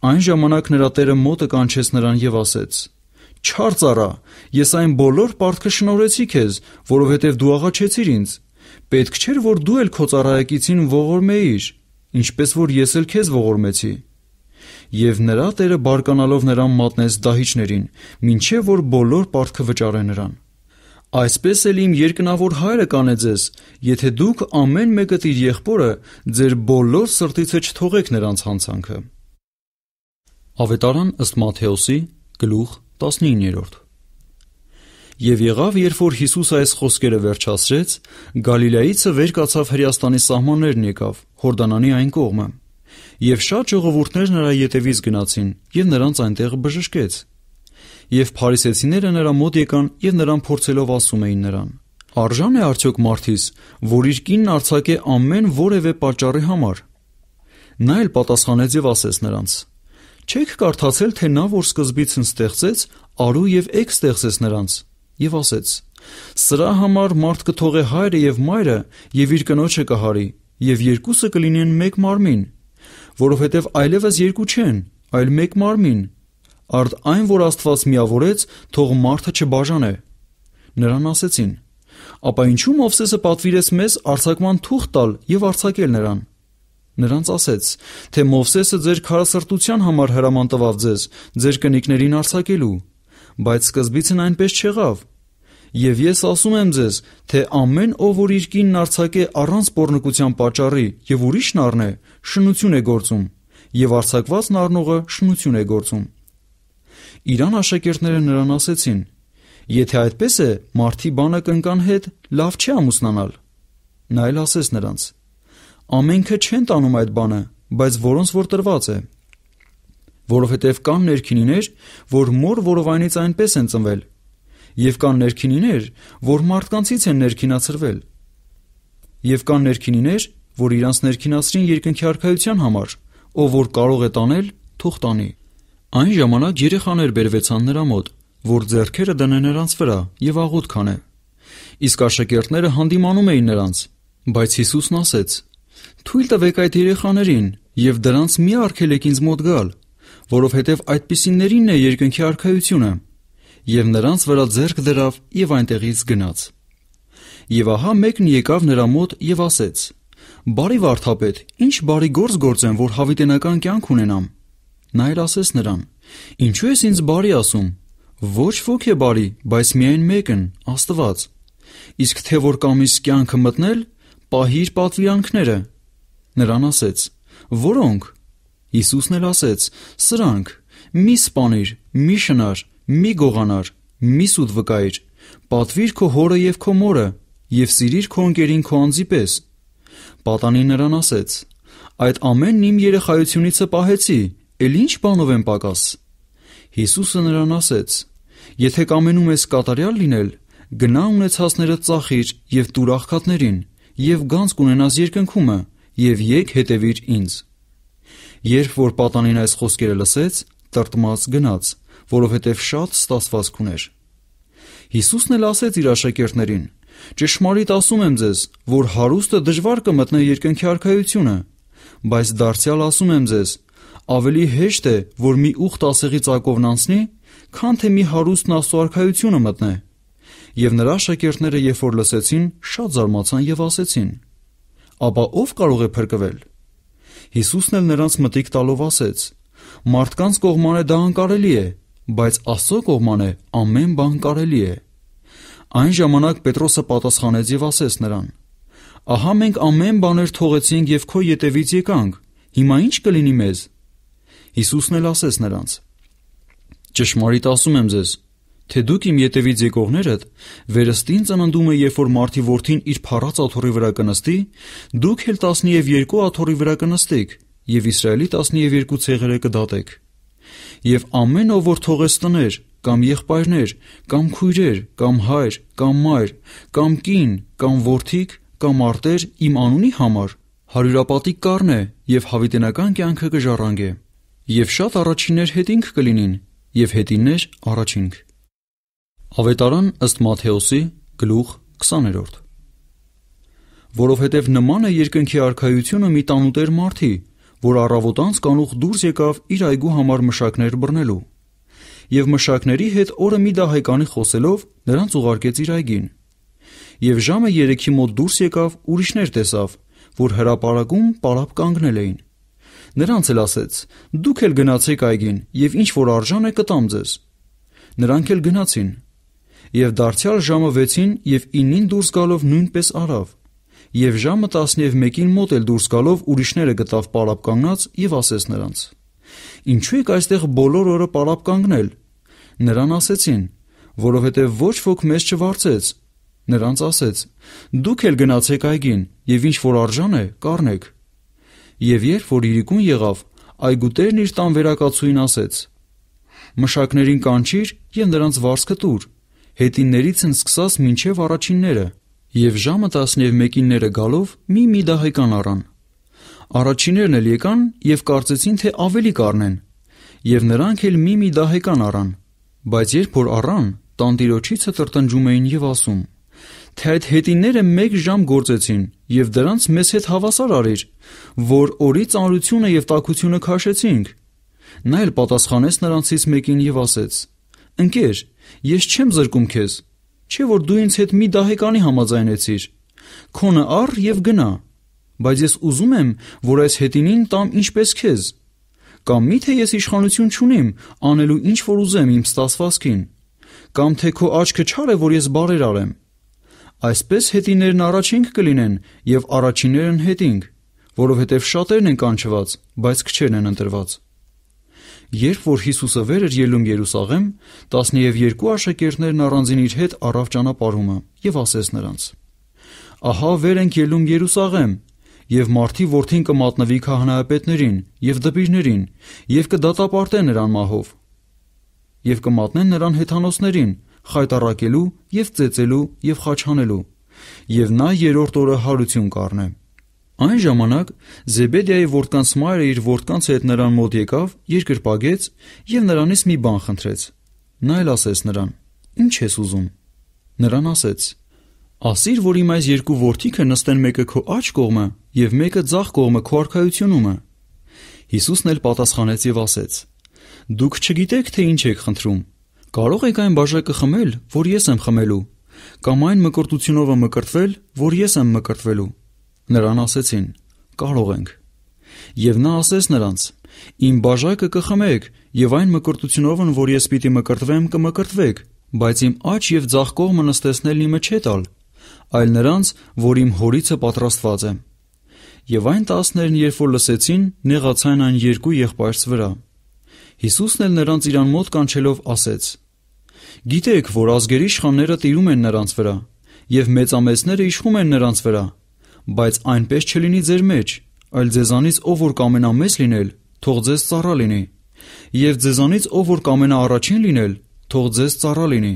Այն ժամանակ նրա տերը մոտը կանչեց նրան եւ ասեց. Չար ծառա, ես այն բոլոր պարտքը շնորհեցի քեզ, որովհետև դու աղաչեցիր ինձ։ Պետք չէր որ դու էլ քո ծառայեկիցին ողորմեիր, ինչպես որ ես էլ քեզ ողորմեցի եւ նրա տերը բարկանալով նրան մատնեց դահիճներին, ինչեւ որ բոլոր պարտքը վճարե նրան։ Այսպես էլ իմ երկնավոր հայրը կանե ձեզ, եթե դուք ամեն մեկը իր եղբորը ձեր բոլոր սրտիցը չթողեք նրանց հանցանքը։ Ավետարան ըստ Մատթեոսի գլուխ 19-րդ Եվ եղավ, երբ որ Հիսուս այս խոսքերը վերջացրեց, Գալիլեայիցը վեր կացավ Հրեաստանի սահմաններն եկավ, Հորդանանի այն կողմը Եվ շատ ժողովուրդներ նրա ետևից գնացին, եւ նրանց այնտեղ բժշկեց։ Եվ փարիսեցիները նրա մոտ եկան եւ նրան փորձելով ասում էին նրան. Արժան է արդյոք մարդիս, որ իր կինն արցակե ամեն որևէ պատճառի համար։ Նա էլ պատասխանեց եւ ասեց նրանց. Չեք կարդացել, թե նա, որ սկզբից ստեղծեց, արու եւ էկ ստեղծեց նրանց, եւ ասեց. Սրա համար մարդ կթողե հայրը եւ մայրը եւ իր կնոջը կհարի, եւ երկուսը կլինեն մեկ մարմին որովհետև այլևս երկու չեն, այլ մեկ մարմին։ Արդ այն, որ Աստված միավորեց, թող մարդը չբաժանե։ Նրան ասեցին. Ապա ինչու Մովսեսը պատվիրեց մեզ արձակման թուղթ տալ եւ արձակել նրան։ Նրանց ասեց, թե Մովսեսը ձեր քարասրտության համար հրաման տվավ ձեզ ձեր կնիկներին արձակելու, բայց սկզբիցն այնպես չեղավ։ Եվ ես ասում եմ ձեզ, թե ամեն ով որ իր կինն արձակե առանց բորնկության պատճառի եւ ուրիշն առնե, շնություն է գործում, եւ արձակվածն առնողը շնություն է գործում։ Իրան աշակերտները նրան ասեցին. Եթե այդպես է, մարդի բանը կնկան հետ լավ չի ամուսնանալ։ Նա էլ ասեց նրանց. Ամենքը չեն տանում այդ բանը, բայց որոնց որ տրված է։ Որովհետև կան ներքինիներ, որ մոր որովայնից այնպես են ծնվել, եւ կան ներքինիներ, որ մարդկանցից են ներքինացրվել։ Եվ կան ներքինիներ, որ իրանց ներքինացրին երկնքի արքայության համար, ով որ կարող է տանել, թող տանի։ Այն ժամանակ երեխաներ բերվեցան նրա մոտ, որ зерքերը դնեն նրանց վրա եւ աղոտ քանե։ Իսկ աշակերտները հանդիմանում էին նրանց, բայց Հիսուսն ասեց. Թույլ տվեք այդ երեխաներին եւ դրանց մի արգելեք ինձ մոտ գալ, որովհետեւ այդպիսիներինն է երկնքի արքայությունը եւ նրանց վրա ձեռք դրավ եւ այնտեղից գնաց։ Եվ ահա մեկն եկավ նրա մոտ եւ ասեց. Բարի վարդապետ, ինչ բարի գործ գործեմ, որ հավիտենական կյանք ունենամ։ Նա էլ ասեց նրան. Ինչու ես ինձ բարի ասում։ Ոչ ոք է բարի, բայց միայն մեկն՝ Աստված։ Իսկ թե որ կամիս կյանքը մտնել, պահիր պատվիրանքները։ Նրան ասեց. Որոնք։ Հիսուսն էլ ասեց. Սրանք. մի սպանիր, մի շնար, մի գողանար, մի սուտ վկայիր, պատվիր քո հորը եւ քո մորը, եւ սիրիր քո ընկերին քո անձի պես։ Պատանին նրան ասեց. Այդ ամենն իմ երեխայությունիցը պահեցի, ել ինչ բանով եմ պակաս։ Հիսուսը նրան ասեց. Եթե կամենում ես կատարյալ լինել, գնա ունեցածները ծախիր եւ տուր աղքատներին, եւ գանձ կունենաս երկնքումը, եւ եկ հետևիր ինձ։ Երբ որ պատանին այս խոսքերը լսեց, տրտմած գնաց, որովհետև շատ ստասվածք ուներ։ Հիսուսն էլ ասեց իր աշակերտներին. Ճշմարիտ ասում եմ ձեզ, որ հարուստը դժվար կմտնե երկնքի արքայությունը, բայց դարձյալ ասում եմ ձեզ, ավելի հեշտ է, որ մի ուխտ ասեղի ծակովն անցնի, քան թե մի հարուստն Աստծո արքայությունը մտնե։ Եվ նրա աշակերտները, երբ որ լսեցին, շատ զարմացան եւ ասեցին. Ապա ով կարող է փրկվել։ Հիսուսն էլ նրանց մտիկ տալով ասեց. Մարդկանց կողմանը դա անկարելի է, բայց Աստծո կողմանը ամեն բան կարելի է։ Այն ժամանակ Պետրոսը պատասխանեց եւ ասեց նրան. Ահա մենք ամեն բաներ թողեցինք եւ քո ետևից եկանք։ Հիմա ի՞նչ կլինի մեզ։ Հիսուսն էլ ասեց նրանց. Ճշմարիտ ասում եմ ձեզ, թե դուք իմ ետևից եկողներդ վերստին ծննդում է, երբ որ մարդի որդին իր փառած աթոռի վրա կնստի, դուք էլ 10 եւ 2 աթոռի վրա կնստեք եւ Իսրայելի 10 եւ 2 ցեղերը կդատեք եւ ամեն ով որ թողես տներ, կամ եղբայրներ, կամ քույրեր, կամ հայր, կամ մայր, կամ կին, կամ որդիկ, կամ արտեր իմ անունի համար, հարյուրապատիկ կառնե եւ հավիտենական կյանքը կժառանգե։ Եվ շատ առաջիններ հետինք կլինին, եւ հետիններ առաջինք։ Ավետարան ըստ Մատթեոսի գլուխ 20-րդ Որովհետև նման է երկնքի արքայությունը մի տանուտեր մարդի, որ առավոտանց կանուխ դուրս եկավ իր այգու համար մշակներ բռնելու։ Եվ մշակների հետ օրը մի դահեկանի խոսելով նրանց ուղարկեց իր այգին։ Եվ ժամը 3-ի մոտ դուրս եկավ, ուրիշներ տեսավ, որ հրաապարակում պարապ կանգնել էին։ Նրանց էլ ասեց. Դուք էլ գնացեք այգին, եւ ինչ որ արժան է կտամ ձեզ։ Նրանք էլ գնացին։ Եվ դարձյալ ժամը 6-ին եւ 9-ին դուրս գալով նույնպես արավ եւ ժամը 11-ին մոտ էլ դուրս գալով ուրիշները գտավ պարապ կանգնած եւ ասեց նրանց. Ինչու եք այստեղ բոլոր օրը պարապ կանգնել։ Նրան ասեցին. որովհետեւ ոչ ոք մեզ չվարձեց։ Նրանց ասեց. դուք էլ գնացեք այգին եւ ինչ որ արժան է կառնեք։ Եվ երբ որ իրիկուն եղավ, այգուտերն իր տան վերակացուին ասեց. մշակներին կանչիր եւ նրանց վարձքը տուր։ Հետիններից են սկսած մինչև առաջինները Եվ ժամը 11-ինները գալով մի-մի դահեկան առան։ Առաջիներն էլ եկան եւ կարծեցին, թե ավելի կառնեն, եւ նրանք էլ մի-մի դահեկան առան։ Բայց երբ որ առան, տանտիրոջիցը տրտնջում էին եւ ասում. թե այդ հետինները 1 ժամ գործեցին եւ դրանց մեզ հետ հավասար արիր, որ օրի ծանրությունը եւ տակությունը քաշեցինք։ Նա էլ պատասխանեց նրանցից մեկին եւ ասեց. Ընկեր, ես չեմ զրկում քեզ չէ որ դու ինձ հետ մի դահեկանի համաձայնեցիր։ Քոնը առ եւ գնա։ Բայց ես ուզում եմ, որ այս հետինին տամ ինչպես քեզ։ Կամ միթե ես իշխանություն չունիմ անելու ինչ որ ուզեմ իմ ստասվածքին։ Կամ թե քո աչքը չար է, որ ես բարեր արեմ։ Այսպես հետիներն առաջինք կլինեն եւ առաջիններն հետինք, որովհետեւ շատերն են կանչված, բայց քչերն են ընտրված։ Երբ որ Հիսուսը վեր էր ելում Երուսաղեմ, 12 աշակերտներն առանձին իր հետ առավ ճանապարհումը եւ ասեց նրանց. Ահա վեր ենք ելում Երուսաղեմ, եւ մարդի որդին կմատնվի քահանայապետներին եւ դպիրներին եւ կդատապարտեն նրան մահով եւ կմատնեն նրան հեթանոսներին խայտարակելու եւ ծեծելու եւ խաչանելու եւ նա երրորդ օրը հարություն կառնե Այն ժամանակ Զեբեդիայի որդկանց մայրը իր որդկանց հետ նրան մոտ եկավ, երկրպագեց եւ նրանից մի բան խնդրեց։ Նա էլ ասեց նրան. Ինչ ես ուզում։ Նրան ասեց. Ասիր, որ իմ այս երկու որդիքը նստեն մեկը քո աջ կողմը եւ մեկը ձախ կողմը քո արքայությունումը։ Հիսուսն էլ պատասխանեց եւ ասեց. Դուք չգիտեք, թե ինչ եք խնդրում։ Կարող եք այն բաժակը խմել, որ ես եմ խմելու, կամ այն մկրտությունովը մկրտվել, որ ես եմ մկրտվելու։ Նրան ասեցին. Կարող ենք։ Եվ նա ասեց նրանց. Իմ բաժակը կխմեք, եւ այն մկրտությունովն, որ ես պիտի մկրտվեմ, կմկրտվեք, բայց իմ աջ եւ ձախ կողմը նստեցնելն իմը չէ տալ, այլ նրանց, որ իմ հորիցը պատրաստված է։ Եվ այն տասներն, երբ որ լսեցին, նեղացան այն երկու եղբայրց վրա։ Հիսուսն էլ նրանց իրան մոտ կանչելով ասեց. Գիտեք, որ ազգերի իշխանները տիրում են նրանց վրա, եւ մեծամեծները իշխում են նրանց վրա, բայց այնպես չլինի ձեր մեջ, այլ ձեզանից ով որ կամենա մեծ լինել, թող ձեզ ծառա լինի, եւ ձեզանից ով որ կամենա առաջին լինել, թող ձեզ ծառա լինի։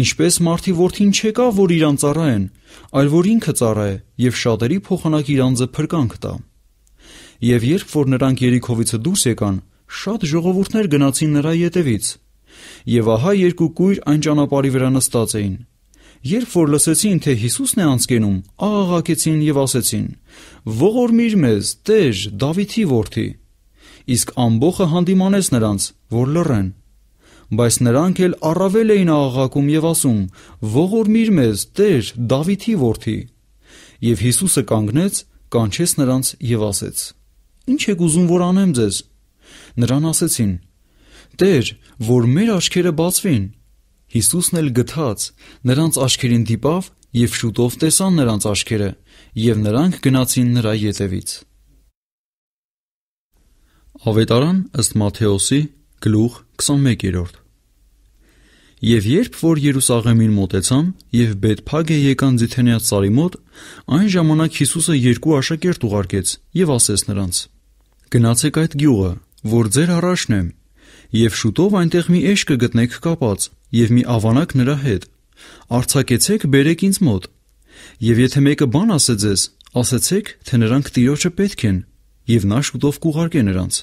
Ինչպես մարդի որդին չեկա, որ իրան ծառայեն, այլ որ ինքը ծառա է եւ շատերի փոխանակ իր անձը փրկանք տա։ Եվ երբ որ նրանք Երիքովիցը դուրս եկան, շատ ժողովուրդներ գնացին նրա ետևից։ Եվ ահա երկու կույր այն ճանապարհի վրա նստած էին։ Երբ որ լսեցին, թե Հիսուսն է անցկենում, աղաղակեցին եւ ասեցին. «Ողորմիր մեզ, Տեր, Դավիթի որդի»։ Իսկ ամբողը հանդիմանեց նրանց, որ լռեն։ Բայց նրանք էլ առավել էին աղաղակում եւ ասում. «Ողորմիր մեզ, Տեր, Դավիթի որդի»։ Եվ Հիսուսը կանգնեց, կանչեց նրանց եւ ասեց. Ինչ եք ուզում որ անեմ ձեզ։ Նրան ասեցին. Տեր, որ մեր աչքերը բացվին։ Հիսուսն էլ գթած նրանց աչքերին դիպավ եւ շուտով տեսան նրանց աչքերը եւ նրանք գնացին նրա ետևից։ Ավետարան ըստ Մատթեոսի գլուխ 21-րդ Եվ երբ որ Երուսաղեմին մոտեցան եւ Բեթփագե եկան Ձիթենիած ծառի մոտ, այն ժամանակ Հիսուսը երկու աշակերտ ուղարկեց եւ ասեց նրանց. Գնացեք այդ գյուղը, որ ձեր առաջն եմ, եւ շուտով այնտեղ մի էշ կգտնեք կապած եւ մի ավանակ նրա հետ։ Արցակեցեք, բերեք ինձ մոտ։ Եվ եթե մեկը բան ասե ձեզ, ասացեք, թե նրանք տիրոջը պետք են, եւ նա շուտով կուղարկե նրանց։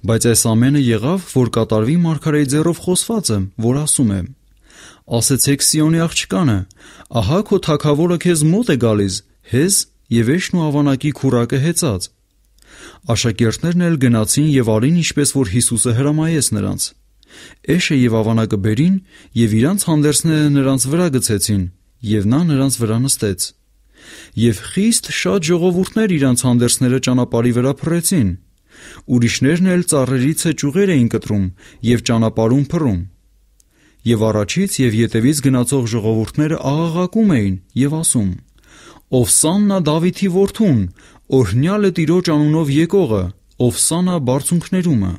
Բայց այս ամենը եղավ, որ կատարվի Մարգարեի ձեռով խոսվածը, որ ասում է. Ասեցեք Սիոնի աղջկանը, ահա քո թակավորը քեզ մոտ է գալիս, հեզ եւ էշն ու ավանակի քուրակը հեծած։ Աշակերտներն էլ գնացին եւ արին ինչպես որ Հիսուսը հրամայեց նրանց։ Էշը եւ ավանակը բերին եւ իրանց հանդերձները նրանց վրա գցեցին եւ նա նրանց վրա նստեց։ Եվ խիստ շատ ժողովուրդներ իրանց հանդերձները ճանապարհի վրա փռեցին։ Ուրիշներն էլ ծառերից է ճյուղեր էին կտրում եւ ճանապարհում փռում։ Եվ առաջից եւ յետևից գնացող ժողովուրդները աղաղակում էին եւ ասում. Օվսաննա Դավիթի որդուն, օրհնյալ է Տիրոջ անունով եկողը, Օվսանա բարձունքներումը։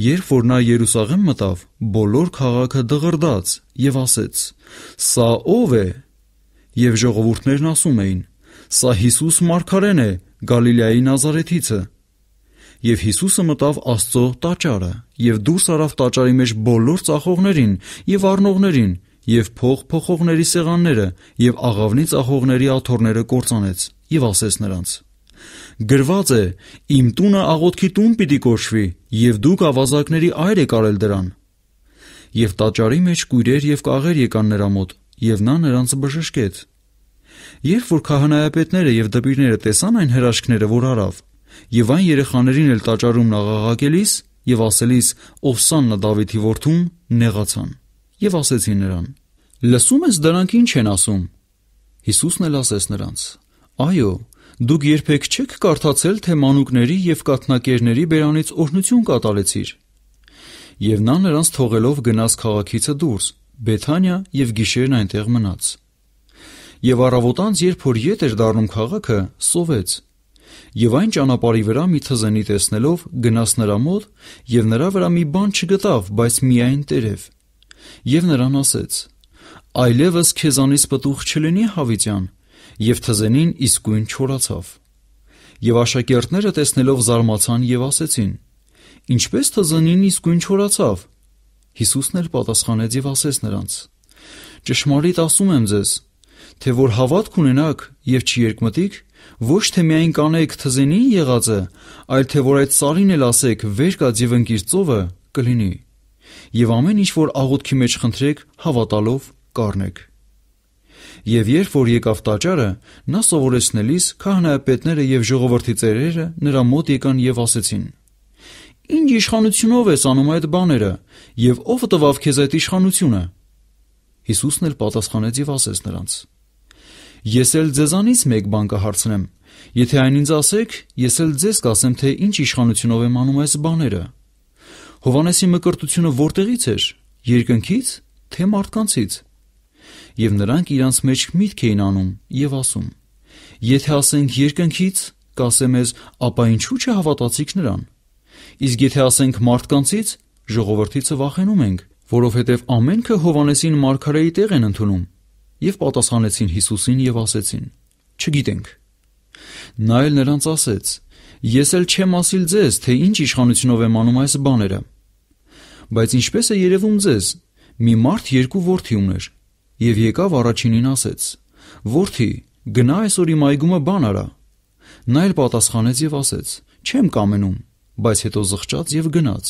Երբ որ նա Երուսաղեմ մտավ, բոլոր քաղաքը դղրդաց եւ ասեց. Սա ով է։ Եվ ժողովուրդներն ասում էին. Սա Հիսուս Մարգարեն է, Գալիլեայի Նազարեթիցը։ Եվ Հիսուսը մտավ Աստծո տաճարը եւ դուրս արավ տաճարի մեջ բոլոր ծախողներին եւ առնողներին եւ փող փոխողների սեղանները եւ աղավնի ծախողների աթոռները կործանեց եւ ասեց նրանց. Գրված է. Իմ տունը աղոթքի տուն պիտի կոչվի, եւ դուք ավազակների այր եք արել դրան։ Եվ տաճարի մեջ կույրեր եւ կաղեր եկան նրա մոտ, եւ նա նրանց բժշկեց։ Երբ որ քահանայապետները եւ դպիրները տեսան այն հրաշքները, որ արավ, եւ այն երեխաներին էլ տաճարում աղաղակելիս եւ ասելիս. «Ովսաննա Դավիթի որդուն» նեղացան։ Եվ ասեցին նրան. Լսում ես դրանք ինչ են ասում։ Հիսուսն էլ ասեց նրանց. Այո, դուք երբեք չեք կարդացել, թե մանուկների եւ կաթնակերների բերանից օրհնություն կատարեցիր։ Եվ նա նրանց թողելով գնաց քաղաքիցը դուրս, Բեթանիա եւ գիշերն այնտեղ մնաց։ Եվ առավոտանց, երբ որ ետ էր դառնում քաղաքը, սովեց։ Եվ այն ճանապարհի վրա մի թզենի տեսնելով գնաց նրա մոտ եւ նրա վրա մի բան չգտավ, բայց միայն տերև։ Եվ նրան ասեց. Այլևս քեզանից պտուղ չլինի հավիտյան, եւ թզենին իսկույն չորացավ։ Եվ աշակերտները տեսնելով զարմացան եւ ասեցին. Ինչպես թզենին իսկույն չորացավ։ Հիսուսն էլ պատասխանեց եւ ասեց նրանց. Ճշմարիտ ասում եմ ձեզ, թե որ հավատք ունենաք եւ չերկմտիկ, ոչ թե միայն կանեք թզենին եղածը, այլ թե որ այդ սարին էլ ասեք վեր կա եւ ընկիր ծովը, կլինի։ Եվ ամեն ինչ որ աղոթքի մեջ խնդրեք, հավատալով կառնեք։ Եվ երբ որ եկավ տաճարը, նա սովորեցնելիս քահանայապետները եւ ժողովրդի ծերերը նրա մոտ եկան եւ ասեցին. Ինչ իշխանությունով ես անում այդ բաները, եւ ով տվավ քեզ այդ իշխանությունը։ Հիսուսն էլ պատասխանեց եւ ասեց նրանց. Ես էլ ձեզանից մեկ բան կհարցնեմ։ Եթե այն ինձ ասեք, ես էլ ձեզ կասեմ, թե ինչ իշխանությունով եմ անում այս բաները։ Հովանեսի մկրտությունը որտեղից էր։ Երկնքից, թե մարդկանցից։ Եվ նրանք իրանց մեջ միտք էին անում եւ ասում. Եթե ասենք երկնքից, կասե մեզ, ապա ինչու՞ չհավատացիք նրան։ Իսկ եթե ասենք մարդկանցից, ժողովրդիցը վախենում ենք, որովհետև ամենքը Հովանեսին մարգարեի տեղ են ընդունում։ Եվ պատասխանեցին Հիսուսին եւ ասեցին. Չգիտենք։ Նա էլ նրանց ասեց. Ես էլ չեմ ասիլ ձեզ, թե ինչ իշխանությունով եմ անում այս բաները։ Բայց ինչպես է երևում ձեզ, մի մարդ երկու որդի ուներ, եւ եկավ առաջինին ասեց. Որդի, գնա այսօր իմ այգումը բան արա։ Նա էլ պատասխանեց եւ ասեց. Չեմ կամենում, բայց հետո զղջաց եւ գնաց։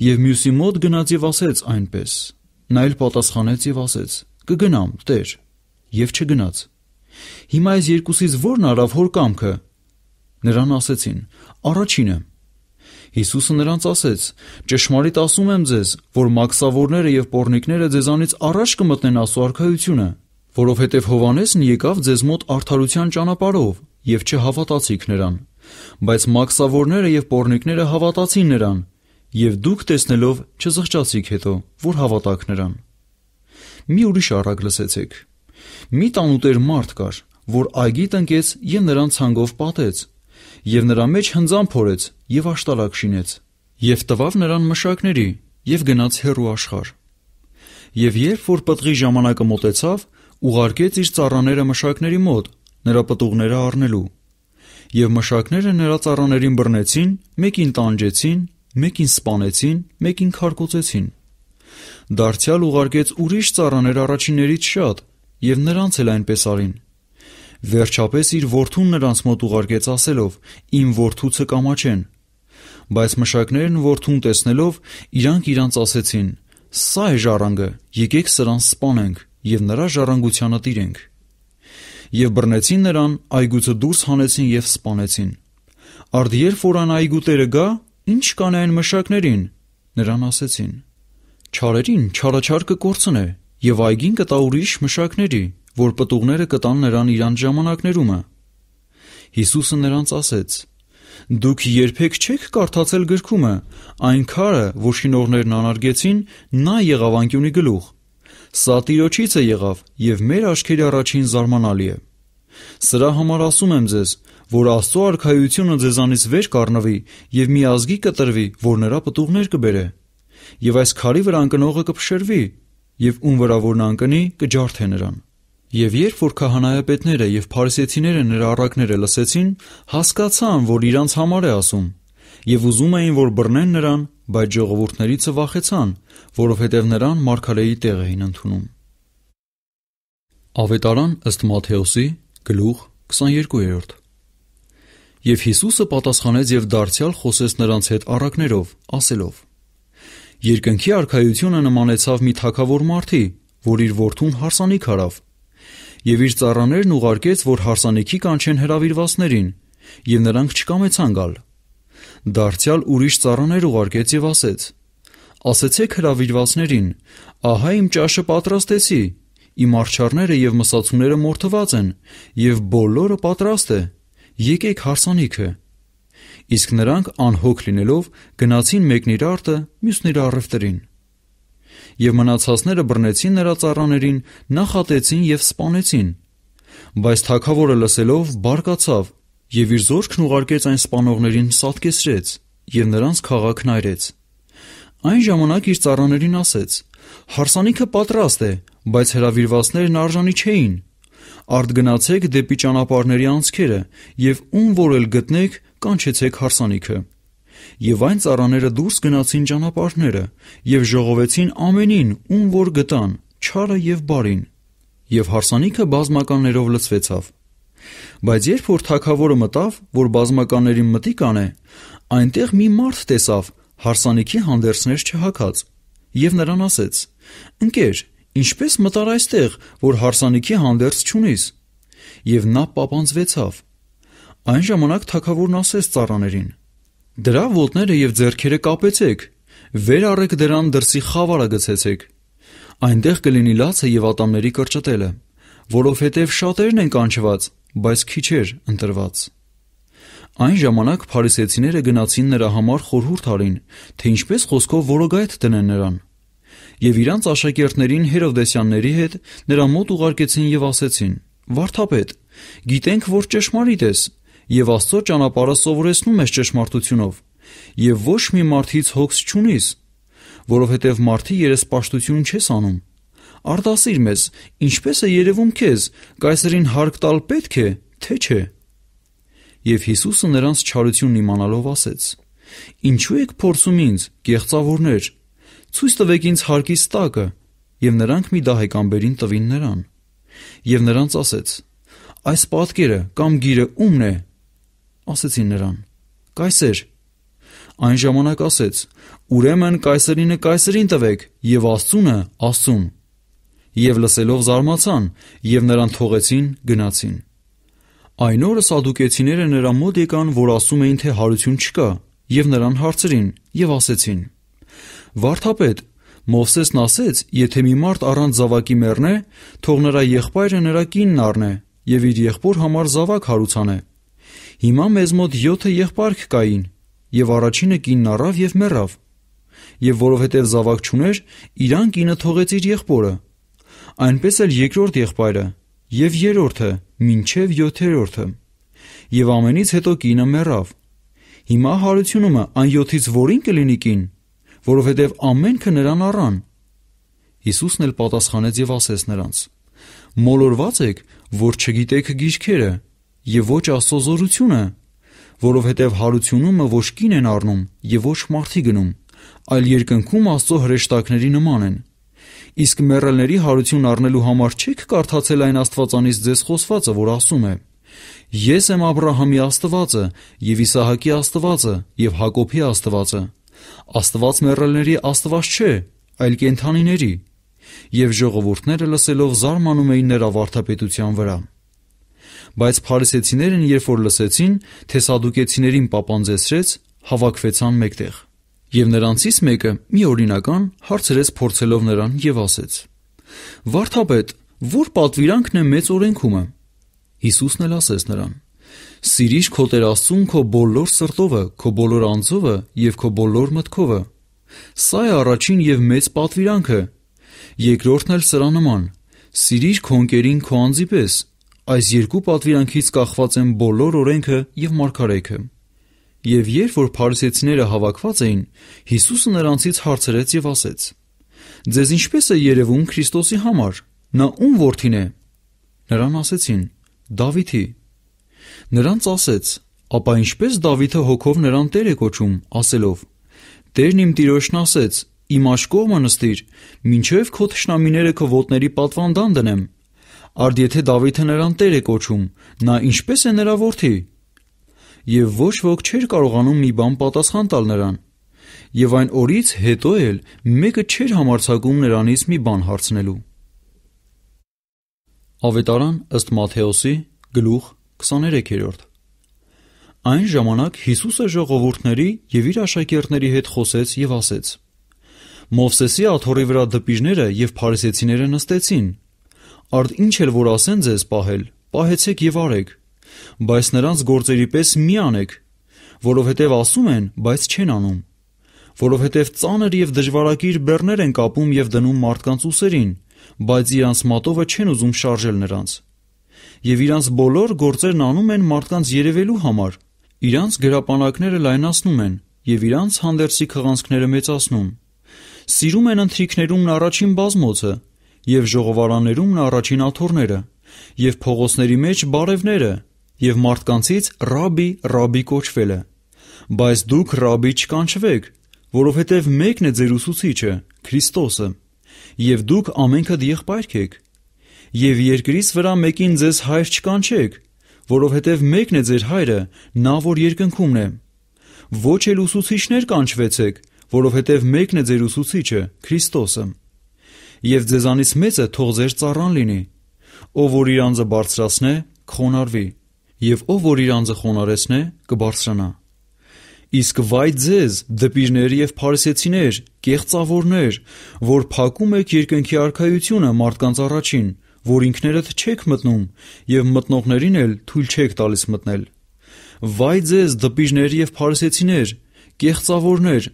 Եվ մյուսի մոտ գնաց եւ ասեց այնպես։ Նա էլ պատասխանեց եւ ասեց. Կգնամ, Տեր, եւ չգնաց։ Հիմա այս երկուսից ո՞րն արավ հոր կամքը։ Նրան ասեցին. Առաջինը։ Հիսուսը նրանց ասեց. Ճշմարիտ ասում եմ ձեզ, որ մաքսավորները եւ պոռնիկները ձեզանից առաջ կմտնեն Աստծո արքայությունը, որովհետեւ Հովանեսն եկավ ձեզ մոտ արդարության ճանապարհով եւ չհավատացիք նրան, բայց մաքսավորները եւ պոռնիկները հավատացին նրան, եւ դուք տեսնելով չզղջացիք հետո, որ հավատաք նրան։ Մի ուրիշ առակ լսեցեք։ Մի տանուտեր մարդ կար, որ այգի տնկեց եւ նրան ցանգով պատեց եւ նրա մեջ հնձան փորեց եւ աշտարակ շինեց եւ տվավ նրան մշակների եւ գնաց հերու աշխարհ եւ երբ որ պտղի ժամանակը մոտեցավ ուղարկեց իր ծառաները մշակների մոտ նրա պտուղները առնելու եւ մշակները նրա ծառաներին բռնեցին մեկին տանջեցին մեկին սպանեցին մեկին քարկոծեցին դարձյալ ուղարկեց ուրիշ ծառաներ առաջիններից շատ եւ նրանց էլ այնպես արին Վերջապես իր որդուն նրանց մոտ ուղարկեց ասելով. Իմ որդուցը կամաչեն։ Բայց մշակներն որդուն տեսնելով իրանք իրանց ասեցին. Սա է ժառանգը, եկեք սրան սպանենք եւ նրա ժառանգությանը տիրենք։ Եվ բռնեցին նրան, այգուցը դուրս հանեցին եւ սպանեցին։ Արդ երբ որ ան այգուտերը գա, ինչ կանային մշակներին։ Նրան ասեցին. Չարերին չարաչար կկորցնե եւ այգին կտա ուրիշ մշակների որ պտուղները կտան նրան իրանց ժամանակներումը։ Հիսուսը նրանց ասեց. Դուք երբեք չեք կարդացել գրքումը, այն քարը, որ շինողներն անարգեցին, նա եղավ անկյունի գլուխ։ Սա Տիրոջից է եղավ եւ մեր աչքերի առաջին զարմանալի է։ Սրա համար ասում եմ ձեզ, որ Աստծո արքայությունը ձեզանից վեր կառնվի եւ մի ազգի կտրվի, որ նրա պտուղներ կբերե։ Եվ այս քարի վրա անկնողը կփշրվի, եւ ում վրա որ նա անկնի, կջարդե նրան։ Եվ երբ որ քահանայապետները եւ փարիսեցիները նրա առակները լսեցին, հասկացան, որ իրանց համար է ասում, եւ ուզում էին, որ բռնեն նրան, բայց ժողովուրդներիցը վախեցան, որովհետեւ նրան մարգարեի տեղ էին ընդունում։ Ավետարան ըստ Մատթեոսի գլուխ 22-րդ Եվ Հիսուսը պատասխանեց եւ դարձյալ խոսեց նրանց հետ առակներով, ասելով. Երկնքի արքայությունը նմանեցավ մի թակավոր մարդի, որ իր որդուն հարսանիք արավ եւ իր ծառաներն ուղարկեց, որ հարսանիքի կանչեն հրավիրվածներին, եւ նրանք չկամեցան գալ։ Դարձյալ ուրիշ ծառաներ ուղարկեց եւ ասեց. Ասեցեք հրավիրվածներին. ահա իմ ճաշը պատրաստեցի, իմ արչարները եւ մսացուները մորթված են, եւ բոլորը պատրաստ է։ Եկեք հարսանիքը։ Իսկ նրանք անհոգ լինելով գնացին մեկն իր արտը, մյուսն իր առևտրին եւ մնացածները բռնեցին նրա ծառաներին, նախատեցին եւ սպանեցին։ Բայց թագավորը լսելով բարկացավ եւ իր զորքն ուղարկեց այն սպանողներին սատկեցրեց եւ նրանց քաղաքն այրեց։ Այն ժամանակ իր ծառաներին ասեց. Հարսանիքը պատրաստ է, բայց հրավիրվածներն արժանի չէին։ Արդ գնացեք դեպի ճանապարհների անցքերը եւ ում որ էլ գտնեք, կանչեցեք հարսանիքը։ Եվ այն ծառաները դուրս գնացին ճանապարհները եւ ժողովեցին ամենին, ում որ գտան, չարը եւ բարին։ Եվ հարսանիքը բազմականներով լցվեցավ։ Բայց երբ որ թակավորը մտավ, որ բազմականներին մտիկ անե, այնտեղ մի մարդ տեսավ հարսանիքի հանդերձներ չհակած եւ նրան ասեց. Ընկեր, ինչպես մտար այստեղ, որ հարսանիքի հանդերձ չունիս։ Եվ նա պապանձվեցավ։ Այն ժամանակ թակավորն ասեց ծառաներին. Դրա ոտները եւ ձեռքերը կապեցեք, վեր առեք դրան դրսի խավարը գցեցեք։ Այնտեղ կլինի լացը եւ ատամների կրճտելը, որովհետեւ շատերն են կանչված, բայց քիչեր ընտրված։ Այն ժամանակ փարիսեցիները գնացին նրա համար խորհուրդ արին, թե ինչպես խոսքով որոգայթ դնեն նրան։ Եվ իրանց աշակերտներին Հերովդեսյանների հետ նրա մոտ ուղարկեցին եւ ասեցին. Վարդապետ, գիտենք, որ ճշմարիտ ես, եւ Աստծո ճանապարհը սովորեցնում ես ճշմարտությունով, եւ ոչ մի մարդից հոգս չունիս, որովհետեւ մարդի երեսպաշտություն չես անում։ Արտասիր մեզ, ինչպես է երևում քեզ, կայսերին հարկ տալ պետք է, թե չէ։ Եվ Հիսուսը նրանց չարությունն իմանալով ասեց. Ինչու եք փորձում ինձ, գեղցավորներ։ Ցույց տվեք ինձ հարկիս տակը, եւ նրանք մի դահեկամբերին տվին նրան։ Եվ նրանց ասեց. Այս պատկերը կամ գիրը ումն է ասեցին նրան. Կայսեր։ Այն ժամանակ ասեց. Ուրեմն կայսերինը կայսերին տվեք եւ Աստծունը Աստծուն։ Եվ լսելով զարմացան եւ նրան թողեցին գնացին։ Այն օրը սադուկեցիները նրա մոտ եկան, որ ասում էին, թե հարություն չկա, եւ նրան հարցրին եւ ասեցին. Վարդապետ, Մովսեսն ասեց, եթե մի մարդ առանց զավակի մեռնե, թող նրա եղբայրը նրա կինն առնե եւ իր եղբոր համար զավակ հարուցանե։ Հիմա մեզ մոտ 7 եղբայրք կային, եւ առաջինը կինն առավ եւ մեռավ։ Եվ որովհետեւ զավակ չուներ, իրան կինը թողեց իր եղբորը։ Այնպես էլ երկրորդ եղբայրը եւ երրորդը, մինչեւ 7-րդը։ Եվ ամենից հետո կինը մեռավ։ Հիմա հարությունումը այն 7-ից որին կլինի կին, որովհետեւ ամենքը նրան առան։ Հիսուսն էլ պատասխանեց եւ ասեց նրանց. Մոլորված եք, որ չգիտեք գիրքերը եւ ոչ Աստծո զորությունը, որովհետեւ հարությունումը ոչ կին են առնում եւ ոչ մարդի գնում, այլ երկնքում Աստծո հրեշտակների նման են։ Իսկ մեռելների հարություն առնելու համար չեք կարդացել այն Աստվածանից ձեզ խոսվածը, որ ասում է. Ես եմ Աբրահամի Աստվածը եւ Իսահակի Աստվածը եւ Հակոբի Աստվածը։ Աստված մեռելների Աստված չէ, այլ կենթանիների։ Եվ ժողովուրդները լսելով զարմանում էին նրա վարդապետության վրա։ Բայց փարիսեցիներն երբ որ լսեցին, թե սադուկեցիներին պապանձեցրեց, հավաքվեցան մեկտեղ։ Եվ նրանցից մեկը մի օրինական հարցրեց փորձելով նրան եւ ասեց. Վարդապետ, որ պատվիրանքն է մեծ օրենքումը։ Հիսուսն էլ ասեց նրան. Սիրիր քո Տեր Աստծուն քո բոլոր սրտովը, քո բոլոր անձովը եւ քո բոլոր մտքովը։ Սա է առաջին եւ մեծ պատվիրանքը։ Երկրորդն էլ սրա նման. Սիրիր քո ընկերին քո անձի պես։ Այս երկու պատվիրանքից կախված են բոլոր օրենքը եւ մարգարեքը։ Եվ երբ որ փարիսեցիները հավաքված էին, Հիսուսը նրանցից հարցրեց եւ ասեց. Ձեզ ինչպես է երևում Քրիստոսի համար։ Նա ում որդին է։ Նրան ասեցին. Դավիթի։ Նրանց ասեց. Ապա ինչպես Դավիթը հոգով նրան Տեր է կոչում, ասելով. Տերն իմ տիրոջն ասեց. Իմ աշկողը նստիր, ինչև քո թշնամիները քո ոտների պատվանդան դնեմ։ Արդ եթե Դավիթը նրան Տեր է կոչում, նա ինչպես է նրա որդի։ Եվ ոչ ոք չէր կարողանում մի բան պատասխան տալ նրան։ Եվ այն օրից հետո էլ մեկը չէր համարցակում նրանից մի բան հարցնելու։ Ավետարան ըստ Մատթեոսի գլուխ 23-րդ Այն ժամանակ Հիսուսը ժողովուրդների եւ իր աշակերտների հետ խոսեց եւ ասեց. Մովսեսի աթոռի վրա դպիժները եւ փարիսեցիները նստեցին։ Արդ ինչ էլ որ ասեն ձեզ պահել, պահեցեք եւ արեք, բայց նրանց գործերի պես մի անեք, որովհետեւ ասում են, բայց չեն անում որովհետև ծանր եւ դժվարակիր բեռներ են կապում եւ դնում մարդկանց ուսերին, բայց իրանց մատովը չեն ուզում շարժել նրանց։ Եվ իրանց բոլոր գործերն անում են մարդկանց երևելու համար։ Իրանց գրապանակները լայնացնում են եւ իրանց հանդերձի քղանցքները մեծացնում։ Սիրում են ընթրիքներումն առաջին բազմոցը եւ ժողովարաններումն առաջին աթոռները եւ փողոցների մեջ բարևները եւ մարդկանցից ռաբի ռաբի կոչվելը։ Բայց դուք ռաբի չկանչվեք, որովհետև մեկն է ձեր ուսուցիչը, Քրիստոսը, եւ դուք ամենքդ եղբայրք եք։ Եվ երկրից վրա մեկին ձեզ հայր չկանչեք, որովհետև մեկն է ձեր հայրը, նա որ երկնքումն է։ Ոչ էլ ուսուցիչներ կանչվեցեք, որովհետև մեկն է ձեր ուսուցիչը, Քրիստոսը։ Եվ ձեզանից մեծը թող ձեր ծառան լինի։ Ով որ իր անձը բարձրացնե, կխոնարհվի, եւ ով որ իր անձը խոնարհեցնե, կբարձրանա։ Իսկ վայ ձեզ, դպիրներ եւ փարիսեցիներ, կեղծավորներ, որ փակում եք երկնքի արքայությունը մարդկանց առաջին, որ ինքներդ չեք մտնում եւ մտնողներին էլ թույլ չեք տալիս մտնել։ Վայ ձեզ, դպիրներ եւ փարիսեցիներ, կեղծավորներ,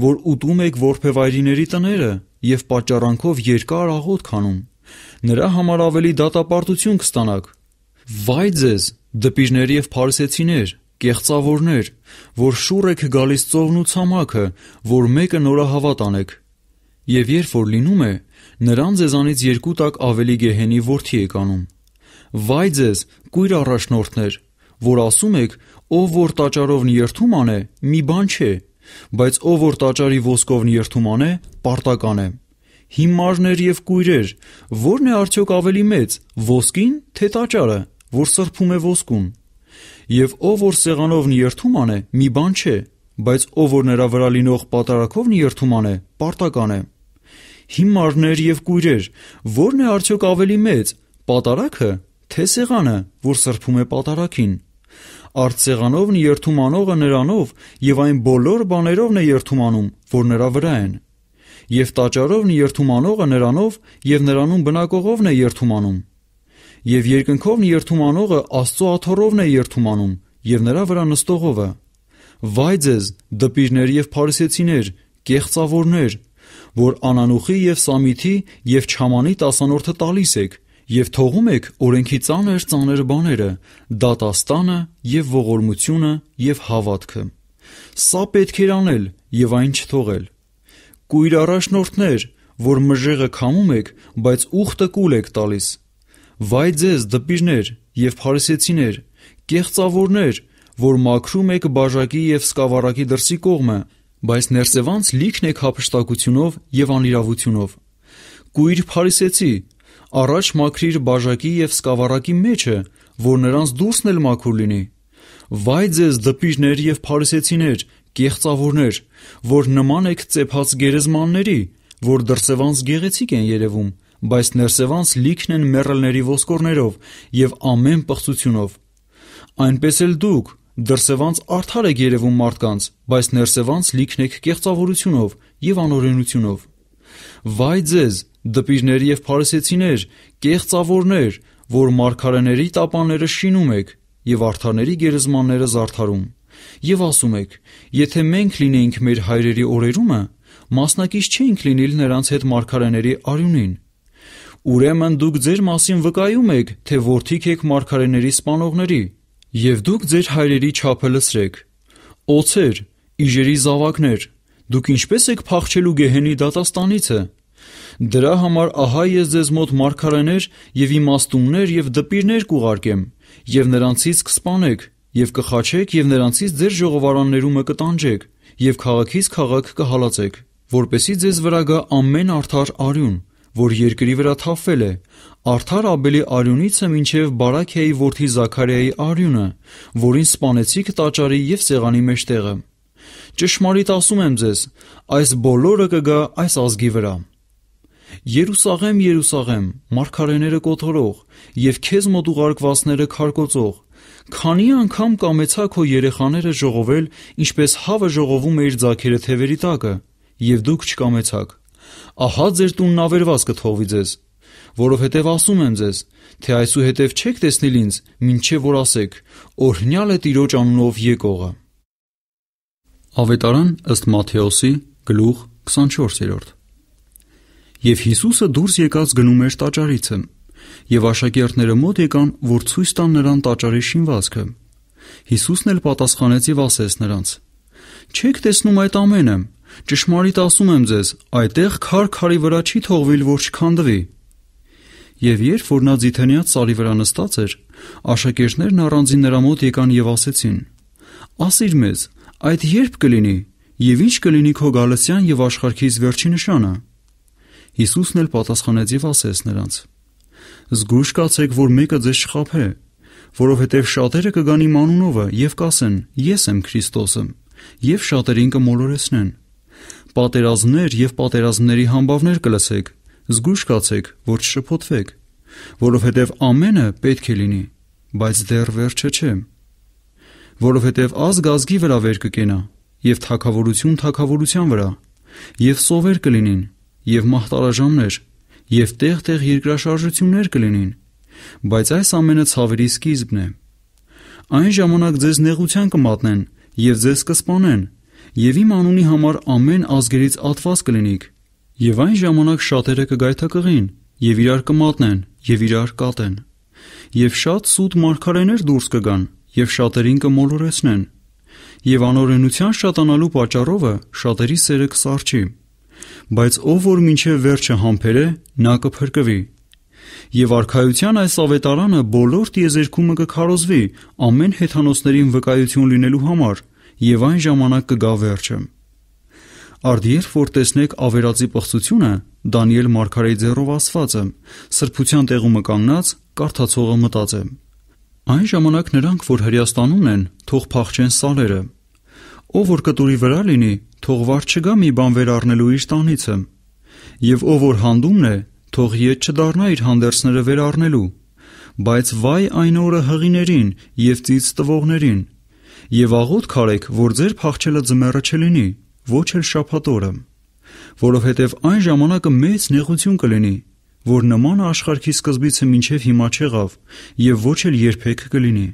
որ ուտում եք որբևայրիների տները եւ պատճառանքով երկար աղոտ քանում։ Նրա համար ավելի դատապարտություն կստանաք։ Վայ ձեզ, դպիրներ եւ փարիսեցիներ, կեղծավորներ, որ շուռ եք գալիս ծովն ու ցամաքը, որ մեկը նորահավատ անեք։ Եվ երբ որ լինում է, նրան ձեզանից երկու տակ ավելի գեհենի որդի եք անում։ Վայ ձեզ, կույր առաջնորդներ, որ ասում եք, ով որ տաճարով նյերթում անե, մի բան չէ, բայց ով որ տաճարի ոսկով նյերթում անե, պարտական է։ Հիմարներ եւ կույրեր, ո՞րն է արդյոք ավելի մեծ, ոսկին թե տաճարը, որ սրբում է ոսկուն։ Եվ ով որ սեղանով նյերթում անե, մի բան չէ, բայց ով որ նրա վրա լինող պատարակով նյերթում անե, պարտական է։ Հիմարներ եւ կույրեր, ո՞րն է արդյոք ավելի մեծ, պատարակը թե սեղանը, որ սրբում է պատարակին։ Արդ սեղանով նյերթում անողը նրանով եւ այն բոլոր բաներովն է երթում անում, որ նրա վրա են։ Եվ տաճարով նյերթում անողը նրանով եւ նրանում բնակողովն է երթում անում եւ երկնքովն երթում անողը Աստծո աթոռովն է երթում անում եւ նրա վրա նստողովը։ Վայ ձեզ, դպիրներ եւ փարիսեցիներ, կեղծավորներ, որ անանուխի եւ սամիթի եւ չամանի տասանորդը տալիս եք եւ թողում եք օրենքի ծանր ծանր բաները՝ դատաստանը եւ ողորմությունը եւ հավատքը։ Սա պետք էր անել եւ այն չթողել։ Կույր առաջնորդներ, որ մժեղը քամում եք, բայց ուխտը կուլ եք տալիս Վայ ձեզ դպիրներ եւ փարիսեցիներ, կեղծավորներ, որ մաքրում եք բաժակի եւ սկավառակի դրսի կողմը, բայց ներսևանց լիքն եք հափշտակությունով եւ անիրավությունով։ Կույր փարիսեցի, առաջ մաքրիր բաժակի եւ սկավառակի մեջը, որ նրանց դուրսն էլ մաքուր լինի։ Վայ ձեզ դպիրներ եւ փարիսեցիներ, կեղծավորներ, որ նման եք ծեփած գերեզմանների, որ դրսևանց գեղեցիկ են երևում, բայց ներսևանց լիքն են մեռելների ոսկորներով եւ ամեն պղծությունով։ Այնպես էլ դուք դրսևանց արդար եք երևում մարդկանց, բայց ներսևանց լիքն եք կեղծավորությունով եւ անօրենությունով։ Վայ ձեզ, դպիրներ եւ փարիսեցիներ, կեղծավորներ, որ մարգարեների տապանները շինում եք եւ արդարների գերեզմանները զարդարում։ Եվ ասում եք. եթե մենք լինեինք մեր հայրերի օրերումը, մասնակից չէինք լինիլ նրանց հետ մարգարեների արյունին։ Ուրեմն դուք ձեր մասին վկայում եք, թե որդիք եք մարգարեների սպանողների, եւ դուք ձեր հայրերի չափը լսրեք։ Օցեր, իժերի զավակներ, դուք ինչպես եք փախչելու գեհենի դատաստանիցը։ Դրա համար ահա ես ձեզ մոտ մարգարեներ եւ իմաստուններ եւ դպիրներ կուղարկեմ, եւ նրանցից կսպանեք, եւ կխաչեք եւ նրանցից ձեր ժողովարաններումը կտանջեք, եւ քաղաքից քաղաք կհալածեք, որպեսի ձեզ վրա գա ամեն արդար արյուն որ երկրի վրա թափվել է, արդար Աբելի արյունիցը մինչև Բարաքիայի որդի Զաքարիայի արյունը, որին սպանեցիք տաճարի եւ սեղանի մեջտեղը։ Ճշմարիտ ասում եմ ձեզ, այս բոլորը կգա այս ազգի վրա։ Երուսաղեմ, Երուսաղեմ, մարգարեները կոթորող եւ քեզ մոտ ուղարկվածները քարկոծող, քանի անգամ կամեցա քո երեխաները ժողովել, ինչպես հավը ժողովում է իր ձակերը թևերի տակը, եւ դուք չկամեցաք։ Ահա ձեր տունն ավերված կթողվի ձեզ, որովհետև ասում եմ ձեզ, թե այսուհետև չեք տեսնիլ ինձ, մինչև որ ասեք. օրհնյալ է Տիրոջ անունով եկողը։ Ավետարան ըստ Մատթեոսի գլուխ 24-րդ Եվ Հիսուսը դուրս եկած գնում էր տաճարիցը, եւ աշակերտները մոտ եկան, որ ցույց տան նրան տաճարի շինվածքը։ Հիսուսն էլ պատասխանեց եւ ասեց նրանց. Չեք տեսնում այդ ամենը։ Ճշմարիտ ասում եմ ձեզ, այդտեղ քար քարի վրա չի թողվել, որ չքանդվի։ Եվ երբ որ նա ձիթենյաց սալի վրա նստած էր, աշակերտներն առանձին նրա մոտ եկան եւ ասեցին. Ասիր մեզ, այդ երբ կլինի եւ ինչ կլինի քո գալսյան եւ աշխարհքից վերջի նշանը։ Հիսուսն էլ պատասխանեց եւ ասեց նրանց. Զգույշ կացեք, որ մեկը ձեզ չխափե, որովհետև շատերը կգան իմ անունովը եւ կասեն. Ես եմ Քրիստոսը, եւ շատերին կմոլորեսնեն։ Պատերազմներ եւ պատերազմների համբավներ կլսեք, զգույշ կացեք, որ չշփոթվեք, որովհետև ամենը պետք է լինի, բայց դեռ վերջը չէ։ Որովհետև ազգ ազգի վրա վեր կկենա, եւ թակավորություն թակավորության վրա, եւ սովեր կլինին, եւ մահտարաժամներ, եւ տեղ-տեղ երկրաշարժություններ կլինին, բայց այս ամենը ցավերի սկիզբն է։ Այն ժամանակ ձեզ նեղության կմատնեն եւ ձեզ կսպանեն, եւ իմ անունի համար ամեն ազգերից ատված կլինիք, եւ այն ժամանակ շատերը կգայթակղին եւ իրար կմատնեն եւ իրար կատեն։ Եվ շատ սուտ մարգարեներ դուրս կգան եւ շատերին կմոլորեսնեն։ Եվ անօրենության շատանալու պատճառովը շատերի սերը կսարճի բայց ով որ մինչև վերջը համբերե, նա կփրկվի։ Եվ արխայության այս ավետարանը բոլոր դիեզերքումը կքարոզվի ամեն հեթանոսներին վկայություն լինելու համար, եւ այն ժամանակ կգա վերջը։ Արդ երբ որ տեսնեք ավերածի պղծությունը, Դանիել Մարգարեի ձեռով ասված է, սրբության տեղումը կանգնած կարդացողը մտած է։ Այն ժամանակ նրանք, որ հрьяստանում են, թող փախչեն սալերը։ Ով որ կտուրի վրա լինի, թող վար չգա մի բան վեր առնելու իր տանիցը, եւ ով որ հանդումն է, թող իդ չդառնա իր հանդերձները վեր առնելու, բայց վայ այն օրը հղիներին եւ ծից տվողներին, եւ աղոտ քարեք, որ ձեր փախչելը ձմեռը չլինի, ոչ էլ շափատորը, որովհետեւ այն ժամանակը մեծ նեղություն կլինի, որ նման աշխարհի սկզբիցը մինչև հիմա չեղավ եւ ոչ էլ երբեք կլինի։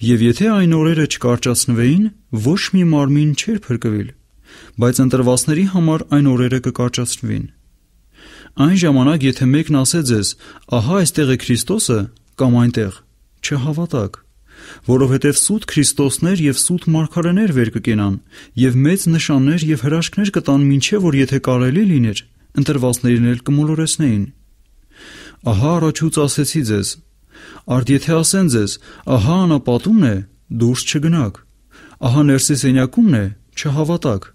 Եվ եթե այն օրերը չկարճացնվեին, ոչ մի մարմին չէր փրկվել բայց ընտրվածների համար այն օրերը կկարճացվին։ Այն ժամանակ, եթե մեկն ասե ձեզ, ահա այստեղ է Քրիստոսը, կամ այնտեղ, չհավատաք, որովհետև սուտ Քրիստոսներ եւ սուտ մարգարեներ վեր կկենան եւ մեծ նշաններ եւ հրաշքներ կտան ինչե որ եթե կարելի լիներ, ընտրվածներին էլ կմոլորեսնեին։ Ահա առաջուց ասեցի ձեզ. Արդ եթե ասեն ձեզ, ահա անապատումն է, դուրս չգնաք։ Ահա ներսի սենյակումն է, չհավատաք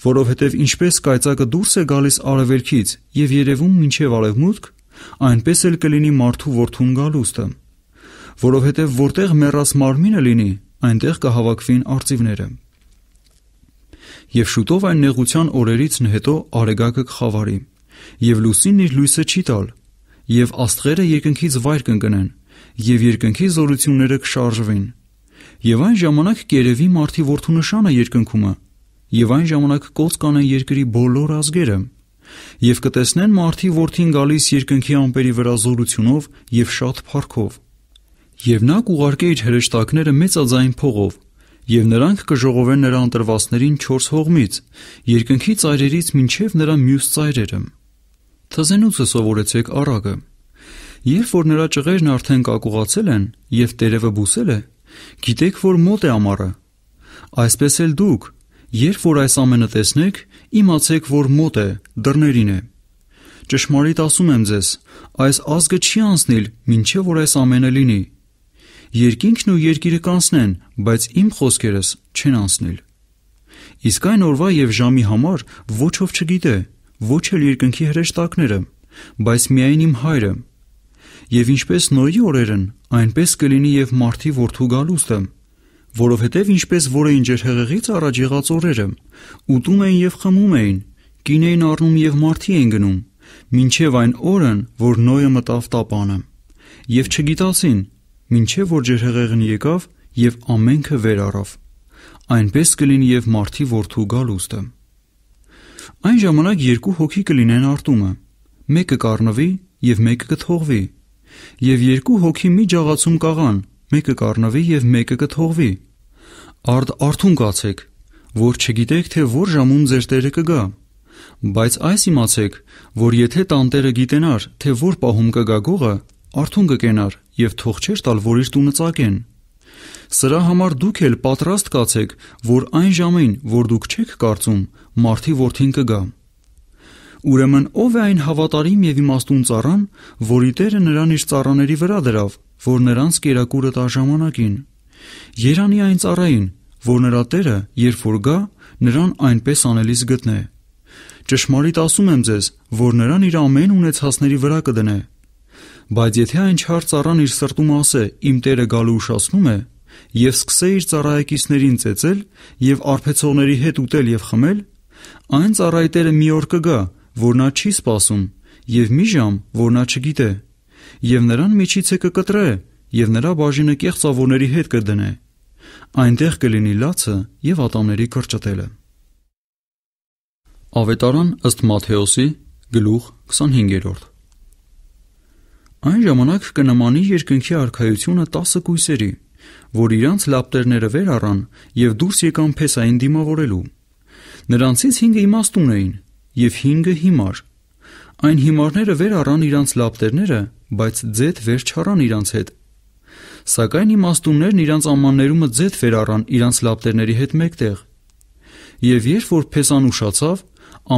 որովհետև ինչպես կայծակը դուրս է գալիս արևելքից եւ երևում մինչև արևմուտք, այնպես էլ կլինի մարդու որդուն գալուստը։ Որովհետև որտեղ մեռած մարմինը լինի, այնտեղ կհավաքվին արծիվները։ Եվ շուտով այն նեղության օրերից հետո արեգակը կխավարի, եւ լուսինն իր լույսը չի տալ, եւ աստղերը երկնքից վայր կընկնեն, եւ երկնքի զորությունները կշարժվին։ Եվ այն ժամանակ կերևի մարդի որդու նշանը երկնքումը եւ այն ժամանակ կոց կանեն երկրի բոլոր ազգերը եւ կտեսնեն մարդի որդին գալիս երկնքի ամպերի վրա զորությունով եւ շատ փառքով եւ նա կուղարկե իր հրեշտակները մեծաձայն փողով եւ նրանք կժողովեն նրա ընտրվածներին 4 հողմից երկնքի ծայրերից մինչև նրա մյուս ծայրերը թզենուցը սովորեցեք արագը երբ որ նրա ճղերն արդեն կակուղացել են եւ տերևը բուսել է գիտեք որ մոտ է ամառը այսպես էլ դուք Երբ որ այս ամենը տեսնեք, իմացեք, որ մոտ է, դռներին է։ Ճշմարիտ ասում եմ ձեզ, այս ազգը չի անցնիլ, ինչեւ որ այս ամենը լինի։ Երկինքն ու երկիրը կանցնեն, բայց իմ խոսքերս չեն անցնիլ։ Իսկ այն օրվա եւ ժամի համար ոչ ով չգիտե, ոչ էլ երկնքի հրեշտակները, բայց միայն իմ հայրը։ Եվ ինչպես Նոյի օրերն, այնպես կլինի եւ մարդի որդու գալուստը որովհետև ինչպես որ էին ջրհեղեղից առաջ եղած օրերը, ուտում էին եւ խմում էին, կին էին առնում եւ մարտի էին գնում, մինչև այն օրն, որ Նոյը մտավ տապանը, եւ չգիտասին, մինչև որ ջրհեղեղն եկավ եւ ամենքը վեր առավ։ Այնպես կլինի եւ մարտի որդու գալուստը։ Այն ժամանակ երկու հոգի կլինեն արտումը։ Մեկը կառնվի եւ մեկը կթողվի։ Եվ երկու հոգի մի ջաղացում կաղան, մեկը կառնվի եւ մեկը կթողվի։ Արդ արթուն կացեք, որ չգիտեք թե որ ժամում ձեր Տերը կգա։ Բայց այս իմացեք, որ եթե տանտերը գիտենար, թե որ պահում կգա գողը, արթուն կկենար եւ թող չեր տալ, որ իր տունը ծակեն։ Սրա համար դուք էլ պատրաստ կացեք, որ այն ժամին, որ դուք չեք կարծում, մարդի որդին կգա։ Ուրեմն ով է այն հավատարիմ եւ իմաստուն ծառան, որի Տերը նրան իր ծառաների վրա դրավ, որ նրանց կերակուրը տա ժամանակին։ Երանի այն ծառային, որ նրա Տերը, երբ որ գա, նրան այնպես անելիս գտնե։ Ճշմարիտ ասում եմ ձեզ, որ նրան իր ամեն ունեցածների վրա կդնե։ Բայց եթե այն չար ծառան իր սրտում ասե. «Իմ Տերը գալու ուշացնում է», եւ սկսե իր ծառայակիցներին ծեծել եւ արբեցողների հետ ուտել եւ խմել, այն ծառայի Տերը մի օր կգա, որ նա չի սպասում, եւ մի ժամ, որ նա չգիտե, եւ նրան միջից է կկտրե եւ նրա բաժինը կեղծավորների հետ կդնե։ Այնտեղ կլինի լացը եւ ատամների կրճտելը։ Ավետարան ըստ Մատթեոսի գլուխ 25-րդ Այն ժամանակ կնմանի երկնքի արքայությունը 10 կույսերի, որ իրանց լապտերները վեր առան եւ դուրս եկան Փեսային դիմավորելու։ Նրանցից 5-ը իմաստուն էին եւ 5-ը հիմար։ Այն հիմարները վեր առան իրանց լապտերները, բայց ձեթ վեր չառան իրանց հետ։ Սակայն իմաստուններն իրանց ամաններումը ձեթ վեր առան իրանց լապտերների հետ մեկտեղ։ Եվ երբ որ Փեսան ուշացավ,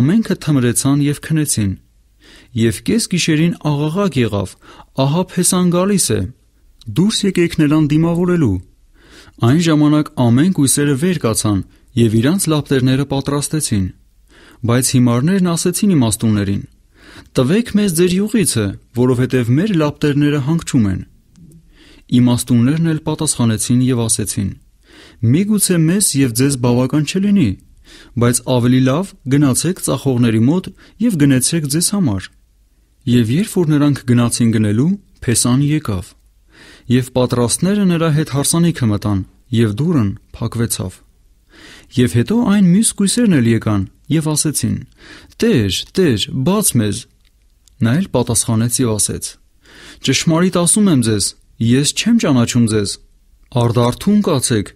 ամենքը թմրեցան եւ քնեցին։ Եվ կես գիշերին աղաղակ եղավ. ահա փեսան գալիս է։ Դուրս եկեք նրան դիմավորելու։ Այն ժամանակ ամեն կույսերը վեր կացան եւ իրանց լապտերները պատրաստեցին։ Բայց հիմարներն ասեցին իմաստուններին. Տվեք մեզ ձեր յուղիցը, որովհետև մեր լապտերները հանգչում են։ Իմաստուններն էլ պատասխանեցին եւ ասեցին. Միգուցե մեզ եւ ձեզ բավական չլինի, բայց ավելի լավ գնացեք ծախողների մոտ եւ գնեցեք ձեզ համար։ Եվ երբ որ նրանք գնացին գնելու, Փեսան եկավ։ Եվ պատրաստները նրա հետ հարսանիքը մտան, եւ դուրն փակվեցավ։ Եվ հետո այն մյուս կույսերն էլ եկան եւ ասեցին. Տեր, Տեր, բաց մեզ։ Նա էլ պատասխանեց եւ ասեց. Ճշմարիտ ասում եմ ձեզ, ես չեմ ճանաչում ձեզ։ Արդարթուն կացեք,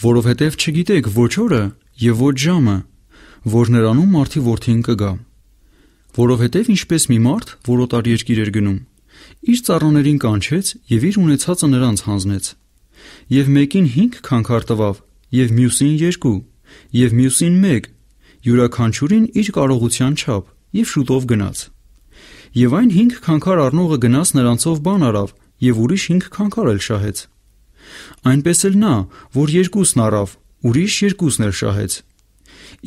որովհետև չգիտեք ոչ օրը եւ ոչ ժամը, որ նրանում մարդի որդին կգա։ Որովհետև ինչպես մի մարդ, որ օտար երկիր էր գնում, իր ծառաներին կանչեց եւ իր ունեցածը նրանց հանձնեց։ Եվ մեկին 5 քանքար տվավ, եւ մյուսին 2, եւ մյուսին 1, յուրաքանչյուրին իր կարողության չափ, եւ շուտով գնաց։ Եվ այն 5 քանքար առնողը գնաց նրանցով բան արավ եւ ուրիշ 5 քանքար էլ շահեց։ Այնպես էլ նա, որ երկուսն առավ, ուրիշ երկուսն էլ շահեց։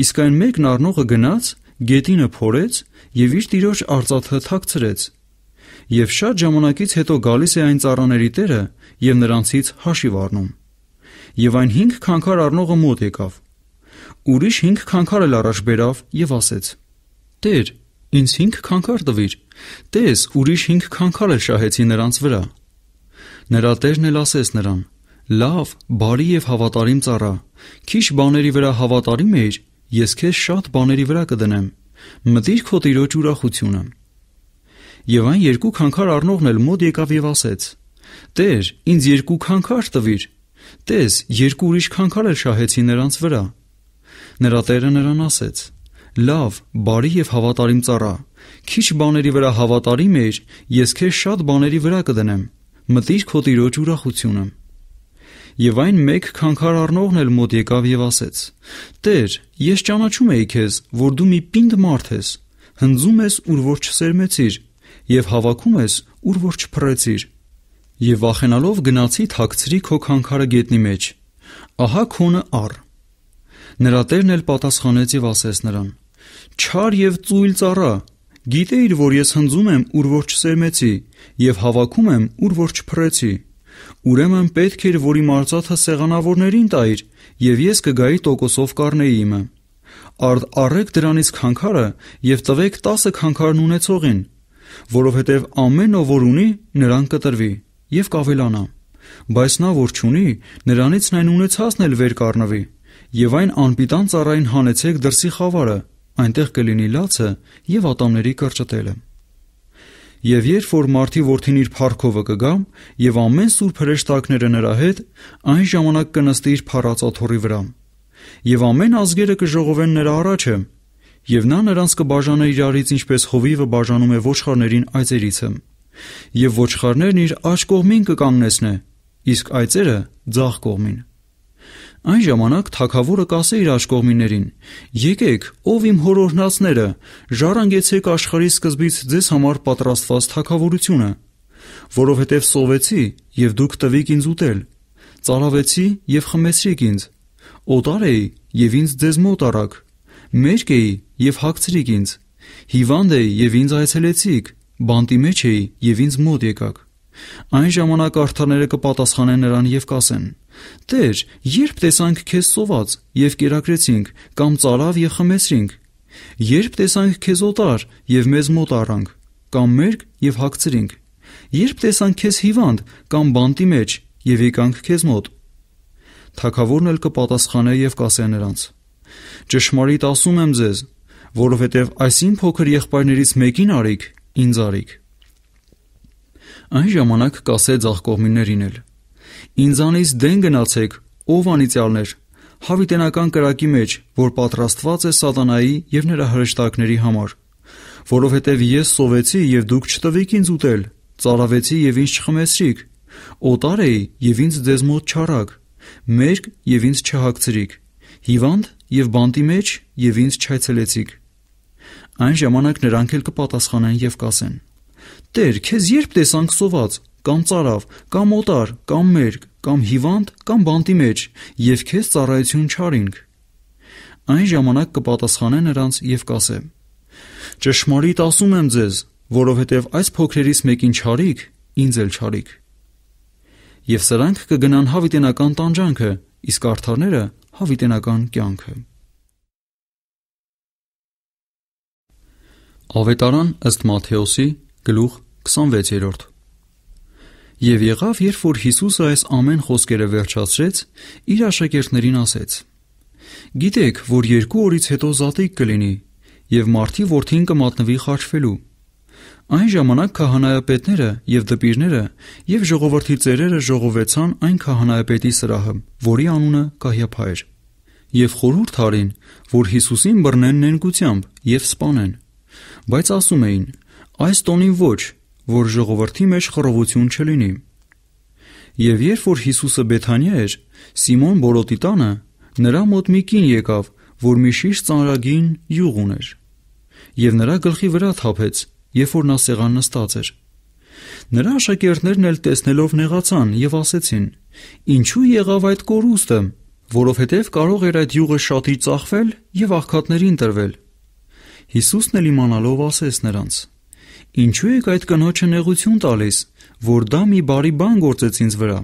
Իսկ այն մեկն առնողը գնաց, գետինը փորեց եւ իր տիրոջ արծաթը թաքցրեց։ Եվ շատ ժամանակից հետո գալիս է այն ծառաների տերը եւ նրանցից հաշիվ առնում։ Եվ այն 5 քանքար առնողը մոտ եկավ։ Ուրիշ 5 քանքար էլ առաջ բերավ եւ ասեց. Տեր, ինձ 5 քանքար տվիր։ Տես, ուրիշ 5 քանքար էլ շահեցի նրանց վրա։ Նրա տերն էլ ասեց նրան. Լավ, բարի եւ հավատարիմ ծառա, քիչ բաների վրա հավատարիմ էիր, ես քեզ շատ բաների վրա կդնեմ։ Մտիր քո տիրոջ ուրախությունը։ Եվ այն երկու քանքար առնողն էլ մոտ եկավ եւ ասեց. Տեր, ինձ երկու քանքար տվիր։ Տես, երկու ուրիշ քանքար էլ շահեցի նրանց վրա։ Նրա տերը նրան ասեց. Լավ, բարի եւ հավատարիմ ծառա, քիչ բաների վրա հավատարիմ էիր, ես քեզ շատ բաների վրա կդնեմ։ Մտիր քո տիրոջ ուրախությունը։ Եվ այն մեկ քանքար առնողն էլ մոտ եկավ եւ ասեց. Տեր, ես ճանաչում էի քեզ, որ դու մի պինդ մարդ ես, հնձում ես ուր որ չսերմեցիր եւ հավաքում ես ուր որ չփռեցիր։ Եվ վախենալով գնացի թաքցրի քո քանքարը գետնի մեջ։ Ահա քոնը առ։ Նրա տերն էլ պատասխանեց եւ ասեց նրան. Չար եւ ծույլ ծառա, գիտեիր, որ ես հնձում եմ ուր որ չսերմեցի եւ հավաքում եմ ուր որ չփռեցի։ Ուրեմն պետք էր, որ իմ արծաթը սեղանավորներին տայիր, եւ ես կգայի տոկոսով կառնեի իմը։ Արդ առեք դրանից քանքարը եւ տվեք 10 քանքարն ունեցողին, որովհետեւ ամեն ով որ ունի, նրան կտրվի եւ կավելանա։ Բայց նա որ չունի, նրանից այն ունեցածն էլ վեր կառնվի։ Եվ այն անպիտան ծառային հանեցեք դրսի խավարը, այնտեղ կլինի լացը եւ ատամների կրճտելը։ Եվ երբ որ մարդի որդին իր փառքովը կգա եւ ամեն սուրբ հրեշտակները նրա հետ, այն ժամանակ կնստի իր փառածաթորի վրա։ Եվ ամեն ազգերը կժողովեն նրա առաջը, եւ նա նրանց կբաժանե իրարից ինչպես հովիվը բաժանում է ոչխարներին այծերիցը։ Եվ ոչխարներն իր աջ կողմին կկանգնեցնե, իսկ այծերը ձախ կողմին։ Այն ժամանակ թակավորը կասե իր աշկողմիներին. Եկեք, ով իմ հորորնացները, ժառանգեցեք աշխարհի սկզբից ձեզ համար պատրաստված թակավորությունը, որովհետև սովեցի եւ դուք տվիք ինձ ուտել, ծարավեցի եւ խմեցրիք ինձ, օտար էի եւ ինձ ձեզ մոտ արաք, մերկ էի եւ հագցրիք ինձ, հիվանդ էի եւ ինձ այցելեցիք, բանտի մեջ էի եւ ինձ մոտ եկաք։ Այն ժամանակ արթաները կպատասխանեն նրան եւ կասեն. Տեր, երբ տեսանք քեզ սոված եւ կերակրեցինք, կամ ծարավ եւ խմեցրինք, երբ տեսանք քեզ օտար եւ մեզ մոտ առանք, կամ մերկ եւ հագցրինք, երբ տեսանք քեզ հիվանդ կամ բանտի մեջ եւ եկանք քեզ մոտ։ Թագավորն էլ կպատասխանե եւ կասե նրանց. Ճշմարիտ ասում եմ ձեզ, որովհետեւ այսին փոքր եղբայրներից մեկին արիք, ինձ արիք։ Այն ժամանակ կասե ցախ կողմիներին էլ. Ինձանից դեն գնացեք, ով անիծյալներ, հավիտենական կրակի մեջ, որ պատրաստված է սատանայի եւ նրա հրեշտակների համար, որովհետեւ ես սովեցի եւ դուք չտվիք ինձ ուտել, ծարավեցի եւ ինձ չխմեցրիք, օտար էի եւ ինձ ձեզ մոտ չարակ, մերկ եւ ինձ չհագցրիք, հիվանդ եւ բանտի մեջ եւ ինձ չայցելեցիք։ Այն ժամանակ նրանք էլ կպատասխանեն եւ կասեն. Տեր, քեզ երբ տեսանք սոված, կամ ծարավ, կամ օտար, կամ մերկ, կամ հիվանդ, կամ բանտի մեջ, եւ քեզ ծառայություն չարինք։ Այն ժամանակ կպատասխանե նրանց եւ կասե. Ճշմարիտ ասում եմ ձեզ, որովհետեւ այս փոքրերից մեկին չարիք, ինձ էլ չարիք։ Եվ սրանք կգնան հավիտենական տանջանքը, իսկ արթարները հավիտենական կյանքը։ Ավետարան ըստ Մատթեոսի գլուխ 26-րդ Եվ եղավ, երբ որ Հիսուսը այս ամեն խոսքերը վերջացրեց, իր աշակերտներին ասեց. Գիտեք, որ երկու օրից հետո զատիկ կլինի, եւ մարդի որդին կմատնվի խաչվելու։ Այն ժամանակ քահանայապետները եւ դպիրները եւ ժողովրդի ծերերը ժողովեցան այն քահանայապետի սրահը, որի անունը Կահյափա էր։ Եվ խորհուրդ արին, որ Հիսուսին բռնեն նենգությամբ եւ սպանեն։ Բայց ասում էին. այս տոնին ոչ, որ ժողովրդի մեջ խռովություն չլինի։ Եվ երբ որ Հիսուսը Բեթանիա էր, Սիմոն Բորոտի տանը, նրա մոտ մի կին եկավ, որ մի շիշ ծանրագին յուղ ուներ։ Եվ նրա գլխի վրա թափեց, երբ որ նա սեղան նստած էր։ Նրա աշակերտներն էլ տեսնելով նեղացան եւ ասեցին. Ինչու եղավ այդ կորուստը, որովհետեւ կարող էր այդ յուղը շատի ծախվել եւ աղքատներին տրվել։ Հիսուսն էլ իմանալով ասեց նրանց. Ինչու եք այդ կնոջը նեղություն տալիս, որ դա մի բարի բան գործեց ինձ վրա,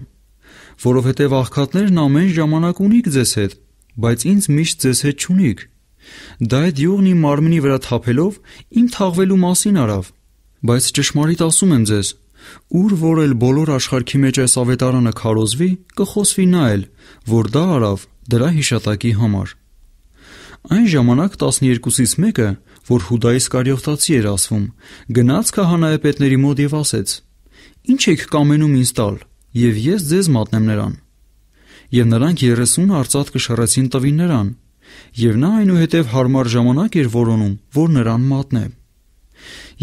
որովհետև աղքատներն ամեն ժամանակ ունիք ձեզ հետ, բայց ինձ միշտ ձեզ հետ չունիք։ Դա այդ յուղն իմ մարմնի վրա թափելով իմ թաղվելու մասին արավ։ Բայց ճշմարիտ ասում եմ ձեզ, ուր որ էլ բոլոր աշխարհքի մեջ այս ավետարանը քարոզվի, կխոսվի նա էլ, որ դա արավ դրա հիշատակի համար։ Այն ժամանակ 12-ից մեկը, որ Հուդա Իսկարիովտացի էր ասվում, գնաց քահանայապետների մոտ եւ ասեց. Ինչ եք կամենում ինձ տալ, եւ ես ձեզ մատնեմ նրան։ Եվ նրանք 30 արծաթ կշռեցին տվին նրան, եւ նա այնուհետև հարմար ժամանակ էր որոնում, որ նրան մատնե։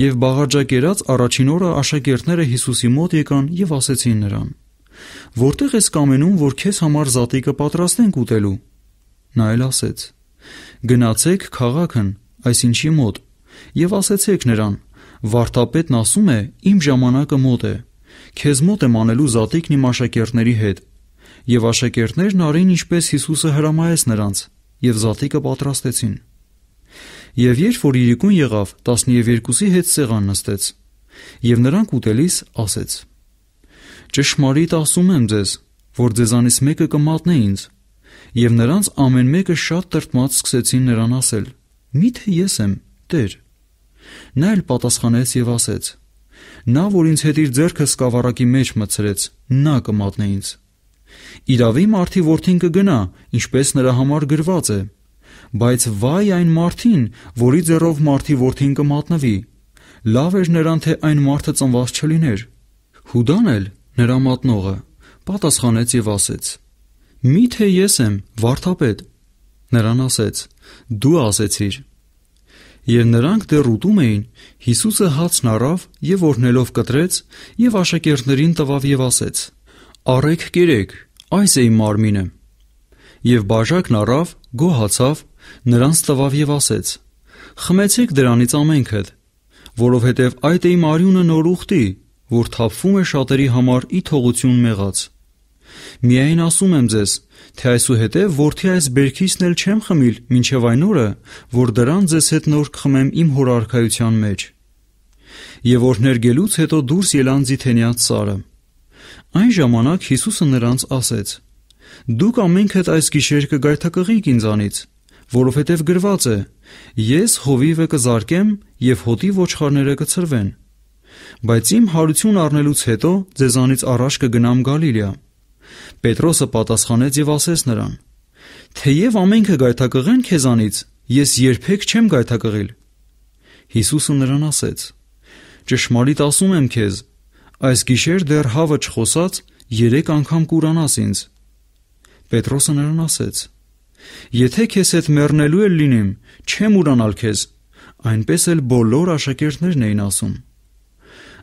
Եվ բաղարջակերած առաջին օրը աշակերտները Հիսուսի մոտ եկան եւ ասեցին նրան. Որտեղ ես կամենում, որ քեզ համար զատիկը պատրաստենք ուտելու։ Նա էլ ասեց. Գնացեք քաղաքն, այսինչի մոտ, եւ ասեցեք նրան. Վարդապետն ասում է. Իմ ժամանակը մոտ է։ Քեզ մոտ եմ անելու զատիկն իմ աշակերտների հետ։ Եվ աշակերտներն արին ինչպես Հիսուսը հրամայեց նրանց, եւ զատիկը պատրաստեցին։ Եվ երբ որ իրիկուն եղավ, 12-ի հետ սեղան նստեց։ Եվ նրանք ուտելիս ասեց. Ճշմարիտ ասում եմ ձեզ, որ ձեզանից մեկը կմատնե ինձ, Եվ նրանց ամեն մեկը շատ տրտմած սկսեցին նրան ասել. Միթե ես եմ, Տեր։ Նա էլ պատասխանեց եւ ասեց. Նա, որ ինձ հետ իր ձեռքը սկավառակի մեջ մցրեց, նա կմատնե ինձ։ Իրավի մարդի որդին կգնա, ինչպես նրա համար գրված է, Բայց վայ այն մարդին, որի ձեռով մարդի որդին կմատնվի։ Լավ էր նրան, թե այն մարդը ծնված չլիներ։ Հուդան էլ նրա մատնողը պատասխանեց եւ ասեց. Միթե ես եմ վարդապետ։ Նրան ասեց. Դու ասեցիր։ Եվ նրանք դեռ ուտում էին, Հիսուսը հացն առավ եւ օրհնելով կտրեց եւ աշակերտներին տվավ եւ ասեց. Արեք կերեք, այս է իմ մարմինը։ Եվ բաժակն առավ, գոհացավ, նրանց տվավ եւ ասեց. Խմեցեք դրանից ամենքդ, որովհետև այդ է իմ արյունը նոր ուխտի, որ թափվում է շատերի համար ի թողություն մեղած։ Միայն ասում եմ ձեզ, թե այսուհետև որդի այս բերքիցն էլ չեմ խմիլ, մինչև այն օրը, որ դրան ձեզ հետ նոր կխմեմ իմ հոր արքայության մեջ։ Եվ օրհներ գելուց հետո դուրս ելան Ձիթենիած սարը։ Այն ժամանակ Հիսուսը նրանց ասեց. Դուք ամենքդ այս գիշեր կգայթակղիք ինձանից, որովհետև գրված է. Ես հովիվը կզարկեմ եւ հոտի ոչխարները կցրվեն։ Բայց իմ հարություն առնելուց հետո ձեզանից առաջ կգնամ Գալիլեա։ Պետրոսը պատասխանեց եւ ասեց նրան. Թեև ամենքը գայթակղեն քեզանից, ես երբեք չեմ գայթակղել։ Հիսուսը նրան ասեց. Ճշմարիտ ասում եմ քեզ, այս գիշեր դեռ հավը չխոսած 3 անգամ կուրանաս ինձ։ Պետրոսը նրան ասեց. Եթե քեզ հետ մեռնելու էլ լինեմ, չեմ ուրանալ քեզ։ Այնպես էլ բոլոր աշակերտներն էին ասում։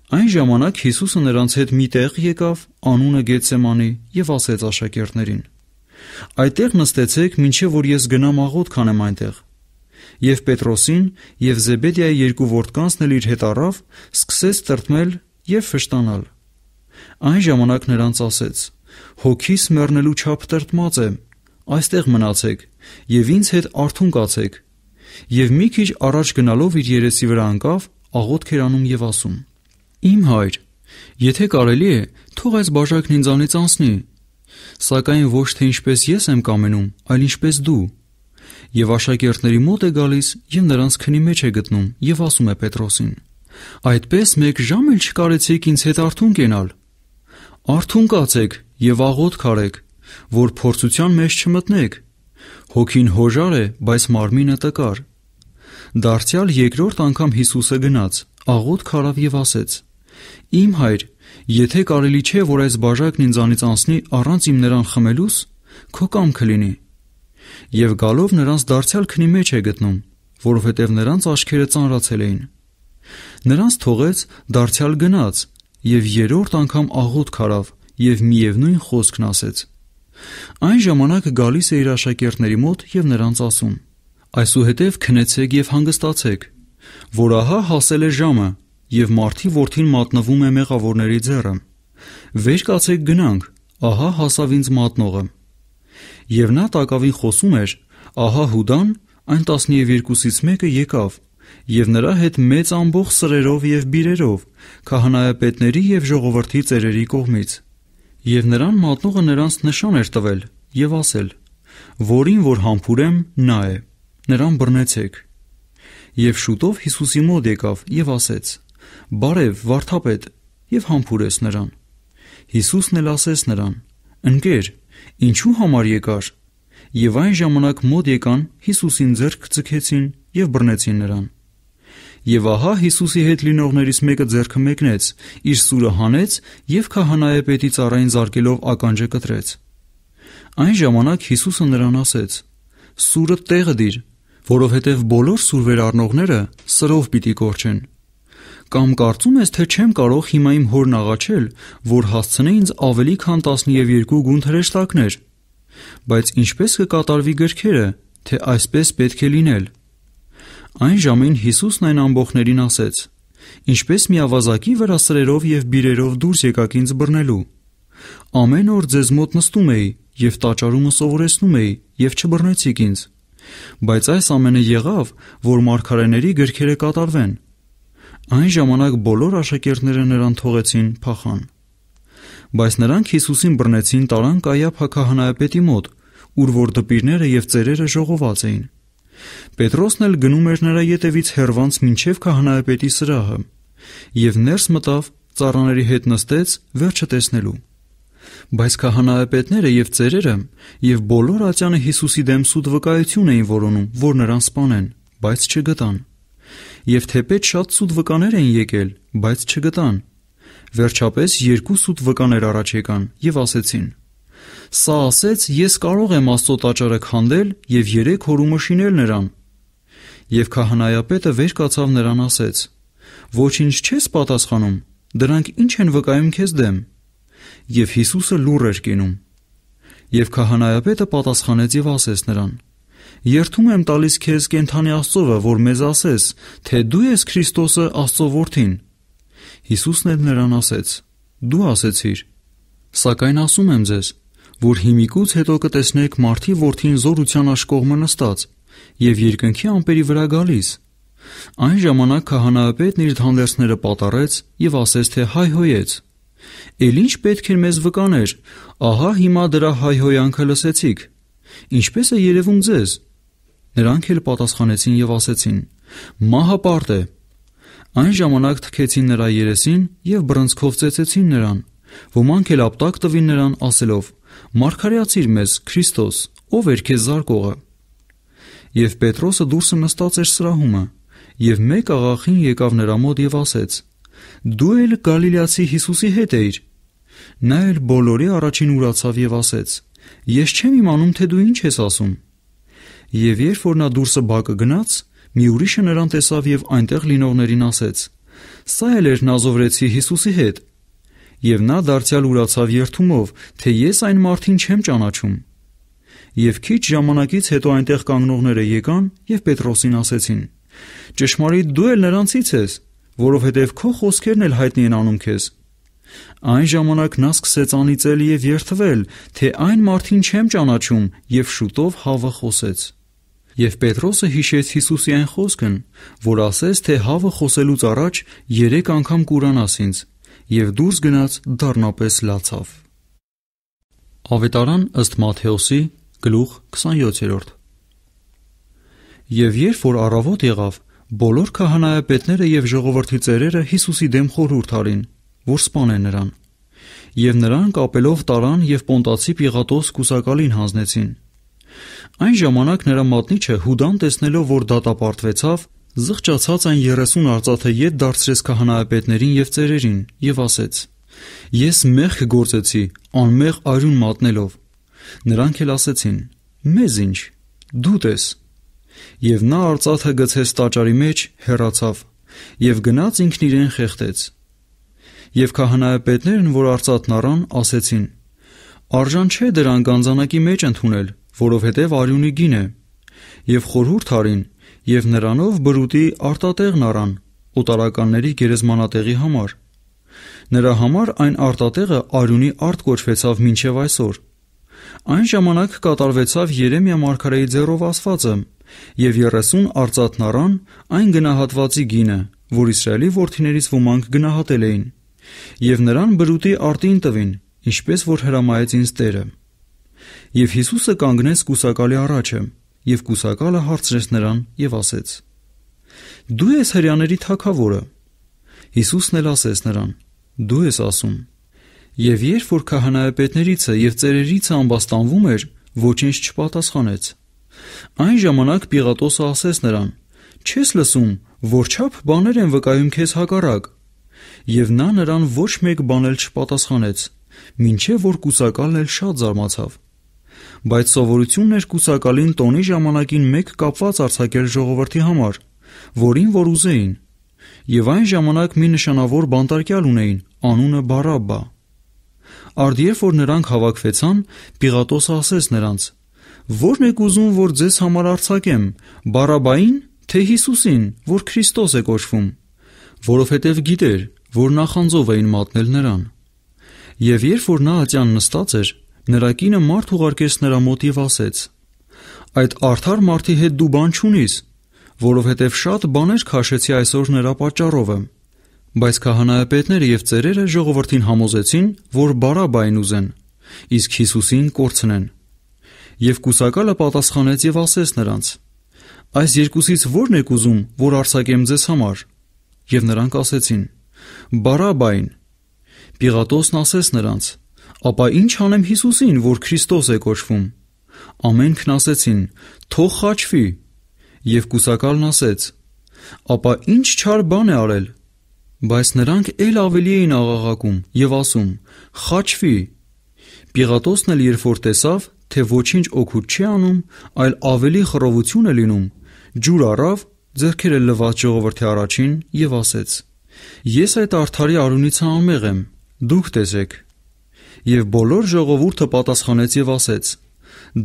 Այն ժամանակ Հիսուսը նրանց հետ մի տեղ եկավ, անունը Գեթսեմանի, եւ ասեց աշակերտներին. Այդտեղ նստեցեք, մինչև որ ես գնամ աղոտ քանեմ այնտեղ։ Եվ Պետրոսին եւ Զեբեդիայի երկու որդկանցն էլ իր հետ առավ, սկսեց տրտմել եւ ֆշտանալ։ Այն ժամանակ նրանց ասեց. Հոգիս մեռնելու չափ տրտմած եմ։ Այստեղ մնացեք եւ ինձ հետ արթուն կացեք։ Եվ մի քիչ առաջ գնալով իր երեսի վրա անկավ, աղոթք էր անում եւ ասում. Իմ հայր, եթե կարելի է, թող այս բաժակն ինձանից անցնի, սակայն ոչ թե ինչպես ես եմ կամենում, այլ ինչպես դու։ Եվ աշակերտների մոտ է գալիս եւ նրանց քնի մեջ է գտնում եւ ասում է Պետրոսին. Այդպես մեկ ժամ էլ չկարեցիք ինձ հետ արթուն կենալ։ Արթուն կացեք եւ աղոտ քարեք, որ փորձության մեջ չմտնեք։ Հոգին հոժար է, բայց մարմինը տկար։ Դարձյալ երկրորդ անգամ Հիսուսը գնաց, աղոտ քարավ եւ ասեց. Իմ հայր, եթե կարելի չէ, որ այս բաժակն ինձանից անցնի առանց իմ նրան խմելուս, քո կամքը լինի։ Եվ գալով նրանց դարձյալ քնի մեջ է գտնում, որովհետև նրանց աչքերը ծանրացել էին։ Նրանց թողեց, դարձյալ գնաց, եւ երրորդ անգամ աղոտ քարավ եւ միևնույն խոսքն ասեց։ Այն ժամանակ գալիս է իր աշակերտների մոտ եւ նրանց ասում. Այսուհետև քնեցեք եւ հանգստացեք, որ ահա հասել է ժամը, եւ մարդի որդին մատնվում է մեղավորների ձեռը։ Վեր կացեք գնանք, ահա հասավ ինձ մատնողը։ Եվ նա տակավին խոսում էր, ահա Հուդան, այն 12-ից մեկը եկավ, եւ նրա հետ մեծ ամբողջ սրերով եւ բիրերով, քահանայապետների եւ ժողովրդի ծերերի կողմից։ Եվ նրան մատնողը նրանց նշան էր տվել եւ ասել. Որին որ համբուրեմ, նա է։ Նրան բռնեցեք։ Եվ շուտով Հիսուսի մոտ եկավ եւ ասեց. Բարև, վարդապետ, եւ համբուրես նրան։ Հիսուսն էլ ասեց նրան. Ընկեր, ինչու համար եկար։ Եվ այն ժամանակ մոտ եկան, Հիսուսին ձեռք ցկեցին եւ բռնեցին նրան։ Եվ ահա Հիսուսի հետ լինողներից մեկը ձեռքը մեկնեց, իր սուրը հանեց եւ քահանայապետի ծառային զարկելով ականջը կտրեց։ Այն ժամանակ Հիսուսը նրան ասեց. Սուրը տեղը դիր, որովհետև բոլոր սուրվեր առնողները սրով պիտի կորչեն։ Կամ կարծում ես, թե չեմ կարող հիմա իմ հորն աղաչել, որ հասցնե ինձ ավելի քան 12 գունդ հրեշտակներ։ Բայց ինչպես կկատարվի գրքերը, թե այսպես պետք է լինել։ Այն ժամին Հիսուսն այն ամբողջներին ասեց. Ինչպես մի ավազակի վրա սրերով եւ բիրերով դուրս եկաք ինձ բռնելու։ Ամեն օր ձեզ մոտ նստում էի եւ տաճարումը սովորեցնում էի եւ չբռնեցիք ինձ։ Բայց այս ամենը եղավ, որ մարգարեների գրքերը կատարվեն։ Այն ժամանակ բոլոր աշակերտները նրան թողեցին փախան։ Բայց նրանք Հիսուսին բռնեցին տարան Կայա փակահանայապետի մոտ, ուր որ դպիրները եւ ծերերը ժողոված էին։ Պետրոսն էլ գնում էր նրա ետևից հերվանց մինչև քահանայապետի սրահը, եւ ներս մտավ, ծառաների հետ նստեց, վերջը տեսնելու։ Բայց քահանայապետները եւ ծերերը եւ բոլոր ատյանը Հիսուսի դեմ սուտ վկայություն էին որոնում, որ նրան սպանեն, բայց չգտան։ Եվ թեպետ շատ սուտ վկաներ էին եկել, բայց չգտան։ Վերջապես երկու սուտ վկաներ առաջ եկան եւ ասեցին. Սա ասեց. Ես կարող եմ Աստծո տաճարը քանդել եւ 3 հորումը շինել նրան։ Եվ քահանայապետը վեր կացավ նրան ասեց. Ոչինչ չես պատասխանում։ Դրանք ինչ են վկայում քեզ դեմ։ Եվ Հիսուսը լուր էր կենում։ Եվ քահանայապետը պատասխանեց եւ ասեց նրան. Երթում եմ տալիս քեզ կենթանի Աստծովը, որ մեզ ասես, թե դու ես Քրիստոսը Աստծո որդին։ Հիսուսն էլ նրան ասեց. Դու ասեցիր։ Սակայն ասում եմ ձեզ, որ հիմիկուց հետո կտեսնեք մարդի որդին զորության աշկողմը նստած եւ երկնքի ամպերի վրա գալիս։ Այն ժամանակ քահանայապետն իր հանդերձները պատառեց եւ ասեց թե հայհոյեց. Էլ ինչ պետք էր մեզ վկաներ, ահա հիմա դրա հայհոյանքը լսեցիք։ Ինչպես է երևում ձեզ։ Նրանք էլ պատասխանեցին եւ ասեցին. Մահը պարտ է։ Այն ժամանակ թքեցին նրա երեսին եւ բռնցքով ծեծեցին նրան։ Ոմանք էլ ապտակ տվին նրան ասելով. Մարգարեացիր մեզ, Քրիստոս, ով էր քեզ զարկողը։ Եվ Պետրոսը դուրսը նստած էր սրահումը, եւ մեկ աղախին եկավ նրա մոտ եւ ասեց. Դու էլ Գալիլեացի Հիսուսի հետ էիր։ Նա էլ բոլորի առաջին ուրացավ եւ ասեց. Ես չեմ իմանում, թե դու ինչ ես ասում։ Եվ երբ որ նա դուրսը բակը գնաց, մի ուրիշը նրան տեսավ եւ այնտեղ լինողներին ասեց. Սա էլ էր Նազովրեցի Հիսուսի հետ։ Եվ նա դարձյալ ուրացավ երթումով, թե ես այն մարդին չեմ ճանաչում։ Եվ քիչ ժամանակից հետո այնտեղ կանգնողները եկան եւ Պետրոսին ասեցին. Ճշմարիտ դու էլ նրանցից ես, որովհետև քո խոսքերն էլ հայտնի են անում քեզ։ Այն ժամանակ նա սկսեց անիծել եւ երթվել, թե այն մարդին չեմ ճանաչում եւ շուտով հավը խոսեց։ Եվ Պետրոսը հիշեց Հիսուսի այն խոսքն, որ ասեց, թե հավը խոսելուց առաջ 3 անգամ կուրանաս ինձ, եւ դուրս գնաց դառնապես լացավ։ Ավետարան ըստ Մատթեոսի գլուխ 27-րդ Եվ երբ որ առավոտ եղավ, բոլոր քահանայապետները եւ ժողովրդի ծերերը Հիսուսի դեմ խորհուրդ արին, որ սպանեն նրան։ Եվ նրան կապելով տարան եւ Պոնտացի Պիղատոս կուսակալին հանձնեցին։ Այն ժամանակ նրա մատնիչը Հուդան տեսնելով, որ դատապարտվեցավ, զղջացած այն 30 արծաթե յետ դարձրեց քահանայապետներին եւ ծերերին եւ ասեց. Ես մեղք գործեցի, անմեղ արյուն մատնելով։ Նրանք էլ ասեցին. Մեզ ինչ, դու տես Եվ նա արծաթը գցեց տաճարի մեջ, հեռացավ եւ գնաց ինքն իրեն խեղդեց։ Եւ քահանայապետներն, որ արծաթն առան, ասեցին. Արժան չէ դրան գանձանակի մեջ ընդունել, որովհետև արյունի գին է։ Եվ խորհուրդ արին, եւ նրանով բրուտի արտատեղն առան, օտարականների գերեզմանատեղի համար։ Նրա համար այն արտատեղը արյունի արտ կոչվեցավ մինչև այսօր։ Այն ժամանակ կատարվեցավ Երեմիա մարգարեի ձեռով ասվածը, եւ 30 արծաթն առան այն գնահատվածի գինը, որ Իսրայելի որդիներից ոմանք գնահատել էին, եւ նրան բրուտի արտին տվին, ինչպես որ հրամայեց ինձ Տերը։ Եվ Հիսուսը կանգնեց կուսակալի առաջը, եւ կուսակալը հարցրեց նրան եւ ասեց. Դու ես հрьяաների թակավորը։ Հիսուսն էլ ասեց նրան. Դու ես ասում։ Եվ երբ որ քահանայապետներիցը եւ ծերերիցը ամբաստանվում էր, ոչինչ չպատասխանեց։ Այն ժամանակ Պիղատոսը ասեց նրան. Չես լսում, որ չափ բաներ են վկայում քեզ հակառակ։ Եվ նա նրան ոչ մեկ բան էլ չպատասխանեց, ինչե որ կուսակալն էլ շատ զարմացավ։ Բայց սովորությունն էր կուսակալին տոնի ժամանակին մեկ կապված արձակել ժողովրդի համար, որին որ ուզեին։ Եվ այն ժամանակ մի նշանավոր բանտարկյալ ունեին, անունը Բարաբբա։ Արդ երբ որ նրանք հավաքվեցան, Պիղատոսը ասեց նրանց. Ո՞րն եք ուզում, որ ձեզ համար արձակեմ, Բարաբային, թե Հիսուսին, որ Քրիստոս է կոչվում, որովհետև գիտեր, որ նախանձով էին մատնել նրան։ Եվ երբ որ նա ատյան նստած էր, նրա կինը մարդ ուղարկեց նրա մոտ եւ ասեց. Այդ արդար մարդի հետ դու բան չունիս, որովհետև շատ բաներ քաշեցի այսօր նրա պատճառով եմ։ Բայց քահանայապետները եւ ծերերը ժողովրդին համոզեցին, որ Բարաբային ուզեն, իսկ Հիսուսին կորցնեն։ Եվ կուսակալը պատասխանեց եւ ասեց նրանց. Այս երկուսից ո՞րն եք ուզում, որ արձակեմ ձեզ համար։ Եվ նրանք ասեցին. Բարաբային։ Պիղատոսն ասեց նրանց. Ապա ինչ անեմ Հիսուսին, որ Քրիստոս է կոչվում։ Ամենքն ասեցին. Թող խաչվի։ Եվ կուսակալն ասեց. Ապա ինչ չար բան է արել։ Բայց նրանք ել ավելի էին աղաղակում եւ ասում. Խաչվի։ Պիղատոսն էլ երբ որ տեսավ, թե ոչինչ օգուտ չի անում, այլ ավելի խռովություն է լինում, ջուր առավ, ձեռքերը լված ժողովրդի առաջին եւ ասեց. Ես այդ արթարի արունից անմեղ եմ, դուք տեսեք։ Եվ բոլոր ժողովուրդը պատասխանեց եւ ասեց.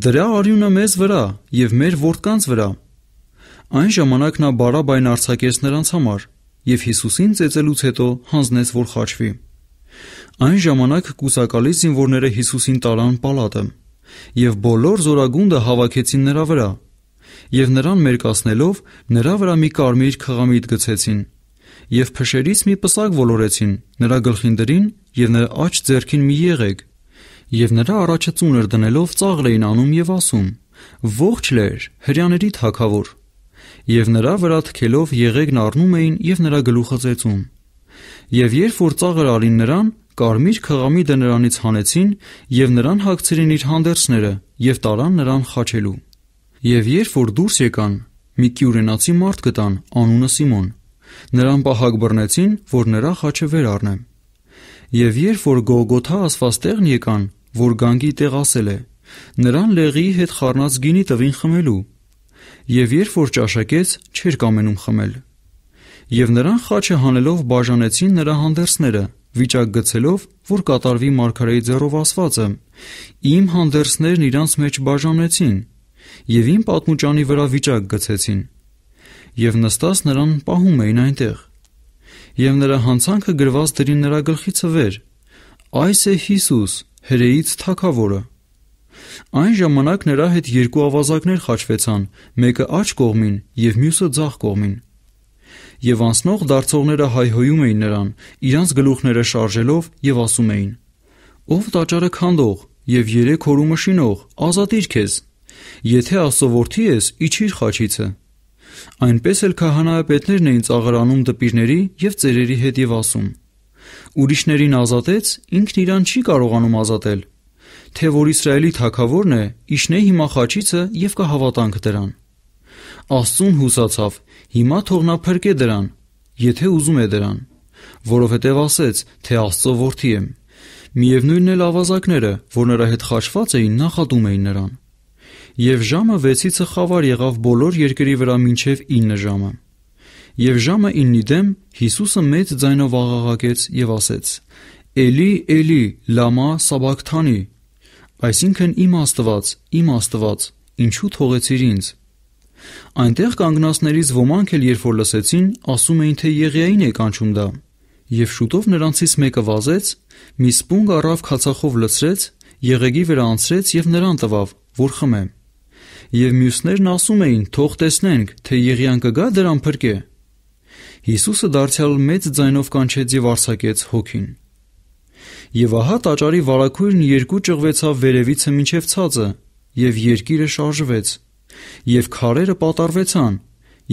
Դրա արյունը մեզ վրա եւ մեր որդկանց վրա։ Այն ժամանակ նա բարաբայն արձակեց նրանց համար եւ Հիսուսին ծեծելուց հետո հանձնեց որ խաչվի։ Այն ժամանակ կուսակալի զինվորները Հիսուսին տարան պալատը եւ բոլոր զորագունդը հավաքեցին նրա վրա եւ նրան մերկացնելով նրա վրա մի կարմիր խղամիտ գցեցին եւ փշերից մի պսակ ոլորեցին նրա գլխին դրին եւ նրա աջ ձեռքին մի եղեգ, եւ նրա առաջը ծուներ դնելով ծաղր էին անում եւ ասում. Ողջ լեր, հрьяաների թակավոր։ Եվ նրա վրա թքելով եղեգն առնում էին եւ նրա գլուխը ծեծում։ Եվ երբ որ ծաղր արին նրան, կարմիր խղամիդը նրանից հանեցին եւ նրան հագցրին իր հանդերձները եւ տարան նրան խաչելու։ Եվ երբ որ դուրս եկան, մի կյուրենացի մարդ գտան, անունը Սիմոն։ Նրան պահակ բռնեցին, որ նրա խաչը վեր առնեն եւ երբ որ Գողգոթա ասված տեղն եկան որ գանգի տեղ ասել է նրան լեղի հետ խառնած գինի տվին խմելու եւ երբ որ ճաշակեց, չէր կամենում խմել։ Եվ նրան խաչը հանելով բաժանեցին նրա հանդերձները, վիճակ գցելով, որ կատարվի մարգարեի ձեռով ասվածը. Իմ հանդերձներն իրանց մեջ բաժանեցին, եւ իմ պատմուճանի վրա վիճակ գցեցին։ Եվ նստած նրան պահում էին այնտեղ։ Եվ նրա հանցանքը գրված դրին նրա գլխիցը վեր։ Այս է Հիսուս, հրեից թակավորը։ Այն ժամանակ նրա հետ երկու ավազակներ խաչվեցան, մեկը աջ կողմին եւ մյուսը ձախ կողմին։ Եվ անցնող դարձողները հայհոյում էին նրան, իրանց գլուխները շարժելով եւ ասում էին. Ով տաճարը քանդող եւ երեք հորու մշինող, ազատիր քեզ։ Եթե աստծո ես, իջիր խաչիցը։ Այնպես էլ քահանայապետներն էին ծաղրանում դպիրների եւ ծերերի հետ եւ ասում. Ուրիշներին ազատեց, ինքն իրան չի կարողանում ազատել թե որ Իսրայելի թագավորն է, իշնե հիմա խաչիցը եւ կհավատանք դրան։ Աստծուն հուսացավ, հիմա թող նա փրկե դրան, եթե ուզում է դրան, որովհետև ասեց, թե Աստծո որդի եմ։ Միևնույնն էլ ավազակները, որ նրա հետ խաչված էին, նախատում էին նրան։ Եվ ժամը 6-ից խավար եղավ բոլոր երկրի վրա մինչև 9 ժամը։ Եվ ժամը 9-ի դեմ Հիսուսը մեծ ձայնով աղաղակեց եւ ասեց. Էլի, Էլի, լամա սաբակթանի, Այսինքն իմ Աստված, իմ Աստված, ինչու թողեցիր ինձ։ Այնտեղ կանգնածներից ոմանք էլ երբ որ լսեցին, ասում էին թե Եղիային է կանչում դա։ Եվ շուտով նրանցից մեկը վազեց, մի սպունգ առավ քացախով լցրեց, եղեգի վրա անցրեց եւ նրան տվավ, որ խմե։ Եվ մյուսներն ասում էին. թող տեսնենք, թե Եղիան կգա դրան փրկե։ Հիսուսը դարձյալ մեծ ձայնով կանչեց եւ արձակեց հոգին։ Եվ ահա տաճարի վարակույրն երկու ճղվեցավ վերևիցը մինչև ցածը, եւ երկիրը շարժվեց, եւ քարերը պատառվեցան,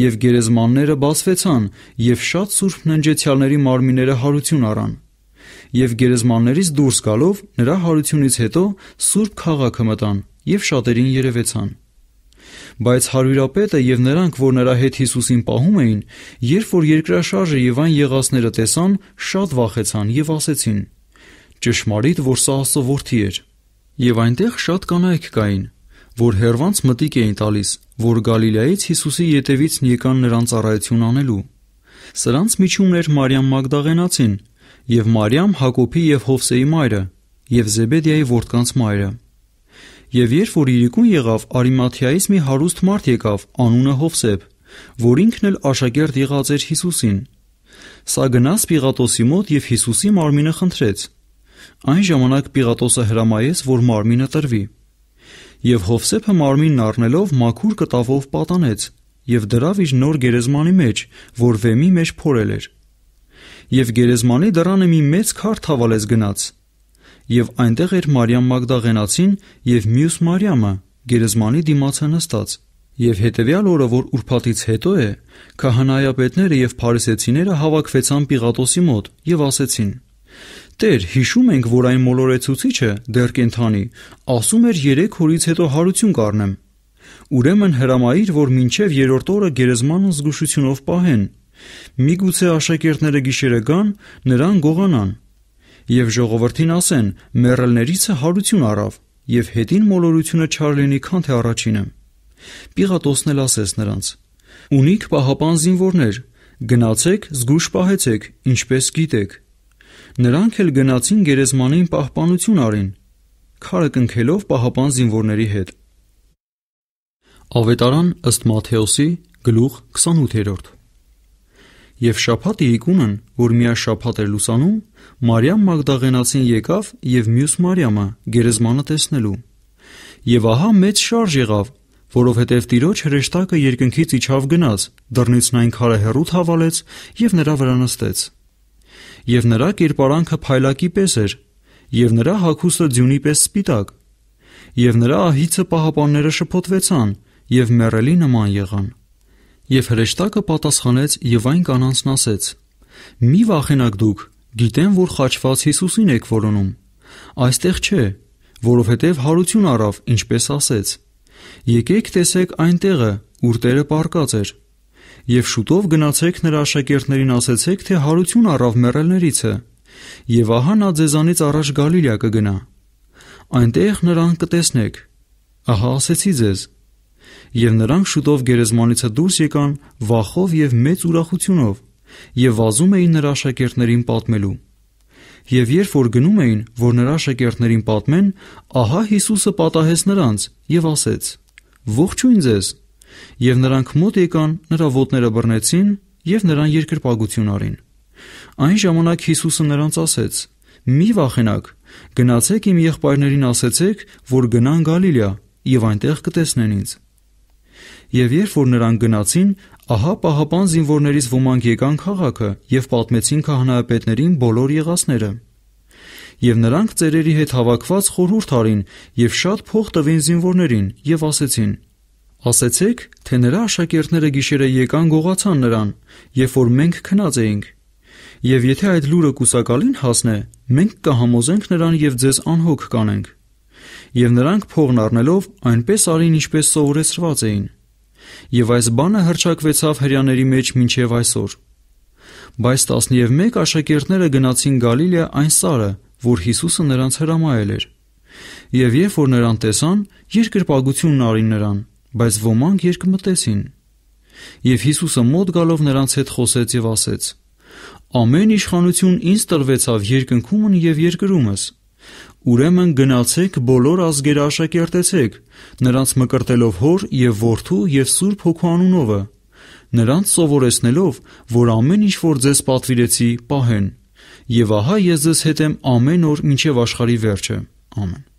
եւ գերեզմանները բացվեցան, եւ շատ սուրբ ննջեցյալների մարմինները հարություն առան։ Եվ գերեզմաններից դուրս գալով նրա հարությունից հետո սուրբ քաղաքը մտան եւ շատերին երևեցան։ Բայց հարյուրապետը եւ նրանք, որ նրա հետ Հիսուսին պահում էին, երբ որ երկրաշարժը եւ այն եղածները տեսան, շատ վախեցան եւ ասեցին. ճշմարիտ, որ սա Աստծո որդի էր։ Եվ այնտեղ շատ կանայք կային, որ հերվանց մտիկ էին տալիս, որ Գալիլեայից Հիսուսի ետևից եկան նրան ծառայություն անելու։ Սրանց միջումն էր Մարիամ Մագդաղենացին եւ Մարիամ Հակոբի եւ Հովսեի մայրը եւ Զեբեդիայի որդկանց մայրը։ Եվ երբ որ իրիկուն եղավ, Արիմաթիայից մի հարուստ մարդ եկավ, անունը Հովսեփ, որ ինքն էլ աշակերտ եղած էր Հիսուսին։ Սա գնաց Պիղատոսի մոտ եւ Հիսուսի մարմինը խնդրեց։ Այն ժամանակ Պիղատոսը հրամայեց, որ մարմինը տրվի։ Եվ Հովսեփը մարմինն առնելով մաքուր կտավով պատանեց եւ դրավ իր նոր գերեզմանի մեջ, որ վեմի մեջ փորել էր։ Եվ գերեզմանի դռանը մի մեծ քար թավալեց գնաց։ Եվ այնտեղ էր Մարիամ Մագդաղենացին եւ մյուս Մարիամը, գերեզմանի դիմացը նստած։ Եվ հետևյալ օրը, որ ուրբաթից հետո է, քահանայապետները եւ փարիսեցիները հավաքվեցան Պիղատոսի մոտ եւ ասեցին. Տեր, հիշում ենք, որ այն մոլորեցուցիչը դեռ կենթանի, ասում էր 3 օրից հետո հարություն կառնեմ։ Ուրեմն հրամայիր, որ մինչև երրորդ օրը գերեզմանը զգուշությունով պահեն։ Միգուցե աշակերտները գիշերը գան, նրան գողանան։ Եվ ժողովրդին ասեն. մեռելներիցը հարություն առավ, եւ հետին մոլորությունը չար լինի, քան թե առաջինը։ Պիղատոսն էլ ասեց նրանց. Ունիք պահապան զինվորներ, գնացեք, զգուշ պահեցեք, ինչպես գիտեք։ Նրանք էլ գնացին գերեզմանին պահպանություն արին, քարը կնքելով պահապան զինվորների հետ։ Ավետարան ըստ Մատթեոսի գլուխ 28-րդ Եվ շաբաթ իրիկունն, որ միաշաբաթ էր լուսանում, Մարիամ Մագդաղենացին եկավ եւ մյուս Մարիամը գերեզմանը տեսնելու։ Եվ ահա մեծ շարժ եղավ, որովհետև Տիրոջ հրեշտակը երկնքից իջավ գնաց, դռնից այն քարը հեռու թավալեց եւ նրա վրա նստեց։ Եվ նրա կերպարանքը փայլակի պես էր, եւ նրա հագուստը ձյունի պես սպիտակ։ Եվ նրա ահիցը պահապանները շփոթվեցան եւ մեռելի նման եղան։ Եվ հրեշտակը պատասխանեց եւ այն կանանցն ասեց. Մի վախենակ դուք, գիտեմ, որ խաչված Հիսուսին եք որոնում։ Այստեղ չէ, որովհետև հարություն առավ, ինչպես ասեց։ Եկեք տեսեք այն տեղը, ուր Տերը պարկած էր։ Եվ շուտով գնացեք նրա աշակերտներին ասեցեք, թե հարություն առավ մեռելներիցը։ Եվ ահա նա ձեզանից առաջ Գալիլեա կգնա։ Այնտեղ նրան կտեսնեք։ Ահա ասեցի ձեզ։ Եվ նրանք շուտով գերեզմանիցը դուրս եկան վախով եւ մեծ ուրախությունով եւ վազում էին նրա աշակերտներին պատմելու։ Եվ երբ որ գնում էին, որ նրա աշակերտներին պատմեն, ահա Հիսուսը պատահեց նրանց եւ ասեց. Ողջույն ձեզ։ Եվ նրանք մոտ եկան, նրա ոտները բռնեցին եւ նրան երկրպագություն արին։ Այն ժամանակ Հիսուսը նրանց ասեց. Մի վախենաք, գնացեք իմ եղբայրներին ասեցեք, որ գնան Գալիլեա եւ այնտեղ կտեսնեն ինձ։ Եվ երբ որ նրանք գնացին, ահա պահապան զինվորներից ոմանք եկան քաղաքը եւ պատմեցին քահանայապետներին բոլոր եղածները։ Եվ նրանք ծերերի հետ հավաքված խորհուրդ արին եւ շատ փող տվին զինվորներին եւ ասեցին. Ասեցեք, թե նրա աշակերտները գիշերը եկան գողացան նրան, երբ որ մենք քնած էինք։ Եվ եթե այդ լուրը կուսակալին հասնե, մենք կհամոզենք նրան եւ ձեզ անհոգ կանենք։ Եվ նրանք փողն առնելով այնպես արին, ինչպես սովորեցրված էին եւ այս բանը հրճակվեցավ հрьяաների մեջ մինչեւ այսօր։ Բայց 11 աշակերտները գնացին Գալիլեա այն սարը, որ Հիսուսը նրանց հրամայել էր։ Եվ երբ որ նրան տեսան, երկրպագությունն արին նրան, բայց ոմանք երկմտեցին։ Եվ Հիսուսը մոտ գալով նրանց հետ խոսեց եւ ասեց. Ամեն իշխանություն ինձ տրվեցավ երկնքումն եւ երկրումս։ Ուրեմն գնացեք բոլոր ազգերը աշակերտեցեք, նրանց մկրտելով Հոր եւ Որդու եւ Սուրբ Հոգու անունովը, նրանց սովորեցնելով, որ ամեն ինչ որ ձեզ պատվիրեցի, պահեն։ Եվ ահա ես ձեզ հետ եմ ամեն օր մինչև աշխարհի վերջը։ Ամեն։